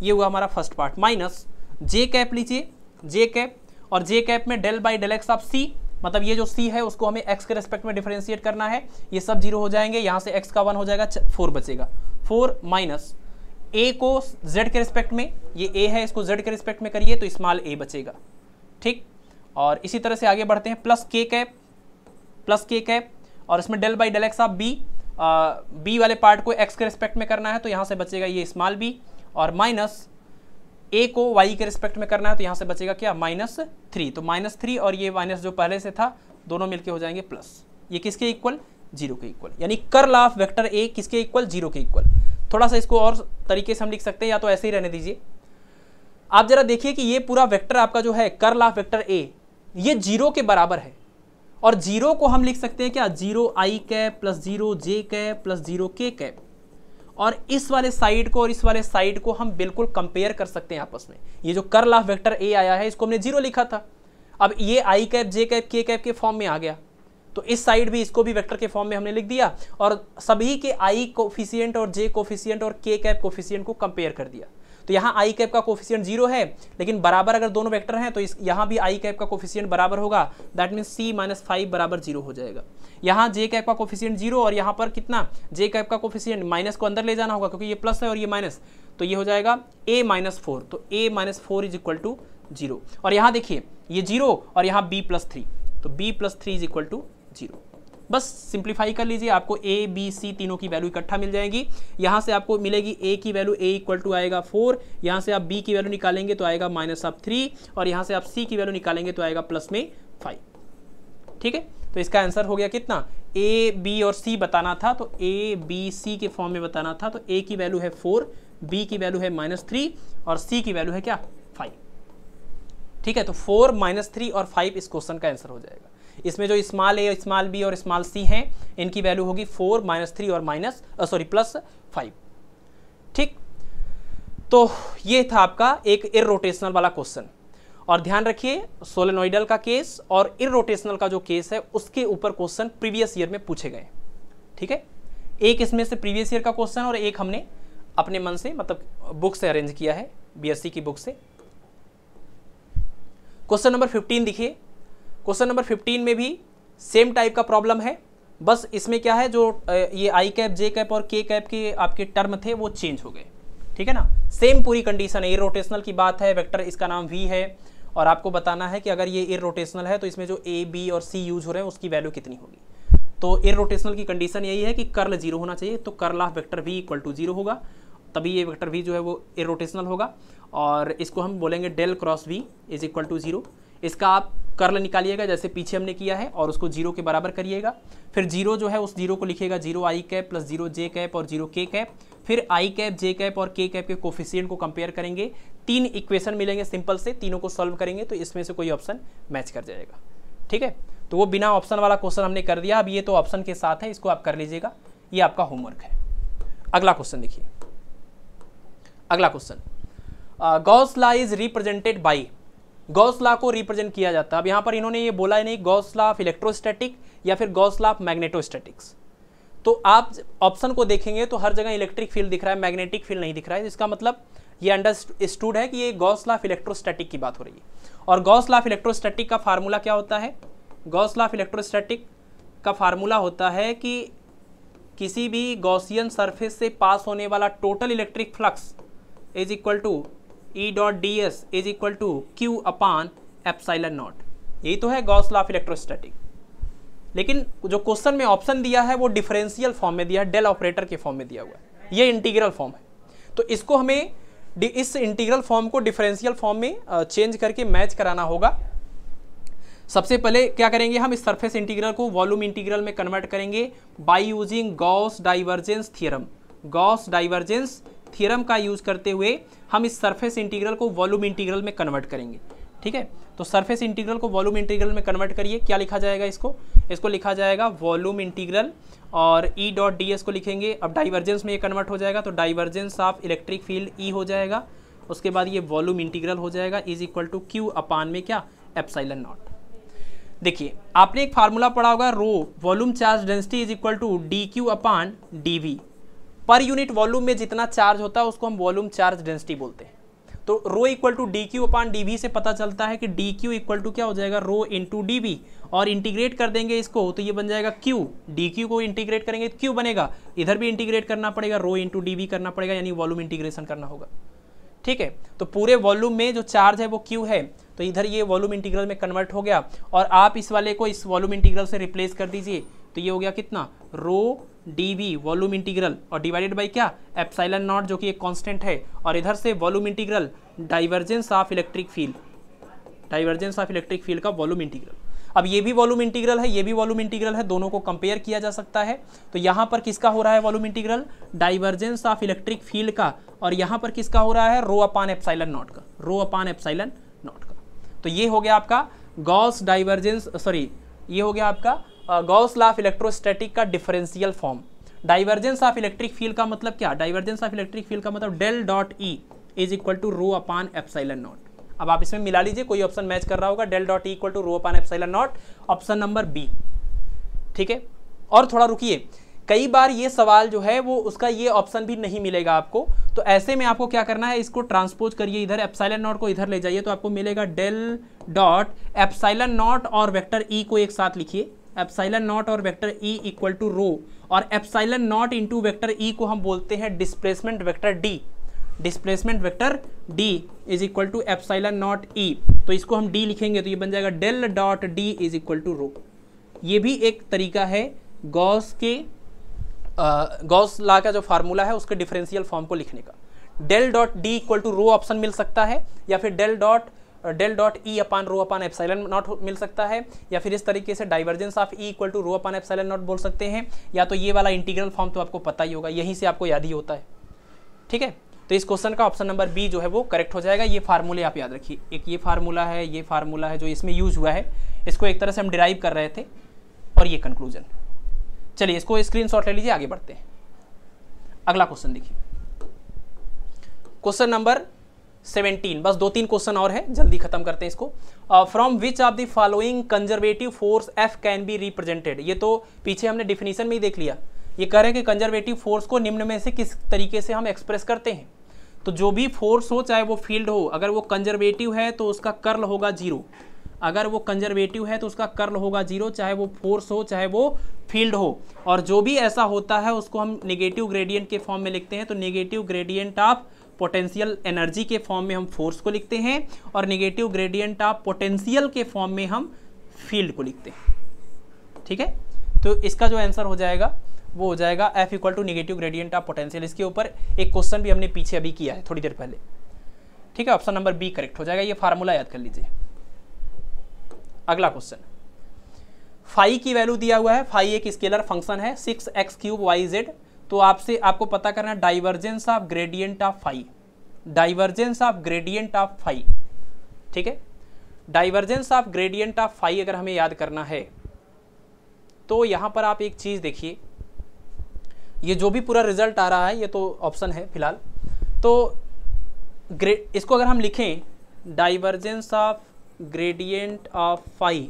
ये हुआ हमारा first part minus j cap लीजिए जे कैप और जे कैप में del by del x of c मतलब ये जो सी है, उसको हमें एक्स के रेस्पेक्ट में डिफ्रेंशिएट करना है। ये सब ज़ीरो हो जाएँगे, यहाँ से एक्स का वन हो जाएगा फोर बचेगा। फोर माइनस ए को जेड के रिस्पेक्ट में, ये ए है, इसको जेड के रिस्पेक्ट में करिए तो स्मॉल ए बचेगा। ठीक? और इसी तरह से आगे बढ़ते हैं। प्लस के कैप प्लस के कैप और इसमें del by del x of b b वाले पार्ट को एक्स के रिस्पेक्ट में करना है तो यहाँ से बचेगा ये स्मॉल बी और माइनस ए को वाई के रिस्पेक्ट में करना है तो यहाँ से बचेगा क्या? माइनस थ्री तो माइनस थ्री और ये माइनस जो पहले से था, दोनों मिलके हो जाएँगे प्लस ये किसके इक्वल ज़ीरो के इक्वल यानी कर्ल ऑफ़ वेक्टर ए किसके इक्वल ज़ीरो के इक्वल थोड़ा सा इसको और तरीके से हम लिख सकते हैं, या तो ऐसे ही रहने दीजिए। आप जरा देखिए कि ये पूरा वेक्टर आपका जो है कर्ल ऑफ़ वेक्टर ए ये ज़ीरो के बराबर है। और ज़ीरो को हम लिख सकते हैं क्या? Zero i cap plus zero j cap plus zero k cap और इस वाले साइड को और इस वाले साइड को हम बिल्कुल कंपेयर कर सकते हैं आपस में। ये जो कर्ल ऑफ़ वेक्टर ए आया है, इसको हमने ज़ीरो लिखा था। अब ये i cap j cap k cap के फॉर्म में आ गया। तो इस साइड भी इसको भी वेक्टर के फॉर्म में हमने लिख दिया और सभी के आई कोफिशियंट और जे कोफिशियंट और के कैप कोफिशियंट को कंपेयर कर दिया। तो यहाँ आई कैप का कोफिशियंट ज़ीरो है, लेकिन बराबर अगर दोनों वेक्टर हैं तो इस, यहाँ भी आई कैप का कोफिशियंट बराबर होगा। That mean c minus five बराबर ज़ीरो हो जाएगा। यहाँ जे कैप का कोफिशियंट ज़ीरो और यहाँ पर कितना? जे कैप का कोफिशियंट माइनस को अंदर ले जाना होगा, क्योंकि ये प्लस है और ये माइनस तो ये हो जाएगा ए माइनस फोर तो a minus four is equal to zero और यहाँ देखिए, ये ज़ीरो और यहाँ बी प्लस थ्री तो b plus three is equal to zero. बस सिंप्लीफाई कर लीजिए, आपको ए बी सी तीनों की वैल्यू इकट्ठा मिल जाएगी। यहाँ से आपको मिलेगी ए की वैल्यू ए इक्वल टू आएगा फोर यहाँ से आप बी की वैल्यू निकालेंगे तो आएगा माइनस आप थ्री और यहाँ से आप सी की वैल्यू निकालेंगे तो आएगा प्लस में फाइव ठीक है? तो इसका आंसर हो गया कितना? ए बी और सी बताना था तो ए बी सी के फॉर्म में बताना था तो ए की वैल्यू है फोर बी की वैल्यू है माइनस थ्री और सी की वैल्यू है क्या? फाइव ठीक है? तो फोर माइनस थ्री और फाइव इस क्वेश्चन का आंसर हो जाएगा। इसमें जो स्मॉल ए स्मॉल बी और स्मॉल सी हैं, इनकी वैल्यू होगी फोर माइनस थ्री और माइनस सॉरी प्लस फाइव ठीक? तो ये था आपका एक इरोटेशनल वाला क्वेश्चन और ध्यान रखिए सोलेनोइडल का केस और इरोटेशनल का जो केस है, उसके ऊपर क्वेश्चन प्रीवियस ईयर में पूछे गए. ठीक है? एक इसमें से प्रीवियस ईयर का क्वेश्चन और एक हमने अपने मन से मतलब बुक से अरेंज किया है बीएससी की बुक से. क्वेश्चन नंबर 15 देखिए. क्वेश्चन नंबर 15 में भी सेम टाइप का प्रॉब्लम है। बस इसमें क्या है, जो ये आई कैप, जे कैप और के कैप के आपके टर्म थे, वो चेंज हो गए। ठीक है ना? सेम पूरी कंडीशन है। रोटेशनल की बात है, वेक्टर इसका नाम वी है, और आपको बताना है कि अगर ये एर रोटेशनल है तो इसमें जो ए बी और सी यूज़ हो रहे हैं, उसकी वैल्यू कितनी होगी? तो एर रोटेशनल की कंडीशन यही है कि कर्ल ज़ीरो होना चाहिए तो curl of vector v equal to zero होगा। तभी ये वेक्टर वी जो है, वो एर रोटेशनल होगा, और इसको हम बोलेंगे del cross v is equal to zero इसका आप कर्ल निकालिएगा, जैसे पीछे हमने किया है, और उसको ज़ीरो के बराबर करिएगा। फिर ज़ीरो जो है, उस ज़ीरो को लिखिएगा, zero i cap plus zero j cap और ज़ीरो के कैप। फिर आई कैप, जे कैप और के कैप के कोफिशियंट को कंपेयर करेंगे। तीन इक्वेशन मिलेंगे सिंपल से, तीनों को सॉल्व करेंगे तो इसमें से कोई ऑप्शन मैच कर जाएगा। ठीक है? तो वो बिना ऑप्शन वाला क्वेश्चन हमने कर दिया। अब ये तो ऑप्शन के साथ है, इसको आप कर लीजिएगा। ये आपका होमवर्क है। अगला क्वेश्चन देखिए। अगला question. Gauss law is represented by Gauss law को रिप्रेजेंट किया जाता है। अब यहाँ पर इन्होंने ये बोला है नहीं गॉस ला ऑफ़ इलेक्ट्रोस्टैटिक या फिर गॉस ला ऑफ़ मैग्नेटोस्टैटिक्स तो आप ऑप्शन को देखेंगे तो हर जगह इलेक्ट्रिक फ़ील्ड दिख रहा है मैग्नेटिक फ़ील्ड नहीं दिख रहा है। इसका मतलब ये अंडरस्टूड है कि ये गॉस ला ऑफ़ इलेक्ट्रोस्टैटिक की बात हो रही है। और गॉस ला ऑफ़ इलेक्ट्रोस्टैटिक का फार्मूला क्या होता है? गॉस ला ऑफ़ इलेक्ट्रोस्टैटिक का फार्मूला होता है कि किसी भी गॉसियन सरफेस से पास होने वाला total electric flux is equal to E dot d s is equal to q upon epsilon naught यही तो है गॉस लॉ ऑफ़ इलेक्ट्रोस्टैटिक लेकिन जो क्वेश्चन में ऑप्शन दिया है, वो डिफरेंशियल फॉर्म में दिया है डेल ऑपरेटर के फॉर्म में दिया हुआ है। ये इंटीग्रल फॉर्म है। तो इसको हमें इस इंटीग्रल फॉर्म को डिफरेंशियल फॉर्म में चेंज करके मैच कराना होगा। सबसे पहले क्या करेंगे हम? इस सरफेस इंटीग्रल को वॉल्यूम इंटीग्रल में कन्वर्ट करेंगे by using Gauss divergence theorem Gauss divergence theorem का यूज़ करते हुए हम इस सरफेस इंटीग्रल को वॉल्यूम इंटीग्रल में कन्वर्ट करेंगे। ठीक है? तो सरफेस इंटीग्रल को वॉल्यूम इंटीग्रल में कन्वर्ट करिए। क्या लिखा जाएगा इसको? इसको लिखा जाएगा वॉल्यूम इंटीग्रल और ई डॉट डी एस को लिखेंगे। अब डाइवर्जेंस में ये कन्वर्ट हो जाएगा तो divergence of electric field E हो जाएगा। उसके बाद ये वॉल्यूम इंटीग्रल हो जाएगा is equal to q upon में क्या? एप्साइलन नॉट देखिए, आपने एक फार्मूला पढ़ा होगा rho volume charge density is equal to d q upon d v पर यूनिट वॉल्यूम में जितना चार्ज होता है, उसको हम वॉल्यूम चार्ज डेंसिटी बोलते हैं। तो rho equal to d q upon d v से पता चलता है कि डी क्यू इक्वल टू क्या हो जाएगा? रो इंटू डी वी और इंटीग्रेट कर देंगे इसको तो ये बन जाएगा क्यू डी क्यू को इंटीग्रेट करेंगे तो क्यू बनेगा। इधर भी इंटीग्रेट करना पड़ेगा रो इंटू डी वी करना पड़ेगा, यानी वॉल्यूम इंटीग्रेशन करना होगा। ठीक है? तो पूरे वॉल्यूम में जो चार्ज है वो क्यू है। तो इधर ये वॉल्यूम इंटीग्रल में कन्वर्ट हो गया। और आप इस वाले को इस वॉल्यूम इंटीग्रल से रिप्लेस कर दीजिए। तो ये हो गया कितना? Rho D V volume integral और डिवाइडेड बाई क्या? एप्साइलन नॉट, जो कि एक कांस्टेंट है। और इधर से volume integral divergence of electric field divergence of electric field का वॉल्यूम इंटीग्रल। अब ये भी वॉल्यूम इंटीग्रल है, ये भी वॉल्यूम इंटीग्रल है, दोनों को कंपेयर किया जा सकता है। तो यहाँ पर किसका हो रहा है volume integral? Divergence of electric field का। और यहाँ पर किसका हो रहा है? रो अपान एप्साइलन नॉट का। रो अपान एप्साइलन नॉट का। तो ये हो गया आपका गॉस डाइवर्जेंस सॉरी ये हो गया आपका गॉस लॉ ऑफ़ इलेक्ट्रोस्टैटिक का differential form divergence of electric field का मतलब क्या? डाइवर्जेंस ऑफ़ इलेक्ट्रिक फ़ील्ड का मतलब del dot E is equal to rho upon epsilon naught अब आप इसमें मिला लीजिए, कोई ऑप्शन मैच कर रहा होगा del dot equal to rho upon epsilon naught option number B ठीक है? और थोड़ा रुकिए। कई बार ये सवाल जो है, वो उसका ये ऑप्शन भी नहीं मिलेगा आपको। तो ऐसे में आपको क्या करना है, इसको ट्रांसपोज करिए इधर एप्साइलन नॉट को इधर ले जाइए तो आपको मिलेगा डेल डॉट एप्साइलन नॉट और वेक्टर ई को एक साथ लिखिए। एप्साइलन नॉट और vector E equal to rho और epsilon naught into vector E को हम बोलते हैं displacement vector D displacement vector D is equal to epsilon naught E तो इसको हम डी लिखेंगे तो ये बन जाएगा del dot D is equal to rho ये भी एक तरीका है गॉस के गॉस ला का जो फार्मूला है उसके डिफरेंशियल फॉर्म को लिखने का। Del dot D equal to rho option मिल सकता है या फिर del dot del dot E upon rho upon epsilon naught मिल सकता है, या फिर इस तरीके से divergence of E equal to rho upon epsilon naught बोल सकते हैं, या तो ये वाला इंटीग्रल फॉर्म तो आपको पता ही होगा, यहीं से आपको याद ही होता है। ठीक है? तो इस क्वेश्चन का ऑप्शन नंबर बी जो है वो करेक्ट हो जाएगा, ये फार्मूले आप याद रखिए। एक ये फार्मूला है, ये फार्मूला है जो इसमें यूज़ हुआ है, इसको एक तरह से हम डिराइव कर रहे थे, और ये कंक्लूजन चलिए, इसको स्क्रीन ले लीजिए, आगे बढ़ते हैं। अगला क्वेश्चन देखिए। क्वेश्चन नंबर 17 बस दो तीन क्वेश्चन और है, जल्दी खत्म करते हैं इसको। From which of the following conservative force F can be represented ये तो पीछे हमने डिफिनीशन में ही देख लिया। ये कह रहे हैं कि कंजर्वेटिव फोर्स को निम्न में से किस तरीके से हम एक्सप्रेस करते हैं? तो जो भी फोर्स हो, चाहे वो फ़ील्ड हो, अगर वो कंजर्वेटिव है तो उसका कर्ल होगा ज़ीरो अगर वो कंजर्वेटिव है तो उसका कर्ल होगा ज़ीरो चाहे वो फोर्स हो, चाहे वो फ़ील्ड हो। और जो भी ऐसा होता है, उसको हम नेगेटिव ग्रेडियंट के फॉर्म में लिखते हैं तो negative gradient of potential energy के फॉर्म में हम फोर्स को लिखते हैं और नेगेटिव ग्रेडियंट ऑफ़ पोटेंशियल के फॉर्म में हम फ़ील्ड को लिखते हैं। ठीक है? तो इसका जो आंसर हो जाएगा, वो हो जाएगा F equal to negative gradient of potential इसके ऊपर एक क्वेश्चन भी हमने पीछे अभी किया है, थोड़ी देर पहले। ठीक है? ऑप्शन नंबर बी करेक्ट हो जाएगा। ये फार्मूला याद कर लीजिए। अगला क्वेश्चन फाई की वैल्यू दिया हुआ है। फाइव एक स्केलर फ़ंक्शन है। Six x cube y z तो आपसे, आपको पता करना है divergence of gradient of phi divergence of gradient of phi ठीक है? Divergence of gradient of phi अगर हमें याद करना है तो यहाँ पर आप एक चीज़ देखिए। ये जो भी पूरा रिज़ल्ट आ रहा है, ये तो ऑप्शन है फ़िलहाल। तो इसको अगर हम लिखें divergence of gradient of phi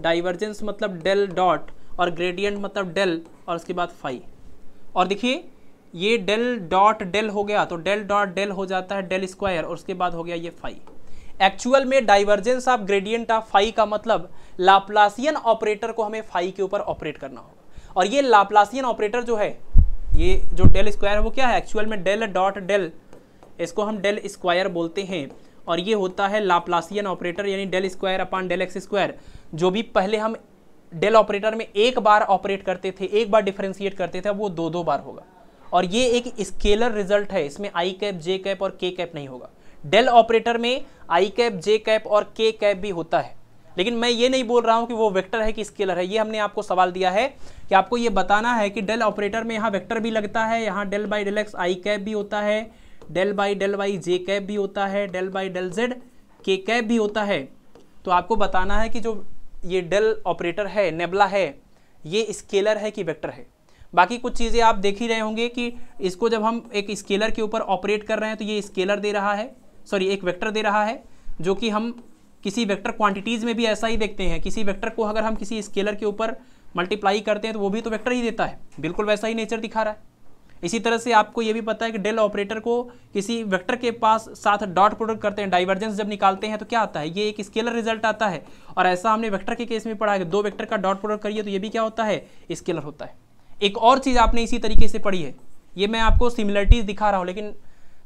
divergence मतलब डेल डॉट और ग्रेडियंट मतलब डेल और उसके बाद फाई और देखिए, ये डेल डॉट डेल हो गया तो डेल डॉट डेल हो जाता है डेल स्क्वायर और उसके बाद हो गया ये फाई एक्चुअल में divergence of gradient of phi का मतलब लाप्लासियन ऑपरेटर को हमें फाई के ऊपर ऑपरेट करना होगा। और ये लाप्लासियन ऑपरेटर जो है, ये जो डेल स्क्वायर है, वो क्या है? एक्चुअल में डेल डॉट डेल इसको हम डेल स्क्वायर बोलते हैं। और ये होता है लाप्लासियन ऑपरेटर यानी del square upon del x square जो भी पहले हम डेल ऑपरेटर में एक बार ऑपरेट करते थे, एक बार डिफ्रेंशिएट करते थे वो दो दो बार होगा। और ये एक स्केलर रिज़ल्ट है, इसमें आई कैप जे कैप और के कैप नहीं होगा। डेल ऑपरेटर में आई कैप जे कैप और के कैप भी होता है। लेकिन मैं ये नहीं बोल रहा हूँ कि वो वेक्टर है कि स्केलर है, ये हमने आपको सवाल दिया है कि आपको ये बताना है कि डेल ऑपरेटर में यहाँ वेक्टर भी लगता है, यहाँ del by del x i cap भी होता है, del by del y j cap भी होता है, del by del z k cap भी होता है। तो आपको बताना है कि जो ये डेल ऑपरेटर है, नेबला है, ये स्केलर है कि वेक्टर है। बाकी कुछ चीज़ें आप देख ही रहे होंगे कि इसको जब हम एक स्केलर के ऊपर ऑपरेट कर रहे हैं तो ये स्केलर दे रहा है, सॉरी, एक वेक्टर दे रहा है, जो कि हम किसी वेक्टर क्वांटिटीज़ में भी ऐसा ही देखते हैं। किसी वेक्टर को अगर हम किसी स्केलर के ऊपर मल्टीप्लाई करते हैं तो वो भी तो वेक्टर ही देता है। बिल्कुल वैसा ही नेचर दिखा रहा है। इसी तरह से आपको ये भी पता है कि डेल ऑपरेटर को किसी वेक्टर के पास साथ डॉट प्रोडक्ट करते हैं, डाइवर्जेंस जब निकालते हैं तो क्या आता है? ये एक स्केलर रिज़ल्ट आता है। और ऐसा हमने वेक्टर के केस में पढ़ा है कि दो वेक्टर का डॉट प्रोडक्ट करिए तो ये भी क्या होता है? स्केलर होता है। एक और चीज़ आपने इसी तरीके से पढ़ी है। ये मैं आपको सिमिलरिटीज़ दिखा रहा हूँ, लेकिन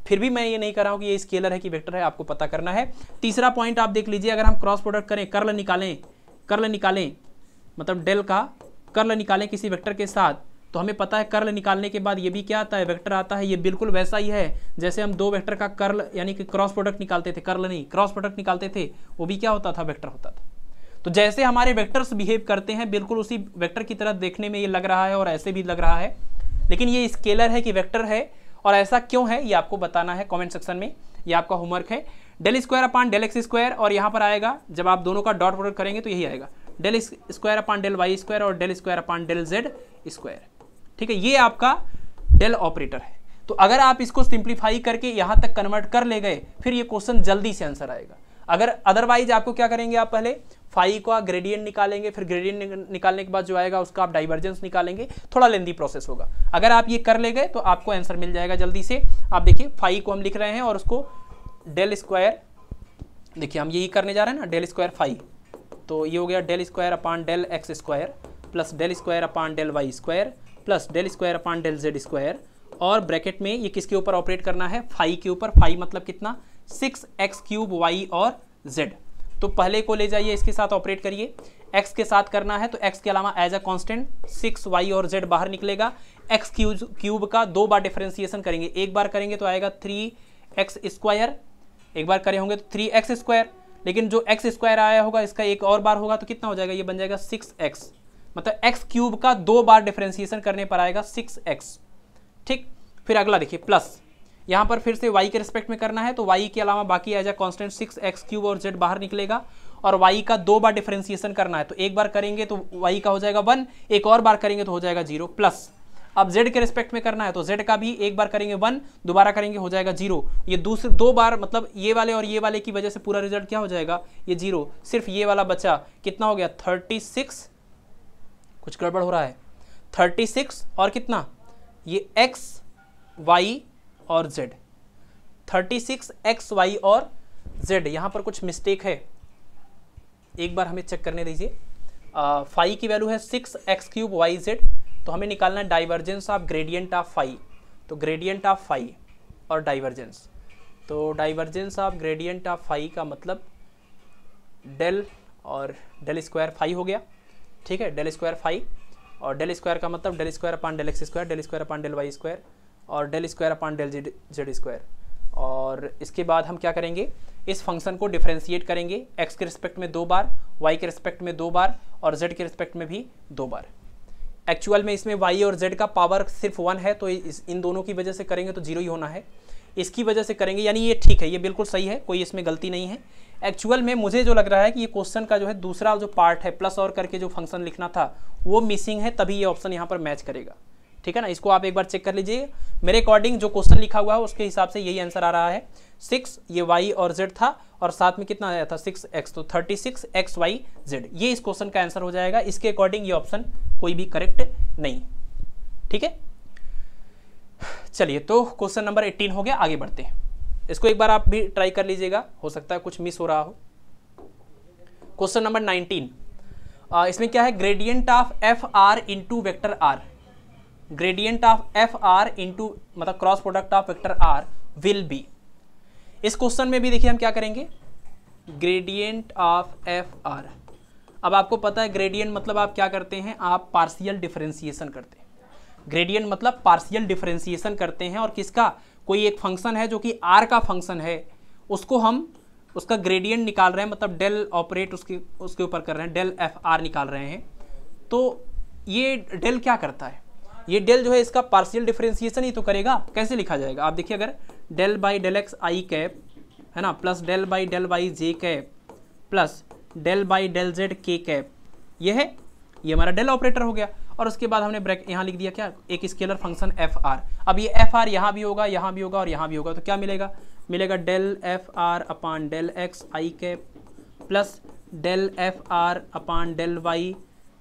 फिर भी मैं ये नहीं कर रहा हूँ कि ये स्केलर है कि वेक्टर है, आपको पता करना है। तीसरा पॉइंट आप देख लीजिए, अगर हम क्रॉस प्रोडक्ट करें, कर्ल निकालें कर्ल निकालें मतलब डेल का कर्ल निकालें किसी वेक्टर के साथ तो हमें पता है कर्ल निकालने के बाद ये भी क्या आता है, वेक्टर आता है, ये बिल्कुल वैसा ही है, जैसे हम दो वेक्टर का कर्ल यानी कि क्रॉस प्रोडक्ट निकालते थे, कर्ल नहीं, क्रॉस प्रोडक्ट निकालते थे, वो भी क्या होता था, वेक्टर होता था। तो जैसे हमारे वेक्टर्स बिहेव करते हैं, बिल्कुल उसी वेक्टर की तरह देखने में ये लग रहा है और ऐसे भी लग रहा है, लेकिन ये स्केलर है कि वेक्टर है, और ऐसा क्यों है, ये आपको बताना है कमेंट सेक्शन में, ये आपका होमवर्क है। Del square upon del x square और यहाँ पर आएगा, जब आप दोनों का डॉट प्रोडक्ट करेंगे तो यही आएगा। Del square upon del y square और del square upon del z square ठीक है, ये आपका डेल ऑपरेटर है। तो अगर आप इसको सिंप्लीफाई करके यहाँ तक कन्वर्ट कर ले गए, फिर ये क्वेश्चन जल्दी से आंसर आएगा। अगर अदरवाइज़ आपको क्या करेंगे आप पहले? फाइव का ग्रेडियंट निकालेंगे, फिर ग्रेडियंट निकालने के बाद जो आएगा उसका आप डाइवर्जेंस निकालेंगे, थोड़ा लेंदी प्रोसेस होगा। अगर आप ये कर ले गए तो आपको आंसर मिल जाएगा जल्दी से। आप देखिए फाइव को हम लिख रहे हैं और उसको डेल स्क्वायर, देखिए हम यही करने जा रहे हैं ना, डेल स्क्वायर फाइव तो ये हो गया del square upon del x square plus del square upon del y square plus del square upon del z square, और ब्रैकेट में ये किसके ऊपर ऑपरेट करना है? फाइव के ऊपर। फाइव मतलब कितना? सिक्स एक्स क्यूब वाई और जेड। तो पहले को ले जाइए, इसके साथ ऑपरेट करिए। x के साथ करना है तो x के अलावा as a constant, six y और z बाहर निकलेगा। x क्यूज, क्यूब का दो बार डिफ्रेंसिएशन करेंगे। एक बार करेंगे तो आएगा थ्री एक्स स्क्वायर। एक बार करे होंगे तो थ्री एक्स स्क्वायर। लेकिन जो एक्स स्क्वायर आया होगा, इसका एक और बार होगा तो कितना हो जाएगा? ये बन जाएगा सिक्स एक्स। मतलब एक्स क्यूब का दो बार डिफ्रेंसिएशन करने पर आएगा सिक्स एक्स ठीक? फिर अगला देखिए प्लस यहाँ पर फिर से y के रिस्पेक्ट में करना है तो y के अलावा बाकी आ जाए कॉन्स्टेंट सिक्स एक्स क्यूब और z बाहर निकलेगा, और y का दो बार डिफ्रेंसिएशन करना है तो एक बार करेंगे तो y का हो जाएगा वन एक और बार करेंगे तो हो जाएगा ज़ीरो प्लस अब z के रिस्पेक्ट में करना है तो z का भी एक बार करेंगे वन दोबारा करेंगे, हो जाएगा ज़ीरो ये दूसरे, दो बार मतलब ये वाले और ये वाले की वजह से पूरा रिज़ल्ट क्या हो जाएगा? ये ज़ीरो सिर्फ़ ये वाला बचा, कितना हो गया? थर्टी सिक्स कुछ गड़बड़ हो रहा है। थर्टी सिक्स और कितना? ये एक्स, वाई और z thirty six, x, y और z यहाँ पर कुछ मिस्टेक है। एक बार हमें चेक करने दीजिए। फाइव की वैल्यू है six, x cube, y z. तो हमें निकालना है divergence of gradient of phi तो ग्रेडियंट ऑफ़ फाइव और डाइवर्जेंस। तो divergence of gradient of phi का मतलब डेल और डेल स्क्वायर फाइव हो गया। ठीक है, डेल स्क्वायर फाइव और डेल स्क्वायर का मतलब del square upon del x square, del square upon del y square, और del square upon del z square. और इसके बाद हम क्या करेंगे, इस फ़ंक्शन को डिफ्रेंशिएट करेंगे, एक्स के रिस्पेक्ट में दो बार, वाई के रिस्पेक्ट में दो बार, और जेड के रिस्पेक्ट में भी दो बार। एक्चुअल में इसमें वाई और जेड का पावर सिर्फ़ वन है तो इस, इन दोनों की वजह से करेंगे तो ज़ीरो ही होना है। इसकी वजह से करेंगे, यानी ये ठीक है, ये बिल्कुल सही है, कोई इसमें गलती नहीं है। एक्चुअल में मुझे जो लग रहा है कि ये क्वेश्चन का जो है दूसरा जो पार्ट है प्लस और करके जो फ़ंक्शन लिखना था, वो मिसिंग है, तभी ये ऑप्शन यहाँ पर मैच करेगा। ठीक है ना? इसको आप एक बार चेक कर लीजिए। मेरे अकॉर्डिंग जो क्वेश्चन लिखा हुआ है, उसके हिसाब से यही आंसर आ रहा है। सिक्स ये वाई और जेड था, और साथ में कितना आया था? सिक्स एक्स तो thirty six x y z ये इस क्वेश्चन का आंसर हो जाएगा। इसके अकॉर्डिंग ये ऑप्शन कोई भी करेक्ट नहीं। ठीक है? चलिए तो क्वेश्चन नंबर एट्टीन हो गया। आगे बढ़ते हैं। इसको एक बार आप भी ट्राई कर लीजिएगा। हो सकता है कुछ मिस हो रहा हो। क्वेश्चन नंबर नाइनटीन इसमें क्या है? Gradient of f r into vector r gradient of f r into मतलब cross product of vector r will be इस क्वेश्चन में भी देखिए हम क्या करेंगे? ग्रेडियंट ऑफ़ एफ़ आर अब आपको पता है ग्रेडियंट मतलब आप क्या करते हैं? आप पार्शियल डिफरेंशिएशन करते हैं। ग्रेडियंट मतलब पार्शियल डिफरेंशिएशन करते हैं और किसका? कोई एक फ़ंक्शन है जो कि आर का फ़ंक्शन है, उसको हम, उसका ग्रेडियंट निकाल रहे हैं मतलब डेल ऑपरेट उसके उसके ऊपर कर रहे हैं डेल एफ़ आर निकाल रहे हैं। तो ये डेल क्या करता है? ये डेल जो है इसका पार्शियल डिफरेंशिएशन ही तो करेगा। कैसे लिखा जाएगा? आप देखिए, अगर del by del x i cap है ना plus del by del y j cap plus del by del z k cap ये है ये हमारा डेल ऑपरेटर हो गया। और उसके बाद हमने ब्रैक यहाँ लिख दिया क्या? एक स्केलर फ़ंक्शन एफ़ आर अब ये एफ़ आर यहाँ भी होगा, यहाँ भी होगा और यहाँ भी होगा तो क्या मिलेगा? मिलेगा del f r upon del x i cap plus del f r upon del y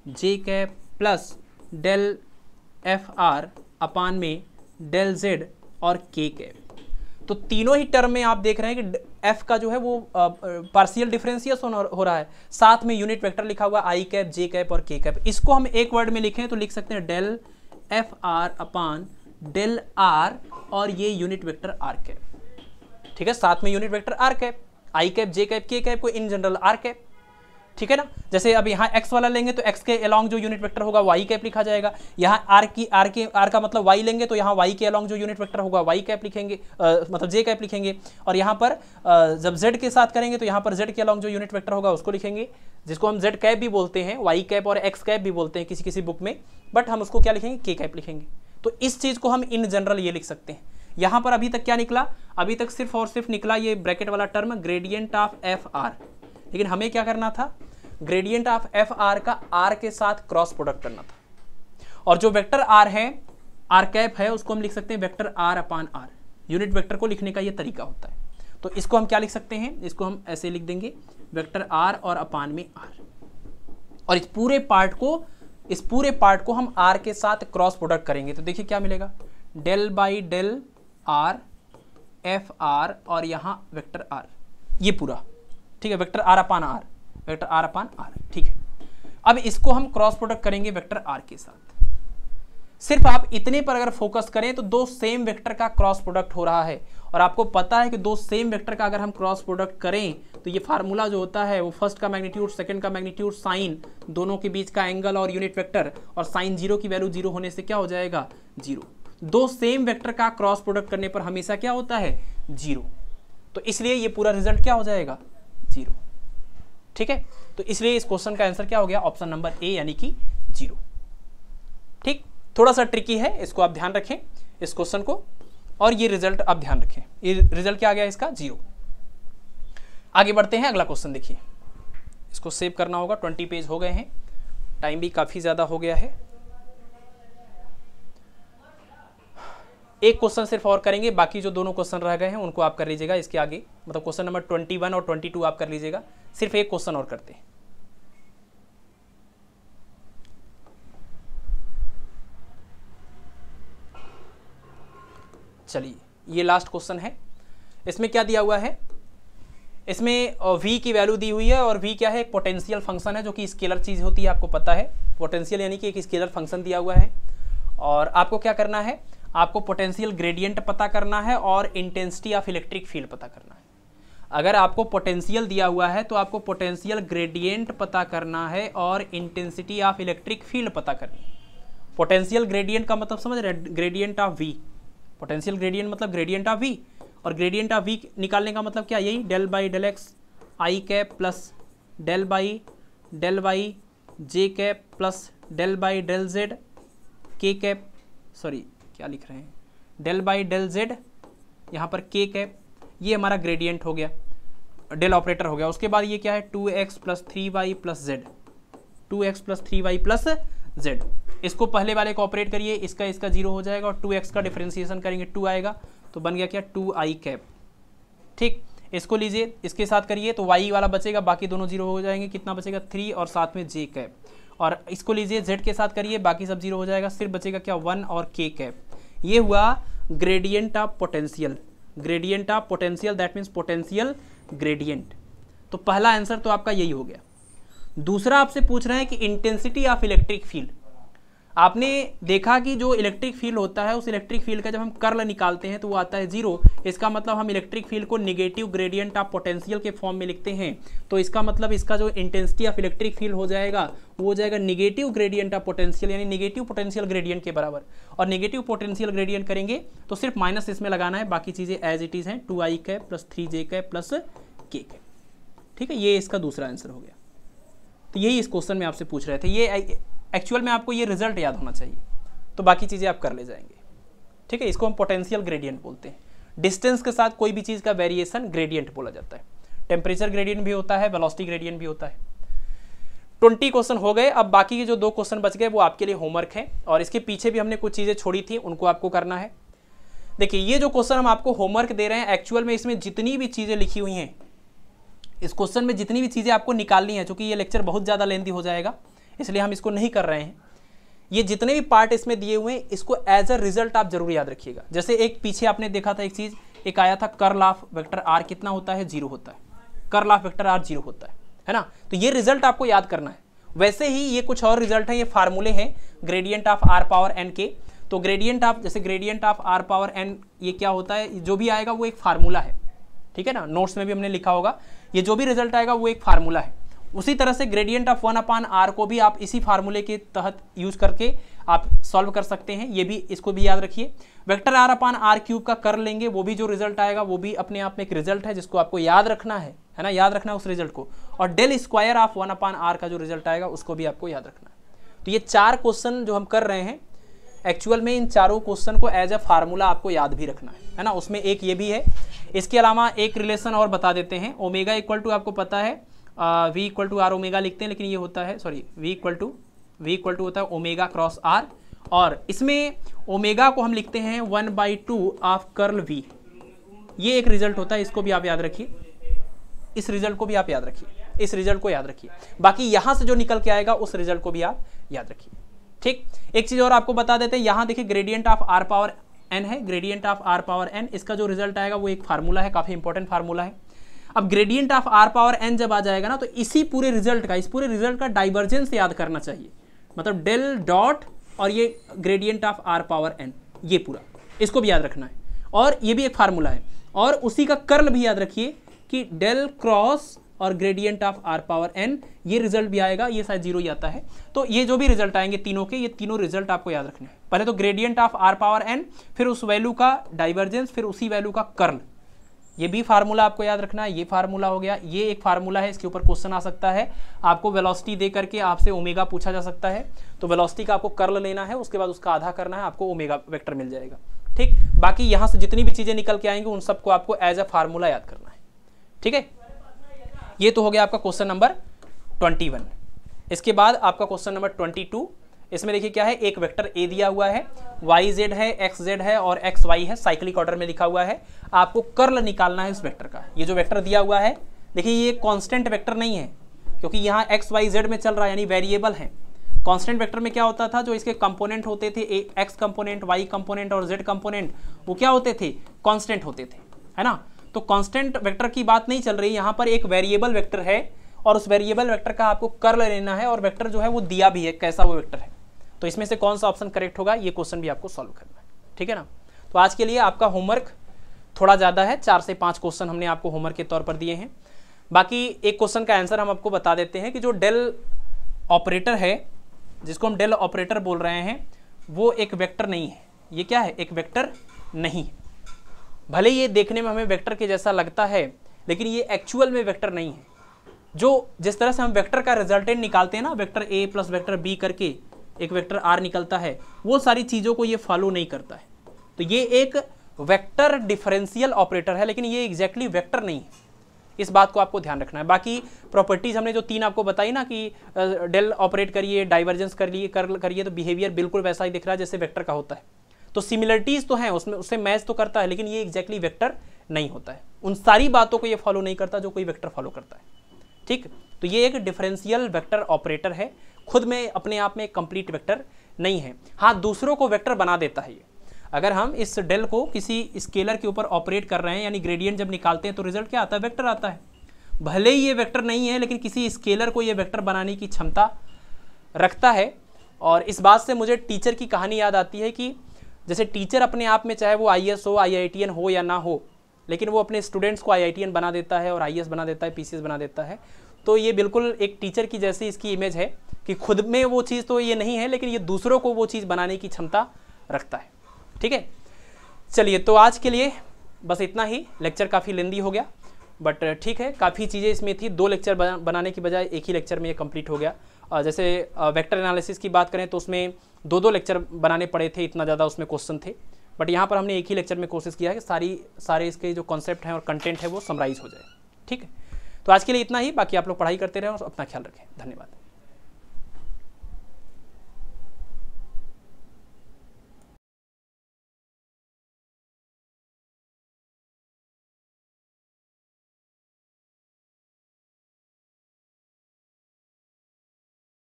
j cap plus del f r upon में डेल जेड और के कैप तो तीनों ही टर्म में आप देख रहे हैं कि एफ़ का जो है वो पार्शियल डिफरेंशिएशन हो रहा है। साथ में यूनिट वेक्टर लिखा हुआ आई कैप जे कैप और के कैप इसको हम एक वर्ड में लिखें तो लिख सकते हैं del f r upon del r और ये यूनिट वेक्टर आर कैप ठीक है? साथ में unit vector r cap i cap j cap k cap को इन जनरल आर कैप ठीक है ना? जैसे अब यहाँ x वाला लेंगे तो x के अलॉन्ग जो यूनिट वेक्टर होगा y कैप लिखा जाएगा। यहाँ r की r के r का मतलब y लेंगे तो यहाँ y के अलॉन्ग जो यूनिट वेक्टर होगा y कैप लिखेंगे आ, मतलब j कैप लिखेंगे। और यहाँ पर आ, जब z के साथ करेंगे तो यहाँ पर z के अलोंग जो यूनिट वेक्टर होगा उसको लिखेंगे जिसको हम z कैप भी बोलते हैं y कैप और x कैप भी बोलते हैं किसी किसी बुक में बट हम उसको क्या लिखेंगे? के कैप लिखेंगे। तो इस चीज़ को हम इन जनरल ये लिख सकते हैं। यहाँ पर अभी तक क्या निकला? अभी तक सिर्फ़ और सिर्फ़ निकला ये ब्रैकेट वाला term gradient of f r लेकिन हमें क्या करना था? ग्रेडियंट ऑफ़ एफ़ आर का आर के साथ क्रॉस प्रोडक्ट करना था। और जो वेक्टर आर है आर कैप है, उसको हम लिख सकते हैं vector r upon r unit vector को लिखने का ये तरीका होता है। तो इसको हम क्या लिख सकते हैं? इसको हम ऐसे लिख देंगे वेक्टर आर और अपान में आर और इस पूरे पार्ट को, इस पूरे पार्ट को हम आर के साथ क्रॉस प्रोडक्ट करेंगे। तो देखिए क्या मिलेगा? Del by del r f r और यहाँ वेक्टर आर ये पूरा। ठीक है vector r upon r vector r upon r ठीक है। अब इसको हम क्रॉस प्रोडक्ट करेंगे वेक्टर आर के साथ। सिर्फ़ आप इतने पर अगर फोकस करें तो दो सेम वेक्टर का क्रॉस प्रोडक्ट हो रहा है। और आपको पता है कि दो सेम वेक्टर का अगर हम क्रॉस प्रोडक्ट करें तो ये फार्मूला जो होता है, वो फ़र्स्ट का मैग्नीट्यूड सेकंड का मैग्नीट्यूड साइन दोनों के बीच का एंगल और यूनिट वेक्टर और साइन ज़ीरो की वैल्यू ज़ीरो होने से क्या हो जाएगा? ज़ीरो दो सेम वेक्टर का क्रॉस प्रोडक्ट करने पर हमेशा क्या होता है? ज़ीरो तो इसलिए ये पूरा रिज़ल्ट क्या हो जाएगा? ज़ीरो। ठीक है? तो इसलिए इस क्वेश्चन का आंसर क्या हो गया? ऑप्शन नंबर ए यानी कि ज़ीरो। ठीक? थोड़ा सा ट्रिकी है, इसको आप ध्यान रखें, इस क्वेश्चन को। और ये रिज़ल्ट आप ध्यान रखें। ये रिज़ल्ट क्या आ गया इसका? ज़ीरो। आगे बढ़ते हैं, अगला क्वेश्चन देखिए। इसको सेव करना होगा ट्वेंटी पेज हो गए हैं। टाइम भी काफ़ी ज़्यादा हो गया है। एक क्वेश्चन सिर्फ़ और करेंगे, बाकी जो दोनों क्वेश्चन रह गए हैं, उनको आप कर लीजिएगा इसके आगे। मतलब क्वेश्चन नंबर ट्वेंटी वन और ट्वेंटी टू आप कर लीजिएगा। सिर्फ़ एक क्वेश्चन और करते हैं। चलिए, ये लास्ट क्वेश्चन है। इसमें क्या दिया हुआ है? इसमें v की वैल्यू दी हुई है और v क्या है? एक पोटेंशियल फ़ंक्शन है जो कि स्केलर चीज़ होती है, आपको पता है। पोटेंशियल यानी कि एक स्केलर फ़ंक्शन दिया हुआ है। और आपको क्या करना है? आपको पोटेंशियल ग्रेडियंट पता करना है और इंटेंसिटी ऑफ़ इलेक्ट्रिक फ़ील्ड पता करना है। अगर आपको पोटेंशियल दिया हुआ है तो आपको पोटेंशियल ग्रेडियंट पता करना है और इंटेंसिटी ऑफ़ इलेक्ट्रिक फ़ील्ड पता करनी है। पोटेंशियल ग्रेडियंट का मतलब समझ रहे gradient of V potential gradient मतलब ग्रेडियंट ऑफ़ वी और ग्रेडियंट ऑफ़ वी निकालने का मतलब क्या? यही del by del x i cap plus del by del y j cap plus del by del z k cap sorry क्या लिख रहे हैं? डेल बाई डेल जेड, यहाँ पर के कैप ये हमारा ग्रेडियंट हो गया, डेल ऑपरेटर हो गया। उसके बाद ये क्या है? Two x plus three y plus z, two x plus three y plus z. इसको पहले वाले को ऑपरेट करिए, इसका इसका ज़ीरो हो जाएगा और टू एक्स का डिफ्रेंसिएशन करेंगे, टू आएगा तो बन गया क्या? Two i cap. ठीक, इसको लीजिए, इसके साथ करिए तो वाई वाला बचेगा, बाकी दोनों ज़ीरो हो जाएँगे, कितना बचेगा? थ्री और साथ में जे कैप। और इसको लीजिए, जेड के साथ करिए, बाकी सब ज़ीरो हो जाएगा सिर्फ़ बचेगा क्या? वन और के कैप। ये हुआ gradient of potential gradient of potential that means potential gradient तो पहला आंसर तो आपका यही हो गया। दूसरा आपसे पूछ रहे हैं कि इंटेंसिटी ऑफ़ इलेक्ट्रिक फ़ील्ड आपने देखा कि जो इलेक्ट्रिक फ़ील्ड होता है, उस इलेक्ट्रिक फ़ील्ड का जब हम कर्ल निकालते हैं तो वो आता है ज़ीरो इसका मतलब हम इलेक्ट्रिक फ़ील्ड को निगेटिव ग्रेडियंट ऑफ़ पोटेंशियल के फॉर्म में लिखते हैं. तो इसका मतलब इसका जो इंटेंसिटी ऑफ़ इलेक्ट्रिक फ़ील्ड हो जाएगा, वो हो जाएगा निगेटिव ग्रेडियंट ऑफ़ पोटेंशियल यानी निगेटिव पोटेंशियल ग्रेडियंट के बराबर. और निगेटिव पोटेंशियल ग्रेडियंट करेंगे तो सिर्फ़ माइनस इसमें लगाना है, बाकी चीज़ें एज इट इज़ हैं two i cap plus three j cap plus k cap ठीक है? ये इसका दूसरा आंसर हो गया. तो यही इस क्वेश्चन में आपसे पूछ रहे थे. ये एक्चुअल में आपको ये रिज़ल्ट याद होना चाहिए। तो बाकी चीज़ें आप कर ले जाएँगे। ठीक है? इसको हम पोटेंशियल ग्रेडियंट बोलते हैं। डिस्टेंस के साथ कोई भी चीज़ का वेरिएशन ग्रेडियंट बोला जाता है। टेम्परेचर ग्रेडियंट भी होता है वेलोसिटी ग्रेडियंट भी होता है। ट्वेंटी क्वेश्चन हो गए। अब बाकी के जो दो क्वेश्चन बच गए, वो आपके लिए होमवर्क है और इसके पीछे भी हमने कुछ चीज़ें छोड़ी थी, उनको आपको करना है। देखिए, ये जो क्वेश्चन हम आपको होमवर्क दे रहे हैं एक्चुअल में इसमें जितनी भी चीज़ें लिखी हुई हैं, इस क्वेश्चन में जितनी भी चीज़ें आपको निकालनी है, चूँकि ये लेक्चर बहुत ज़्यादा लेंदी हो जाएगा इसलिए हम इसको नहीं कर रहे हैं। ये जितने भी पार्ट इसमें दिए हुए हैं, इसको एज अ रिज़ल्ट आप ज़रूर याद रखिएगा। जैसे एक पीछे आपने देखा था एक चीज़, एक आया था कर लाफ वेक्टर आर कितना होता है? ज़ीरो होता है। कर लाफ वेक्टर आर ज़ीरो होता है है ना? तो ये रिज़ल्ट आपको याद करना है। वैसे ही ये कुछ और रिज़ल्ट है, ये फार्मूले हैं gradient of r power n के तो ग्रेडियंट ऑफ़ जैसे gradient of r power n ये क्या होता है? जो भी आएगा वो एक फार्मूला है। ठीक है ना? नोट्स में भी हमने लिखा होगा। ये जो भी रिज़ल्ट आएगा वो एक फार्मूला है। उसी तरह से gradient of one upon r को भी आप इसी फार्मूले के तहत यूज़ करके आप सॉल्व कर सकते हैं। ये भी इसको भी याद रखिए। Vector r upon r cube का कर लेंगे, वो भी जो रिज़ल्ट आएगा, वो भी अपने आप में एक रिज़ल्ट है, जिसको आपको याद रखना है है ना? याद रखना उस रिज़ल्ट को। और del square of one upon r का जो रिज़ल्ट आएगा, उसको भी आपको याद रखना है। तो ये चार क्वेश्चन जो हम कर रहे हैं एक्चुअल में इन चारों क्वेश्चन को एज अ फार्मूला आपको याद भी रखना है है ना? उसमें एक ये भी है। इसके अलावा एक रिलेशन और बता देते हैं। ओमेगा इक्वल टू आपको पता है v equal to r omega लिखते हैं, लेकिन ये होता है sorry v equal to v equal to होता है ओमेगा क्रॉस आर और इसमें ओमेगा को हम लिखते हैं one by two of curl v ये एक रिज़ल्ट होता है, इसको भी आप याद रखिए। इस रिज़ल्ट को भी आप याद रखिए। इस रिज़ल्ट को याद रखिए। बाकी यहाँ से जो निकल के आएगा, उस रिज़ल्ट को भी आप याद रखिए। ठीक? एक चीज़ और आपको बता देते हैं, यहाँ देखिए gradient of r power n है। Gradient of r power n इसका जो रिज़ल्ट आएगा, वो एक फार्मूला है, काफ़ी इंपॉर्टेंट फार्मूला है। अब gradient of r power n जब आ जाएगा ना तो इसी पूरे रिज़ल्ट का, इस पूरे रिज़ल्ट का डाइवर्जेंस याद करना चाहिए। मतलब डेल डॉट और ये gradient of r power n ये पूरा। इसको भी याद रखना है। और ये भी एक फार्मूला है। और उसी का कर्ल भी याद रखिए कि डेल क्रॉस और gradient of r power n ये रिज़ल्ट भी आएगा, ये शायद ज़ीरो ही आता है। तो ये जो भी रिज़ल्ट आएँगे तीनों के, ये तीनों रिज़ल्ट आपको याद रखने हैं। पहले तो gradient of r power n फिर उस वैल्यू का डाइवर्जेंस फिर उसी वैल्यू का कर्ल ये भी फार्मूला आपको याद रखना है, ये फार्मूला हो गया, ये एक फार्मूला है, इसके ऊपर क्वेश्चन आ सकता है। आपको वेलोसिटी दे करके आपसे ओमेगा पूछा जा सकता है। तो वेलोसिटी का आपको कर्ल लेना है, उसके बाद उसका आधा करना है, आपको ओमेगा वेक्टर मिल जाएगा। ठीक? बाकी यहाँ से जितनी भी चीज़ें निकल के आएँगी, उन सबको आपको एज अ फार्मूला याद करना है। ठीक है? ये तो हो गया आपका क्वेश्चन नंबर ट्वेंटी वन इसके बाद आपका क्वेश्चन नंबर ट्वेंटी टू इसमें देखिए क्या है, एक वेक्टर ए दिया हुआ है वाई जेड है एक्स जेड है और एक्स वाई है साइक्लिक ऑर्डर में लिखा हुआ है। आपको कर्ल निकालना है इस वेक्टर का। ये जो वेक्टर दिया हुआ है, देखिए ये कांस्टेंट वेक्टर नहीं है, क्योंकि यहाँ एक्स वाई जेड में चल रहा है, यानी वेरिएबल है। कांस्टेंट वेक्टर में क्या होता था, जो इसके कंपोनेंट होते थे एक्स कंपोनेंट वाई कंपोनेंट और जेड कंपोनेंट वो क्या होते थे? कांस्टेंट होते थे, है ना? तो कांस्टेंट वेक्टर की बात नहीं चल रही, यहाँ पर एक वेरिएबल वेक्टर है और उस वेरिएबल वेक्टर का आपको कर्ल लेना है और वेक्टर जो है वो दिया भी है, कैसा वो वेक्टर है। तो इसमें से कौन सा ऑप्शन करेक्ट होगा? ये क्वेश्चन भी आपको सॉल्व करना है। ठीक है ना? तो आज के लिए आपका होमवर्क थोड़ा ज़्यादा है। चार से पाँच क्वेश्चन हमने आपको होमवर्क के तौर पर दिए हैं। बाकी एक क्वेश्चन का आंसर हम आपको बता देते हैं कि जो डेल ऑपरेटर है, जिसको हम डेल ऑपरेटर बोल रहे हैं, वो एक वेक्टर नहीं है। ये क्या है? एक वेक्टर नहीं है। भले ये देखने में हमें वेक्टर के जैसा लगता है, लेकिन ये एक्चुअल में वेक्टर नहीं है। जो जिस तरह से हम वेक्टर का रिजल्टेंट निकालते हैं ना, vector A plus vector B करके एक वेक्टर आर निकलता है, वो सारी चीज़ों को ये फॉलो नहीं करता है। तो ये एक वेक्टर डिफरेंशियल ऑपरेटर है, लेकिन ये एग्जैक्टली exactly वेक्टर नहीं है। इस बात को आपको ध्यान रखना है। बाकी प्रॉपर्टीज़ हमने जो तीन आपको बताई ना कि डेल ऑपरेट करिए डाइवर्जेंस करिए, कर, करिए तो बिहेवियर बिल्कुल वैसा ही दिख रहा है जैसे वेक्टर का होता है। तो सिमिलरिटीज तो हैं, उसमें, उससे मैच तो करता है, लेकिन ये एग्जैक्टली वेक्टर नहीं होता है। उन सारी बातों को ये फॉलो नहीं करता जो कोई वेक्टर फॉलो करता है। ठीक? तो ये एक डिफरेंशियल वेक्टर ऑपरेटर है। खुद में, अपने आप में कंप्लीट वेक्टर नहीं है। हाँ दूसरों को वेक्टर बना देता है ये। अगर हम इस डेल को किसी स्केलर के ऊपर ऑपरेट कर रहे हैं, यानी ग्रेडियंट जब निकालते हैं तो रिज़ल्ट क्या आता है? वेक्टर आता है। भले ही ये वेक्टर नहीं है, लेकिन किसी स्केलर को ये वेक्टर बनाने की क्षमता रखता है। और इस बात से मुझे टीचर की कहानी याद आती है कि जैसे टीचर अपने आप में चाहे वो आई हो आई हो या ना हो, लेकिन वो अपने स्टूडेंट्स को आईआईटीएन बना देता है और आईएस बना देता है पीसीएस बना देता है। तो ये बिल्कुल एक टीचर की जैसी इसकी इमेज है। कि खुद में वो चीज़ तो ये नहीं है, लेकिन ये दूसरों को वो चीज़ बनाने की क्षमता रखता है। ठीक है? चलिए तो आज के लिए बस इतना ही। लेक्चर काफ़ी लेंदी हो गया, बट ठीक है, काफ़ी चीज़ें इसमें थी। दो लेक्चर बनाने की बजाय एक ही लेक्चर में ये कंप्लीट हो गया। जैसे वेक्टर एनालिसिस की बात करें तो उसमें दो दो लेक्चर बनाने पड़े थे, इतना ज़्यादा उसमें क्वेश्चन थे। बट यहाँ पर हमने एक ही लेक्चर में कोशिश किया है कि सारी, सारे इसके जो कॉन्सेप्ट हैं और कंटेंट है वो समराइज हो जाए। ठीक है? तो आज के लिए इतना ही। बाकी आप लोग पढ़ाई करते रहें और अपना ख्याल रखें। धन्यवाद।